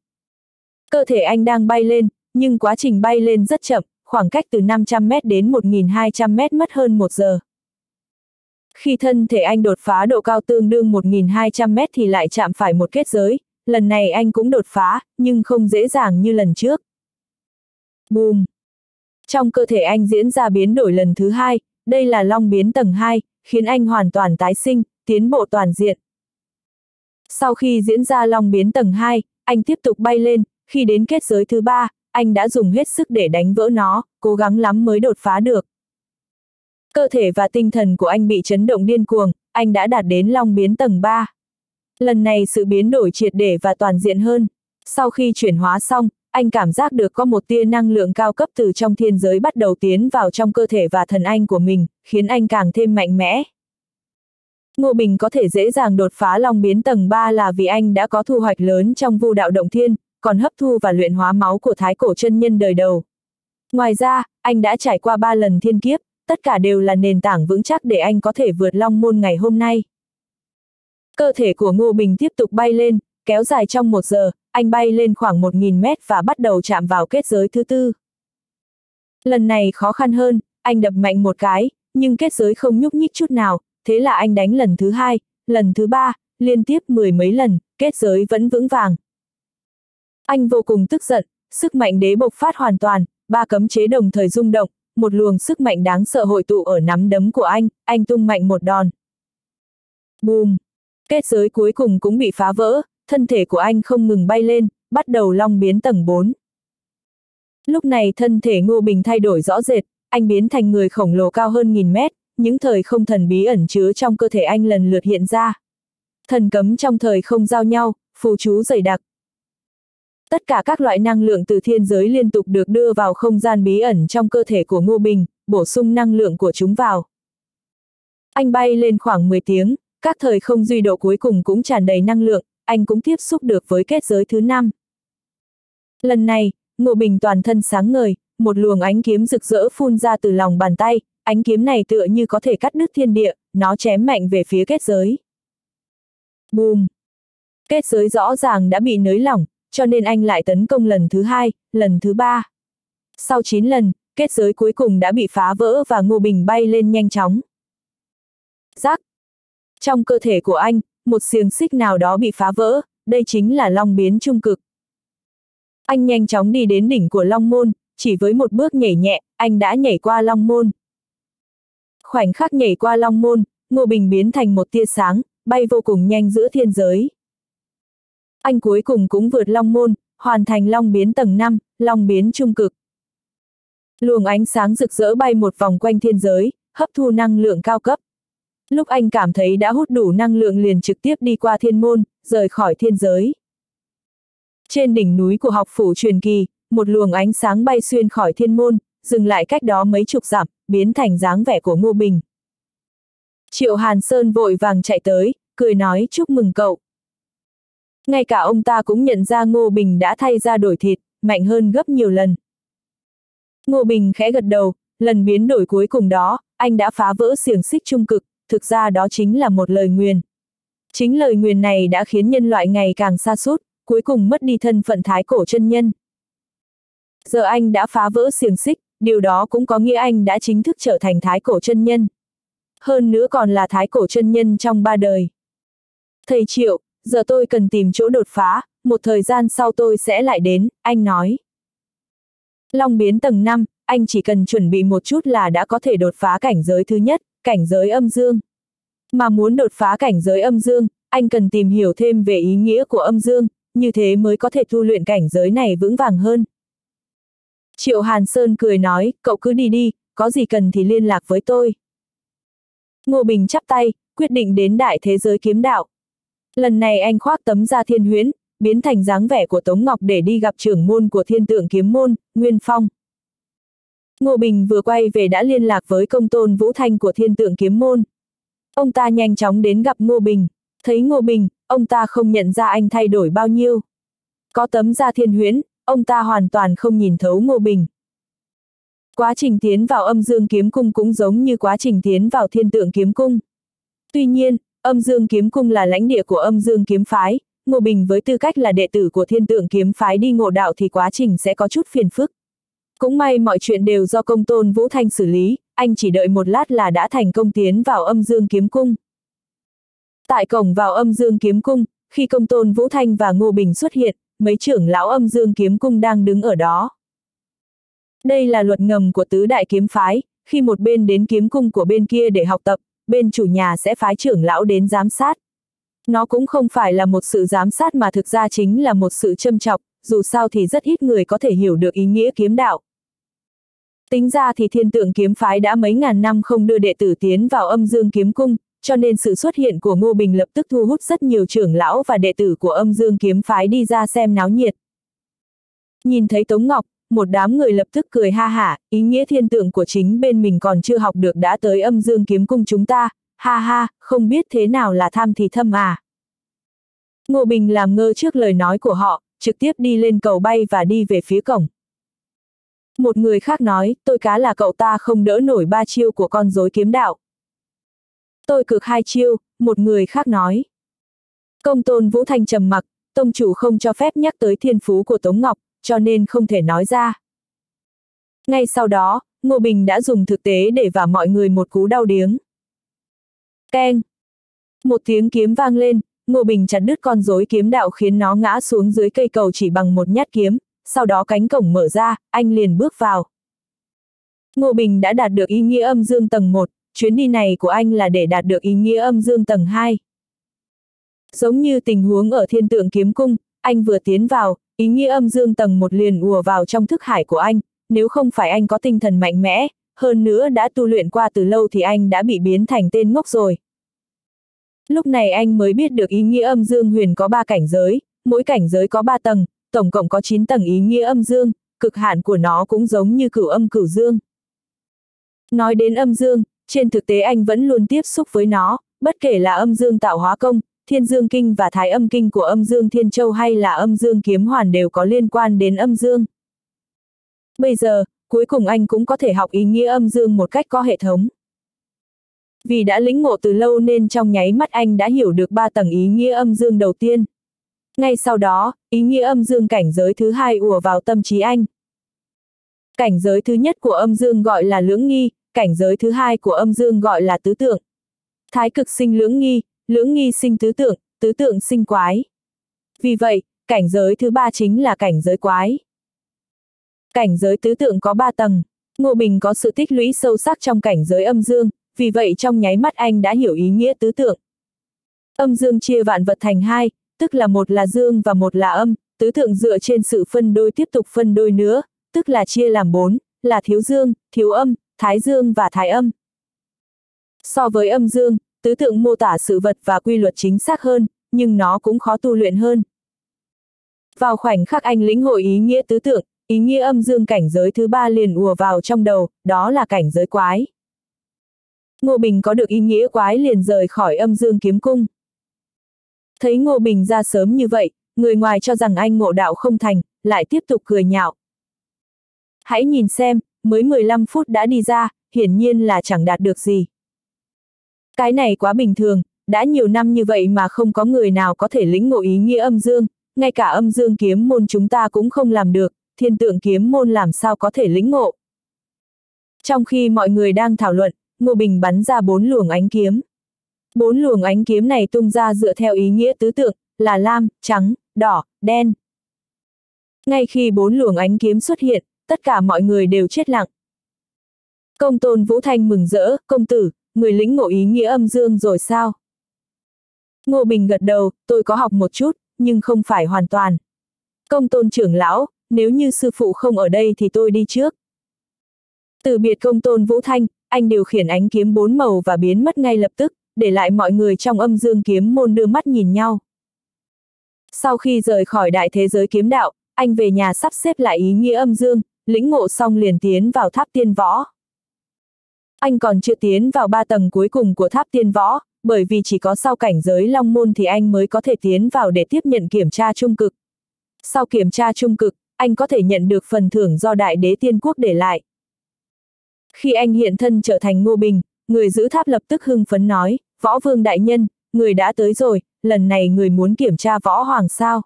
Cơ thể anh đang bay lên, nhưng quá trình bay lên rất chậm, khoảng cách từ 500m đến 1.200m mất hơn 1 giờ. Khi thân thể anh đột phá độ cao tương đương 1.200m thì lại chạm phải một kết giới, lần này anh cũng đột phá, nhưng không dễ dàng như lần trước. Bùm! Trong cơ thể anh diễn ra biến đổi lần thứ hai, đây là long biến tầng 2, khiến anh hoàn toàn tái sinh, tiến bộ toàn diện. Sau khi diễn ra long biến tầng 2, anh tiếp tục bay lên, khi đến kết giới thứ ba, anh đã dùng hết sức để đánh vỡ nó, cố gắng lắm mới đột phá được. Cơ thể và tinh thần của anh bị chấn động điên cuồng, anh đã đạt đến long biến tầng 3. Lần này sự biến đổi triệt để và toàn diện hơn. Sau khi chuyển hóa xong, anh cảm giác được có một tia năng lượng cao cấp từ trong thiên giới bắt đầu tiến vào trong cơ thể và thần anh của mình, khiến anh càng thêm mạnh mẽ. Ngô Bình có thể dễ dàng đột phá long biến tầng 3 là vì anh đã có thu hoạch lớn trong vu đạo động thiên, còn hấp thu và luyện hóa máu của thái cổ chân nhân đời đầu. Ngoài ra, anh đã trải qua ba lần thiên kiếp, tất cả đều là nền tảng vững chắc để anh có thể vượt long môn ngày hôm nay. Cơ thể của Ngô Bình tiếp tục bay lên, kéo dài trong một giờ, anh bay lên khoảng 1.000 mét và bắt đầu chạm vào kết giới thứ tư. Lần này khó khăn hơn, anh đập mạnh một cái, nhưng kết giới không nhúc nhích chút nào, thế là anh đánh lần thứ hai, lần thứ ba, liên tiếp mười mấy lần, kết giới vẫn vững vàng. Anh vô cùng tức giận, sức mạnh đế bộc phát hoàn toàn, ba cấm chế đồng thời rung động, một luồng sức mạnh đáng sợ hội tụ ở nắm đấm của anh, anh tung mạnh một đòn. bùm, Kết giới cuối cùng cũng bị phá vỡ, thân thể của anh không ngừng bay lên, bắt đầu long biến tầng 4. Lúc này thân thể Ngô Bình thay đổi rõ rệt, anh biến thành người khổng lồ cao hơn nghìn mét, những thời không thần bí ẩn chứa trong cơ thể anh lần lượt hiện ra. Thần cấm trong thời không giao nhau, phù chú dày đặc. Tất cả các loại năng lượng từ thiên giới liên tục được đưa vào không gian bí ẩn trong cơ thể của Ngô Bình, bổ sung năng lượng của chúng vào. Anh bay lên khoảng 10 tiếng, các thời không duy độ cuối cùng cũng tràn đầy năng lượng, anh cũng tiếp xúc được với kết giới thứ năm. Lần này, Ngô Bình toàn thân sáng ngời, một luồng ánh kiếm rực rỡ phun ra từ lòng bàn tay, ánh kiếm này tựa như có thể cắt đứt thiên địa, nó chém mạnh về phía kết giới. Bùm. Kết giới rõ ràng đã bị nới lỏng, cho nên anh lại tấn công lần thứ hai, lần thứ ba. Sau 9 lần, kết giới cuối cùng đã bị phá vỡ và Ngô Bình bay lên nhanh chóng. Giác! Trong cơ thể của anh, một xiềng xích nào đó bị phá vỡ, đây chính là long biến trung cực. Anh nhanh chóng đi đến đỉnh của long môn, chỉ với một bước nhảy nhẹ, anh đã nhảy qua long môn. Khoảnh khắc nhảy qua long môn, Ngô Bình biến thành một tia sáng, bay vô cùng nhanh giữa thiên giới. Anh cuối cùng cũng vượt long môn, hoàn thành long biến tầng 5, long biến trung cực. Luồng ánh sáng rực rỡ bay một vòng quanh thiên giới, hấp thu năng lượng cao cấp. Lúc anh cảm thấy đã hút đủ năng lượng liền trực tiếp đi qua thiên môn, rời khỏi thiên giới. Trên đỉnh núi của học phủ truyền kỳ, một luồng ánh sáng bay xuyên khỏi thiên môn, dừng lại cách đó mấy chục dặm, biến thành dáng vẻ của Ngô Bình. Triệu Hàn Sơn vội vàng chạy tới, cười nói chúc mừng cậu. Ngay cả ông ta cũng nhận ra Ngô Bình đã thay ra đổi thịt, mạnh hơn gấp nhiều lần. Ngô Bình khẽ gật đầu, lần biến đổi cuối cùng đó, anh đã phá vỡ xiềng xích trung cực, thực ra đó chính là một lời nguyền. Chính lời nguyền này đã khiến nhân loại ngày càng xa sút cuối cùng mất đi thân phận thái cổ chân nhân. Giờ anh đã phá vỡ xiềng xích, điều đó cũng có nghĩa anh đã chính thức trở thành thái cổ chân nhân. Hơn nữa còn là thái cổ chân nhân trong ba đời. Thầy Triệu, giờ tôi cần tìm chỗ đột phá, một thời gian sau tôi sẽ lại đến, anh nói. Long biến tầng 5, anh chỉ cần chuẩn bị một chút là đã có thể đột phá cảnh giới thứ nhất, cảnh giới âm dương. Mà muốn đột phá cảnh giới âm dương, anh cần tìm hiểu thêm về ý nghĩa của âm dương, như thế mới có thể tu luyện cảnh giới này vững vàng hơn. Triệu Hàn Sơn cười nói, cậu cứ đi đi, có gì cần thì liên lạc với tôi. Ngô Bình chắp tay, quyết định đến đại thế giới kiếm đạo. Lần này anh khoác tấm da thiên huyễn, biến thành dáng vẻ của Tống Ngọc để đi gặp trưởng môn của thiên tượng kiếm môn, Nguyên Phong. Ngô Bình vừa quay về đã liên lạc với công tôn Vũ Thanh của thiên tượng kiếm môn. Ông ta nhanh chóng đến gặp Ngô Bình. Thấy Ngô Bình, ông ta không nhận ra anh thay đổi bao nhiêu. Có tấm da thiên huyễn, ông ta hoàn toàn không nhìn thấu Ngô Bình. Quá trình tiến vào âm dương kiếm cung cũng giống như quá trình tiến vào thiên tượng kiếm cung. Tuy nhiên, âm dương kiếm cung là lãnh địa của âm dương kiếm phái, Ngô Bình với tư cách là đệ tử của thiên tượng kiếm phái đi ngộ đạo thì quá trình sẽ có chút phiền phức. Cũng may mọi chuyện đều do công tôn Vũ Thanh xử lý, anh chỉ đợi một lát là đã thành công tiến vào âm dương kiếm cung. Tại cổng vào âm dương kiếm cung, khi công tôn Vũ Thanh và Ngô Bình xuất hiện, mấy trưởng lão âm dương kiếm cung đang đứng ở đó. Đây là luật ngầm của tứ đại kiếm phái, khi một bên đến kiếm cung của bên kia để học tập, bên chủ nhà sẽ phái trưởng lão đến giám sát. Nó cũng không phải là một sự giám sát mà thực ra chính là một sự châm chọc, dù sao thì rất ít người có thể hiểu được ý nghĩa kiếm đạo. Tính ra thì thiên tượng kiếm phái đã mấy ngàn năm không đưa đệ tử tiến vào âm dương kiếm cung, cho nên sự xuất hiện của Ngô Bình lập tức thu hút rất nhiều trưởng lão và đệ tử của âm dương kiếm phái đi ra xem náo nhiệt. Nhìn thấy Tống Ngọc, một đám người lập tức cười ha hả, ý nghĩa thiên tượng của chính bên mình còn chưa học được đã tới âm dương kiếm cung chúng ta, ha ha, không biết thế nào là tham thì thâm à. Ngô Bình làm ngơ trước lời nói của họ, trực tiếp đi lên cầu bay và đi về phía cổng. Một người khác nói, tôi cá là cậu ta không đỡ nổi ba chiêu của con rối kiếm đạo. Tôi cực hai chiêu, một người khác nói. Công tôn Vũ Thanh trầm mặc, tông chủ không cho phép nhắc tới thiên phú của Tống Ngọc, cho nên không thể nói ra. Ngay sau đó, Ngô Bình đã dùng thực tế để vả mọi người một cú đau điếng. Keng! Một tiếng kiếm vang lên, Ngô Bình chặt đứt con rối kiếm đạo khiến nó ngã xuống dưới cây cầu chỉ bằng một nhát kiếm, sau đó cánh cổng mở ra, anh liền bước vào. Ngô Bình đã đạt được ý nghĩa âm dương tầng 1, chuyến đi này của anh là để đạt được ý nghĩa âm dương tầng 2. Giống như tình huống ở thiên tượng kiếm cung, anh vừa tiến vào, ý nghĩa âm dương tầng một liền ùa vào trong thức hải của anh, nếu không phải anh có tinh thần mạnh mẽ, hơn nữa đã tu luyện qua từ lâu thì anh đã bị biến thành tên ngốc rồi. Lúc này anh mới biết được ý nghĩa âm dương huyền có 3 cảnh giới, mỗi cảnh giới có 3 tầng, tổng cộng có 9 tầng ý nghĩa âm dương, cực hạn của nó cũng giống như cửu âm cửu dương. Nói đến âm dương, trên thực tế anh vẫn luôn tiếp xúc với nó, bất kể là âm dương tạo hóa công, thiên dương kinh và thái âm kinh của âm dương thiên châu hay là âm dương kiếm hoàn đều có liên quan đến âm dương. Bây giờ, cuối cùng anh cũng có thể học ý nghĩa âm dương một cách có hệ thống. Vì đã lĩnh ngộ từ lâu nên trong nháy mắt anh đã hiểu được ba tầng ý nghĩa âm dương đầu tiên. Ngay sau đó, ý nghĩa âm dương cảnh giới thứ hai ùa vào tâm trí anh. Cảnh giới thứ nhất của âm dương gọi là lưỡng nghi, cảnh giới thứ hai của âm dương gọi là tứ tượng. Thái cực sinh lưỡng nghi, lưỡng nghi sinh tứ tượng, tứ tượng sinh quái. Vì vậy, cảnh giới thứ ba chính là cảnh giới quái. Cảnh giới tứ tượng có ba tầng. Ngô Bình có sự tích lũy sâu sắc trong cảnh giới âm dương, vì vậy trong nháy mắt anh đã hiểu ý nghĩa tứ tượng. Âm dương chia vạn vật thành hai, tức là một là dương và một là âm, tứ tượng dựa trên sự phân đôi tiếp tục phân đôi nữa, tức là chia làm bốn, là thiếu dương, thiếu âm, thái dương và thái âm. So với âm dương, tứ tượng mô tả sự vật và quy luật chính xác hơn, nhưng nó cũng khó tu luyện hơn. Vào khoảnh khắc anh lĩnh hội ý nghĩa tứ tượng, ý nghĩa âm dương cảnh giới thứ ba liền ùa vào trong đầu, đó là cảnh giới quái. Ngô Bình có được ý nghĩa quái liền rời khỏi âm dương kiếm cung. Thấy Ngô Bình ra sớm như vậy, người ngoài cho rằng anh ngộ đạo không thành, lại tiếp tục cười nhạo. Hãy nhìn xem, mới 15 phút đã đi ra, hiển nhiên là chẳng đạt được gì. Cái này quá bình thường, đã nhiều năm như vậy mà không có người nào có thể lĩnh ngộ ý nghĩa âm dương, ngay cả âm dương kiếm môn chúng ta cũng không làm được, thiên tượng kiếm môn làm sao có thể lĩnh ngộ. Trong khi mọi người đang thảo luận, Ngô Bình bắn ra bốn luồng ánh kiếm. Bốn luồng ánh kiếm này tung ra dựa theo ý nghĩa tứ tượng, là lam, trắng, đỏ, đen. Ngay khi bốn luồng ánh kiếm xuất hiện, tất cả mọi người đều chết lặng. Công tôn Vũ Thanh mừng rỡ, công tử, người lĩnh ngộ ý nghĩa âm dương rồi sao? Ngô Bình gật đầu, tôi có học một chút, nhưng không phải hoàn toàn. Công tôn trưởng lão, nếu như sư phụ không ở đây thì tôi đi trước. Từ biệt công tôn Vũ Thanh, anh điều khiển ánh kiếm bốn màu và biến mất ngay lập tức, để lại mọi người trong âm dương kiếm môn đưa mắt nhìn nhau. Sau khi rời khỏi đại thế giới kiếm đạo, anh về nhà sắp xếp lại ý nghĩa âm dương, lĩnh ngộ xong liền tiến vào tháp tiên võ. Anh còn chưa tiến vào ba tầng cuối cùng của tháp tiên võ, bởi vì chỉ có sau cảnh giới long môn thì anh mới có thể tiến vào để tiếp nhận kiểm tra trung cực. Sau kiểm tra trung cực, anh có thể nhận được phần thưởng do đại đế tiên quốc để lại. Khi anh hiện thân trở thành Ngô Bình, người giữ tháp lập tức hưng phấn nói, võ vương đại nhân, người đã tới rồi, lần này người muốn kiểm tra võ hoàng sao.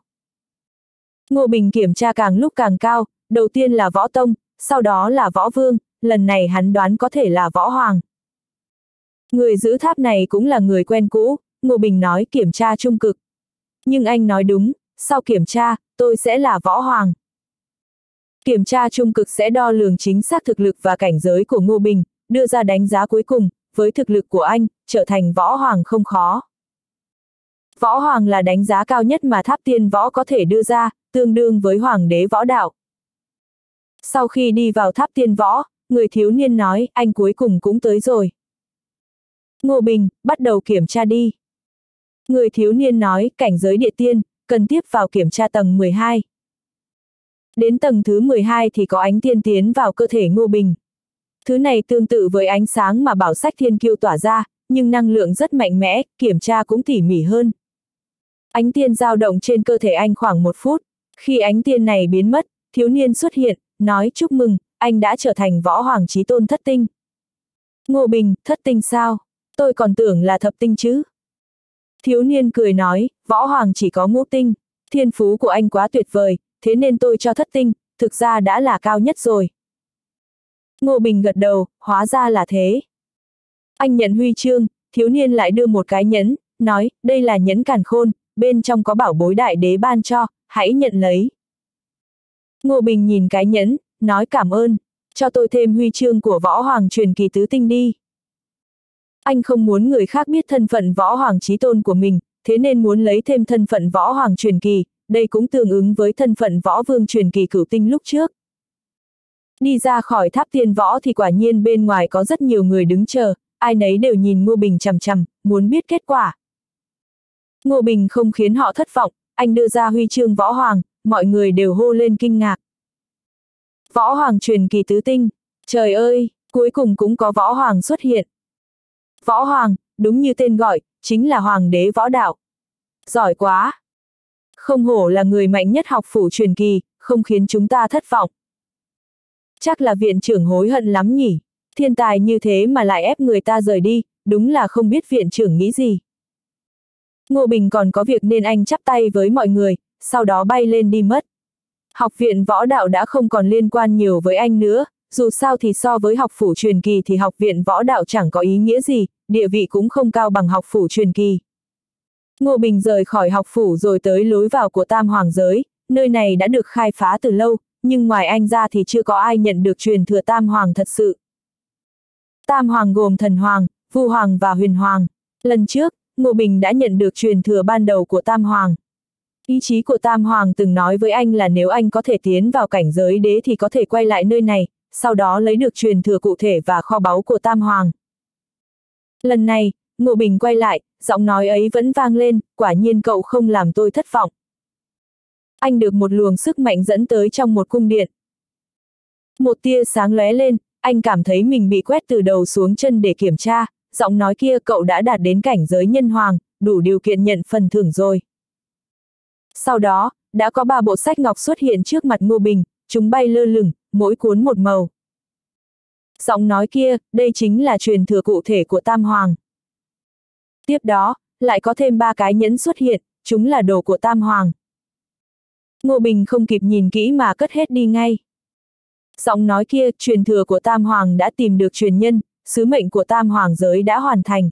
Ngô Bình kiểm tra càng lúc càng cao, đầu tiên là võ tông, sau đó là võ vương, lần này hắn đoán có thể là võ hoàng. Người giữ tháp này cũng là người quen cũ, Ngô Bình nói kiểm tra trung cực. Nhưng anh nói đúng, sau kiểm tra, tôi sẽ là võ hoàng. Kiểm tra trung cực sẽ đo lường chính xác thực lực và cảnh giới của Ngô Bình, đưa ra đánh giá cuối cùng, với thực lực của anh, trở thành võ hoàng không khó. Võ hoàng là đánh giá cao nhất mà tháp tiên võ có thể đưa ra, tương đương với hoàng đế võ đạo. Sau khi đi vào tháp tiên võ, người thiếu niên nói, anh cuối cùng cũng tới rồi. Ngô Bình, bắt đầu kiểm tra đi. Người thiếu niên nói, cảnh giới địa tiên, cần tiếp vào kiểm tra tầng 12. Đến tầng thứ 12 thì có ánh tiên tiến vào cơ thể Ngô Bình. Thứ này tương tự với ánh sáng mà bảo sách thiên kiêu tỏa ra, nhưng năng lượng rất mạnh mẽ, kiểm tra cũng tỉ mỉ hơn. Ánh tiên dao động trên cơ thể anh khoảng một phút. Khi ánh tiên này biến mất, thiếu niên xuất hiện, nói chúc mừng, anh đã trở thành võ hoàng trí tôn thất tinh. Ngô Bình, thất tinh sao? Tôi còn tưởng là thập tinh chứ. Thiếu niên cười nói, võ hoàng chỉ có ngũ tinh, thiên phú của anh quá tuyệt vời, thế nên tôi cho thất tinh, thực ra đã là cao nhất rồi. Ngô Bình gật đầu, hóa ra là thế. Anh nhận huy chương, thiếu niên lại đưa một cái nhẫn, nói, đây là nhẫn càn khôn, bên trong có bảo bối đại đế ban cho, hãy nhận lấy. Ngô Bình nhìn cái nhẫn, nói cảm ơn, cho tôi thêm huy chương của võ hoàng truyền kỳ tứ tinh đi. Anh không muốn người khác biết thân phận võ hoàng trí tôn của mình, thế nên muốn lấy thêm thân phận võ hoàng truyền kỳ, đây cũng tương ứng với thân phận võ vương truyền kỳ cửu tinh lúc trước. Đi ra khỏi tháp tiên võ thì quả nhiên bên ngoài có rất nhiều người đứng chờ, ai nấy đều nhìn Ngô Bình chằm chằm, muốn biết kết quả. Ngô Bình không khiến họ thất vọng, anh đưa ra huy chương võ hoàng, mọi người đều hô lên kinh ngạc. Võ hoàng truyền kỳ tứ tinh, trời ơi, cuối cùng cũng có võ hoàng xuất hiện. Võ hoàng, đúng như tên gọi, chính là hoàng đế võ đạo. Giỏi quá! Không hổ là người mạnh nhất học phủ truyền kỳ, không khiến chúng ta thất vọng. Chắc là viện trưởng hối hận lắm nhỉ, thiên tài như thế mà lại ép người ta rời đi, đúng là không biết viện trưởng nghĩ gì. Ngô Bình còn có việc nên anh chắp tay với mọi người, sau đó bay lên đi mất. Học viện võ đạo đã không còn liên quan nhiều với anh nữa, dù sao thì so với học phủ truyền kỳ thì học viện võ đạo chẳng có ý nghĩa gì, địa vị cũng không cao bằng học phủ truyền kỳ. Ngô Bình rời khỏi học phủ rồi tới lối vào của Tam Hoàng giới, nơi này đã được khai phá từ lâu, nhưng ngoài anh ra thì chưa có ai nhận được truyền thừa Tam Hoàng thật sự. Tam Hoàng gồm Thần Hoàng, Vu Hoàng và Huyền Hoàng. Lần trước, Ngô Bình đã nhận được truyền thừa ban đầu của Tam Hoàng. Ý chí của Tam Hoàng từng nói với anh là nếu anh có thể tiến vào cảnh giới đế thì có thể quay lại nơi này, sau đó lấy được truyền thừa cụ thể và kho báu của Tam Hoàng. Lần này, Ngộ Bình quay lại, giọng nói ấy vẫn vang lên, quả nhiên cậu không làm tôi thất vọng. Anh được một luồng sức mạnh dẫn tới trong một cung điện. Một tia sáng lóe lên, anh cảm thấy mình bị quét từ đầu xuống chân để kiểm tra, giọng nói kia cậu đã đạt đến cảnh giới nhân hoàng, đủ điều kiện nhận phần thưởng rồi. Sau đó, đã có ba bộ sách ngọc xuất hiện trước mặt Ngô Bình, chúng bay lơ lửng, mỗi cuốn một màu. Giọng nói kia, đây chính là truyền thừa cụ thể của Tam Hoàng. Tiếp đó, lại có thêm ba cái nhẫn xuất hiện, chúng là đồ của Tam Hoàng. Ngô Bình không kịp nhìn kỹ mà cất hết đi ngay. Giọng nói kia, truyền thừa của Tam Hoàng đã tìm được truyền nhân, sứ mệnh của Tam Hoàng giới đã hoàn thành.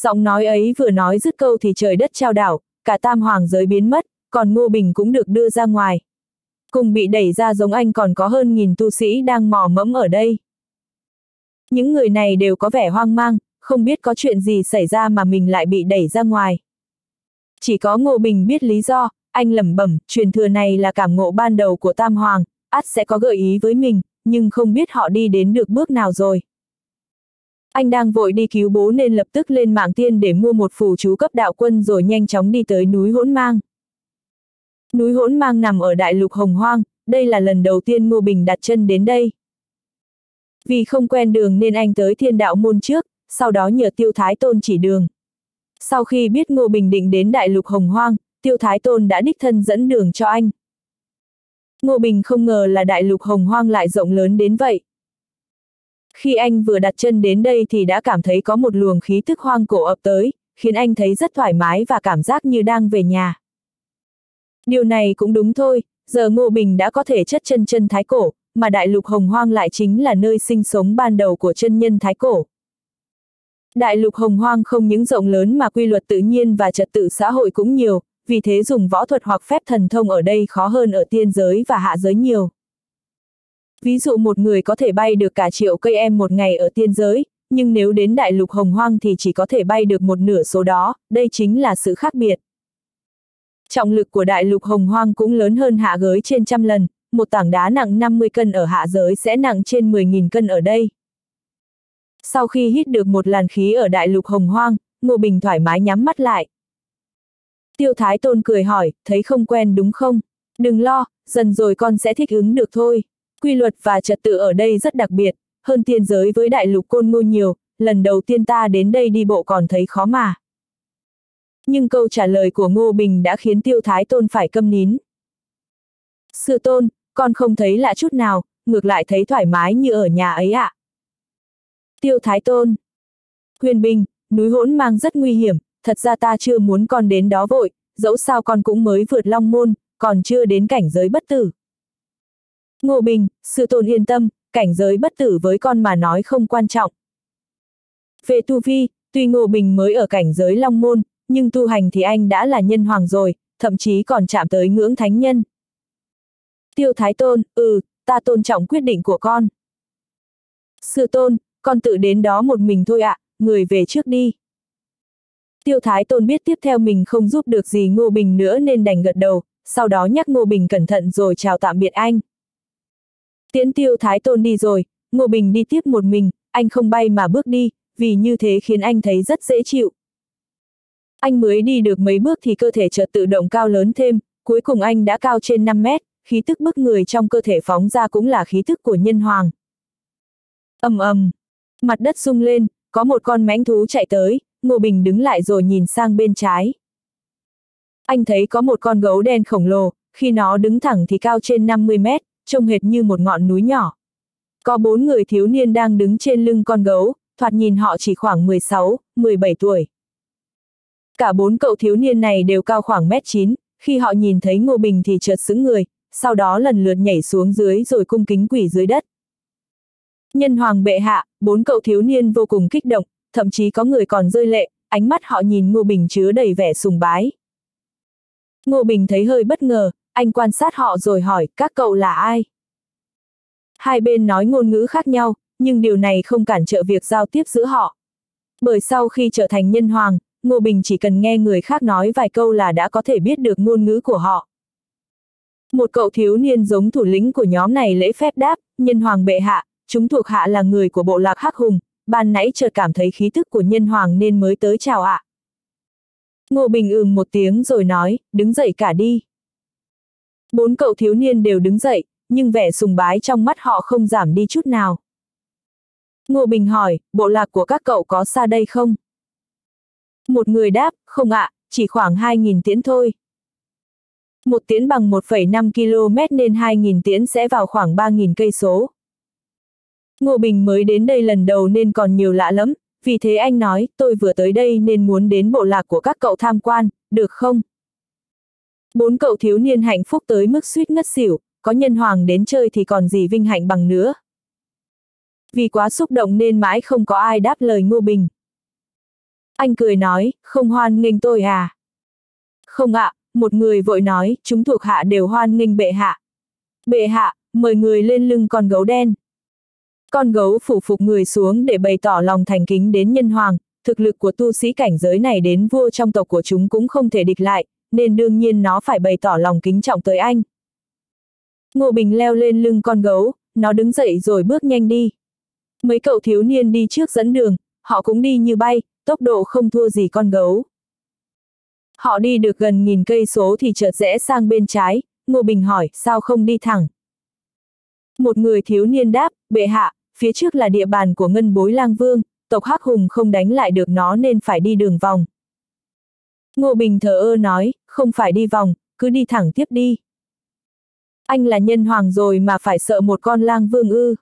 Giọng nói ấy vừa nói dứt câu thì trời đất trao đảo, cả Tam Hoàng giới biến mất, còn Ngô Bình cũng được đưa ra ngoài. Cùng bị đẩy ra giống anh còn có hơn nghìn tu sĩ đang mò mẫm ở đây. Những người này đều có vẻ hoang mang, không biết có chuyện gì xảy ra mà mình lại bị đẩy ra ngoài. Chỉ có Ngô Bình biết lý do, anh lẩm bẩm, truyền thừa này là cảm ngộ ban đầu của Tam Hoàng, ắt sẽ có gợi ý với mình, nhưng không biết họ đi đến được bước nào rồi. Anh đang vội đi cứu bố nên lập tức lên mạng tiên để mua một phù chú cấp đạo quân rồi nhanh chóng đi tới núi Hỗn Mang. Núi Hỗn Mang nằm ở đại lục Hồng Hoang, đây là lần đầu tiên Ngô Bình đặt chân đến đây. Vì không quen đường nên anh tới thiên đạo môn trước, sau đó nhờ Tiêu Thái Tôn chỉ đường. Sau khi biết Ngô Bình định đến đại lục Hồng Hoang, Tiêu Thái Tôn đã đích thân dẫn đường cho anh. Ngô Bình không ngờ là đại lục Hồng Hoang lại rộng lớn đến vậy. Khi anh vừa đặt chân đến đây thì đã cảm thấy có một luồng khí thức hoang cổ ập tới, khiến anh thấy rất thoải mái và cảm giác như đang về nhà. Điều này cũng đúng thôi, giờ Ngô Bình đã có thể chất chân chân thái cổ, mà đại lục hồng hoang lại chính là nơi sinh sống ban đầu của chân nhân thái cổ. Đại lục hồng hoang không những rộng lớn mà quy luật tự nhiên và trật tự xã hội cũng nhiều, vì thế dùng võ thuật hoặc phép thần thông ở đây khó hơn ở tiên giới và hạ giới nhiều. Ví dụ một người có thể bay được cả triệu cây em một ngày ở tiên giới, nhưng nếu đến đại lục hồng hoang thì chỉ có thể bay được một nửa số đó, đây chính là sự khác biệt. Trọng lực của đại lục hồng hoang cũng lớn hơn hạ giới trên trăm lần, một tảng đá nặng 50 cân ở hạ giới sẽ nặng trên 10.000 cân ở đây. Sau khi hít được một làn khí ở đại lục hồng hoang, Ngô Bình thoải mái nhắm mắt lại. Tiêu Thái Tôn cười hỏi, thấy không quen đúng không? Đừng lo, dần rồi con sẽ thích ứng được thôi. Quy luật và trật tự ở đây rất đặc biệt, hơn tiên giới với đại lục côn ngô nhiều, lần đầu tiên ta đến đây đi bộ còn thấy khó mà. Nhưng câu trả lời của Ngô Bình đã khiến Tiêu Thái Tôn phải câm nín. Sư Tôn, con không thấy lạ chút nào, ngược lại thấy thoải mái như ở nhà ấy ạ. À. Tiêu Thái Tôn Huyền Bình, núi hỗn mang rất nguy hiểm, thật ra ta chưa muốn con đến đó vội, dẫu sao con cũng mới vượt long môn, còn chưa đến cảnh giới bất tử. Ngô Bình, sư tôn yên tâm, cảnh giới bất tử với con mà nói không quan trọng. Về tu vi, tuy Ngô Bình mới ở cảnh giới long môn, nhưng tu hành thì anh đã là nhân hoàng rồi, thậm chí còn chạm tới ngưỡng thánh nhân. Tiêu Thái Tôn, ừ, ta tôn trọng quyết định của con. Sư Tôn, con tự đến đó một mình thôi ạ, người về trước đi. Tiêu Thái Tôn biết tiếp theo mình không giúp được gì Ngô Bình nữa nên đành gật đầu, sau đó nhắc Ngô Bình cẩn thận rồi chào tạm biệt anh. Tiễn Tiêu Thái Tôn đi rồi, Ngô Bình đi tiếp một mình, anh không bay mà bước đi, vì như thế khiến anh thấy rất dễ chịu. Anh mới đi được mấy bước thì cơ thể chợt tự động cao lớn thêm, cuối cùng anh đã cao trên 5 mét, khí tức bức người trong cơ thể phóng ra cũng là khí tức của nhân hoàng. ầm ầm, mặt đất rung lên, có một con mãnh thú chạy tới, Ngô Bình đứng lại rồi nhìn sang bên trái. Anh thấy có một con gấu đen khổng lồ, khi nó đứng thẳng thì cao trên 50 mét, trông hệt như một ngọn núi nhỏ. Có bốn người thiếu niên đang đứng trên lưng con gấu, thoạt nhìn họ chỉ khoảng 16, 17 tuổi. Cả bốn cậu thiếu niên này đều cao khoảng mét 9, khi họ nhìn thấy Ngô Bình thì chợt sững người, sau đó lần lượt nhảy xuống dưới rồi cung kính quỷ dưới đất. Nhân hoàng bệ hạ, bốn cậu thiếu niên vô cùng kích động, thậm chí có người còn rơi lệ, ánh mắt họ nhìn Ngô Bình chứa đầy vẻ sùng bái. Ngô Bình thấy hơi bất ngờ, anh quan sát họ rồi hỏi, các cậu là ai? Hai bên nói ngôn ngữ khác nhau, nhưng điều này không cản trở việc giao tiếp giữa họ. Bởi sau khi trở thành nhân hoàng, Ngô Bình chỉ cần nghe người khác nói vài câu là đã có thể biết được ngôn ngữ của họ. Một cậu thiếu niên giống thủ lĩnh của nhóm này lễ phép đáp, nhân hoàng bệ hạ, chúng thuộc hạ là người của bộ lạc Hắc Hùng, ban nãy chợt cảm thấy khí tức của nhân hoàng nên mới tới chào ạ. Ngô Bình ừm một tiếng rồi nói, đứng dậy cả đi. Bốn cậu thiếu niên đều đứng dậy, nhưng vẻ sùng bái trong mắt họ không giảm đi chút nào. Ngô Bình hỏi, bộ lạc của các cậu có xa đây không? Một người đáp, không ạ, chỉ khoảng 2.000 tiễn thôi. Một tiễn bằng 1,5 km nên 2.000 tiễn sẽ vào khoảng 3.000 cây số. Ngô Bình mới đến đây lần đầu nên còn nhiều lạ lắm, vì thế anh nói, tôi vừa tới đây nên muốn đến bộ lạc của các cậu tham quan, được không? Bốn cậu thiếu niên hạnh phúc tới mức suýt ngất xỉu, có nhân hoàng đến chơi thì còn gì vinh hạnh bằng nữa. Vì quá xúc động nên mãi không có ai đáp lời Ngô Bình. Anh cười nói, không hoan nghênh tôi à? Không ạ, một người vội nói, chúng thuộc hạ đều hoan nghênh bệ hạ. Bệ hạ, mời người lên lưng con gấu đen. Con gấu phủ phục người xuống để bày tỏ lòng thành kính đến nhân hoàng, thực lực của tu sĩ cảnh giới này đến vua trong tộc của chúng cũng không thể địch lại, nên đương nhiên nó phải bày tỏ lòng kính trọng tới anh. Ngô Bình leo lên lưng con gấu, nó đứng dậy rồi bước nhanh đi. Mấy cậu thiếu niên đi trước dẫn đường, họ cũng đi như bay, tốc độ không thua gì con gấu. Họ đi được gần nghìn cây số thì chợt rẽ sang bên trái, Ngô Bình hỏi, sao không đi thẳng? Một người thiếu niên đáp, bệ hạ, phía trước là địa bàn của ngân bối lang vương, tộc Hắc Hùng không đánh lại được nó nên phải đi đường vòng. Ngô Bình thờ ơ nói, không phải đi vòng, cứ đi thẳng tiếp đi. Anh là nhân hoàng rồi mà phải sợ một con lang vương ư.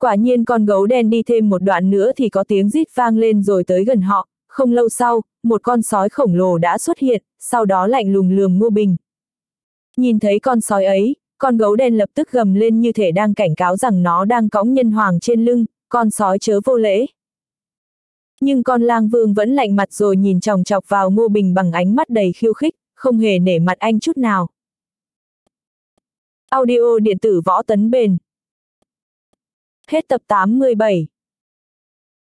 Quả nhiên con gấu đen đi thêm một đoạn nữa thì có tiếng rít vang lên rồi tới gần họ, không lâu sau, một con sói khổng lồ đã xuất hiện, sau đó lạnh lùng lườm Ngô Bình. Nhìn thấy con sói ấy, con gấu đen lập tức gầm lên như thể đang cảnh cáo rằng nó đang cõng nhân hoàng trên lưng, con sói chớ vô lễ. Nhưng con lang vương vẫn lạnh mặt rồi nhìn chòng chọc vào Ngô Bình bằng ánh mắt đầy khiêu khích, không hề nể mặt anh chút nào. Audio điện tử võ tấn bền. Hết tập 87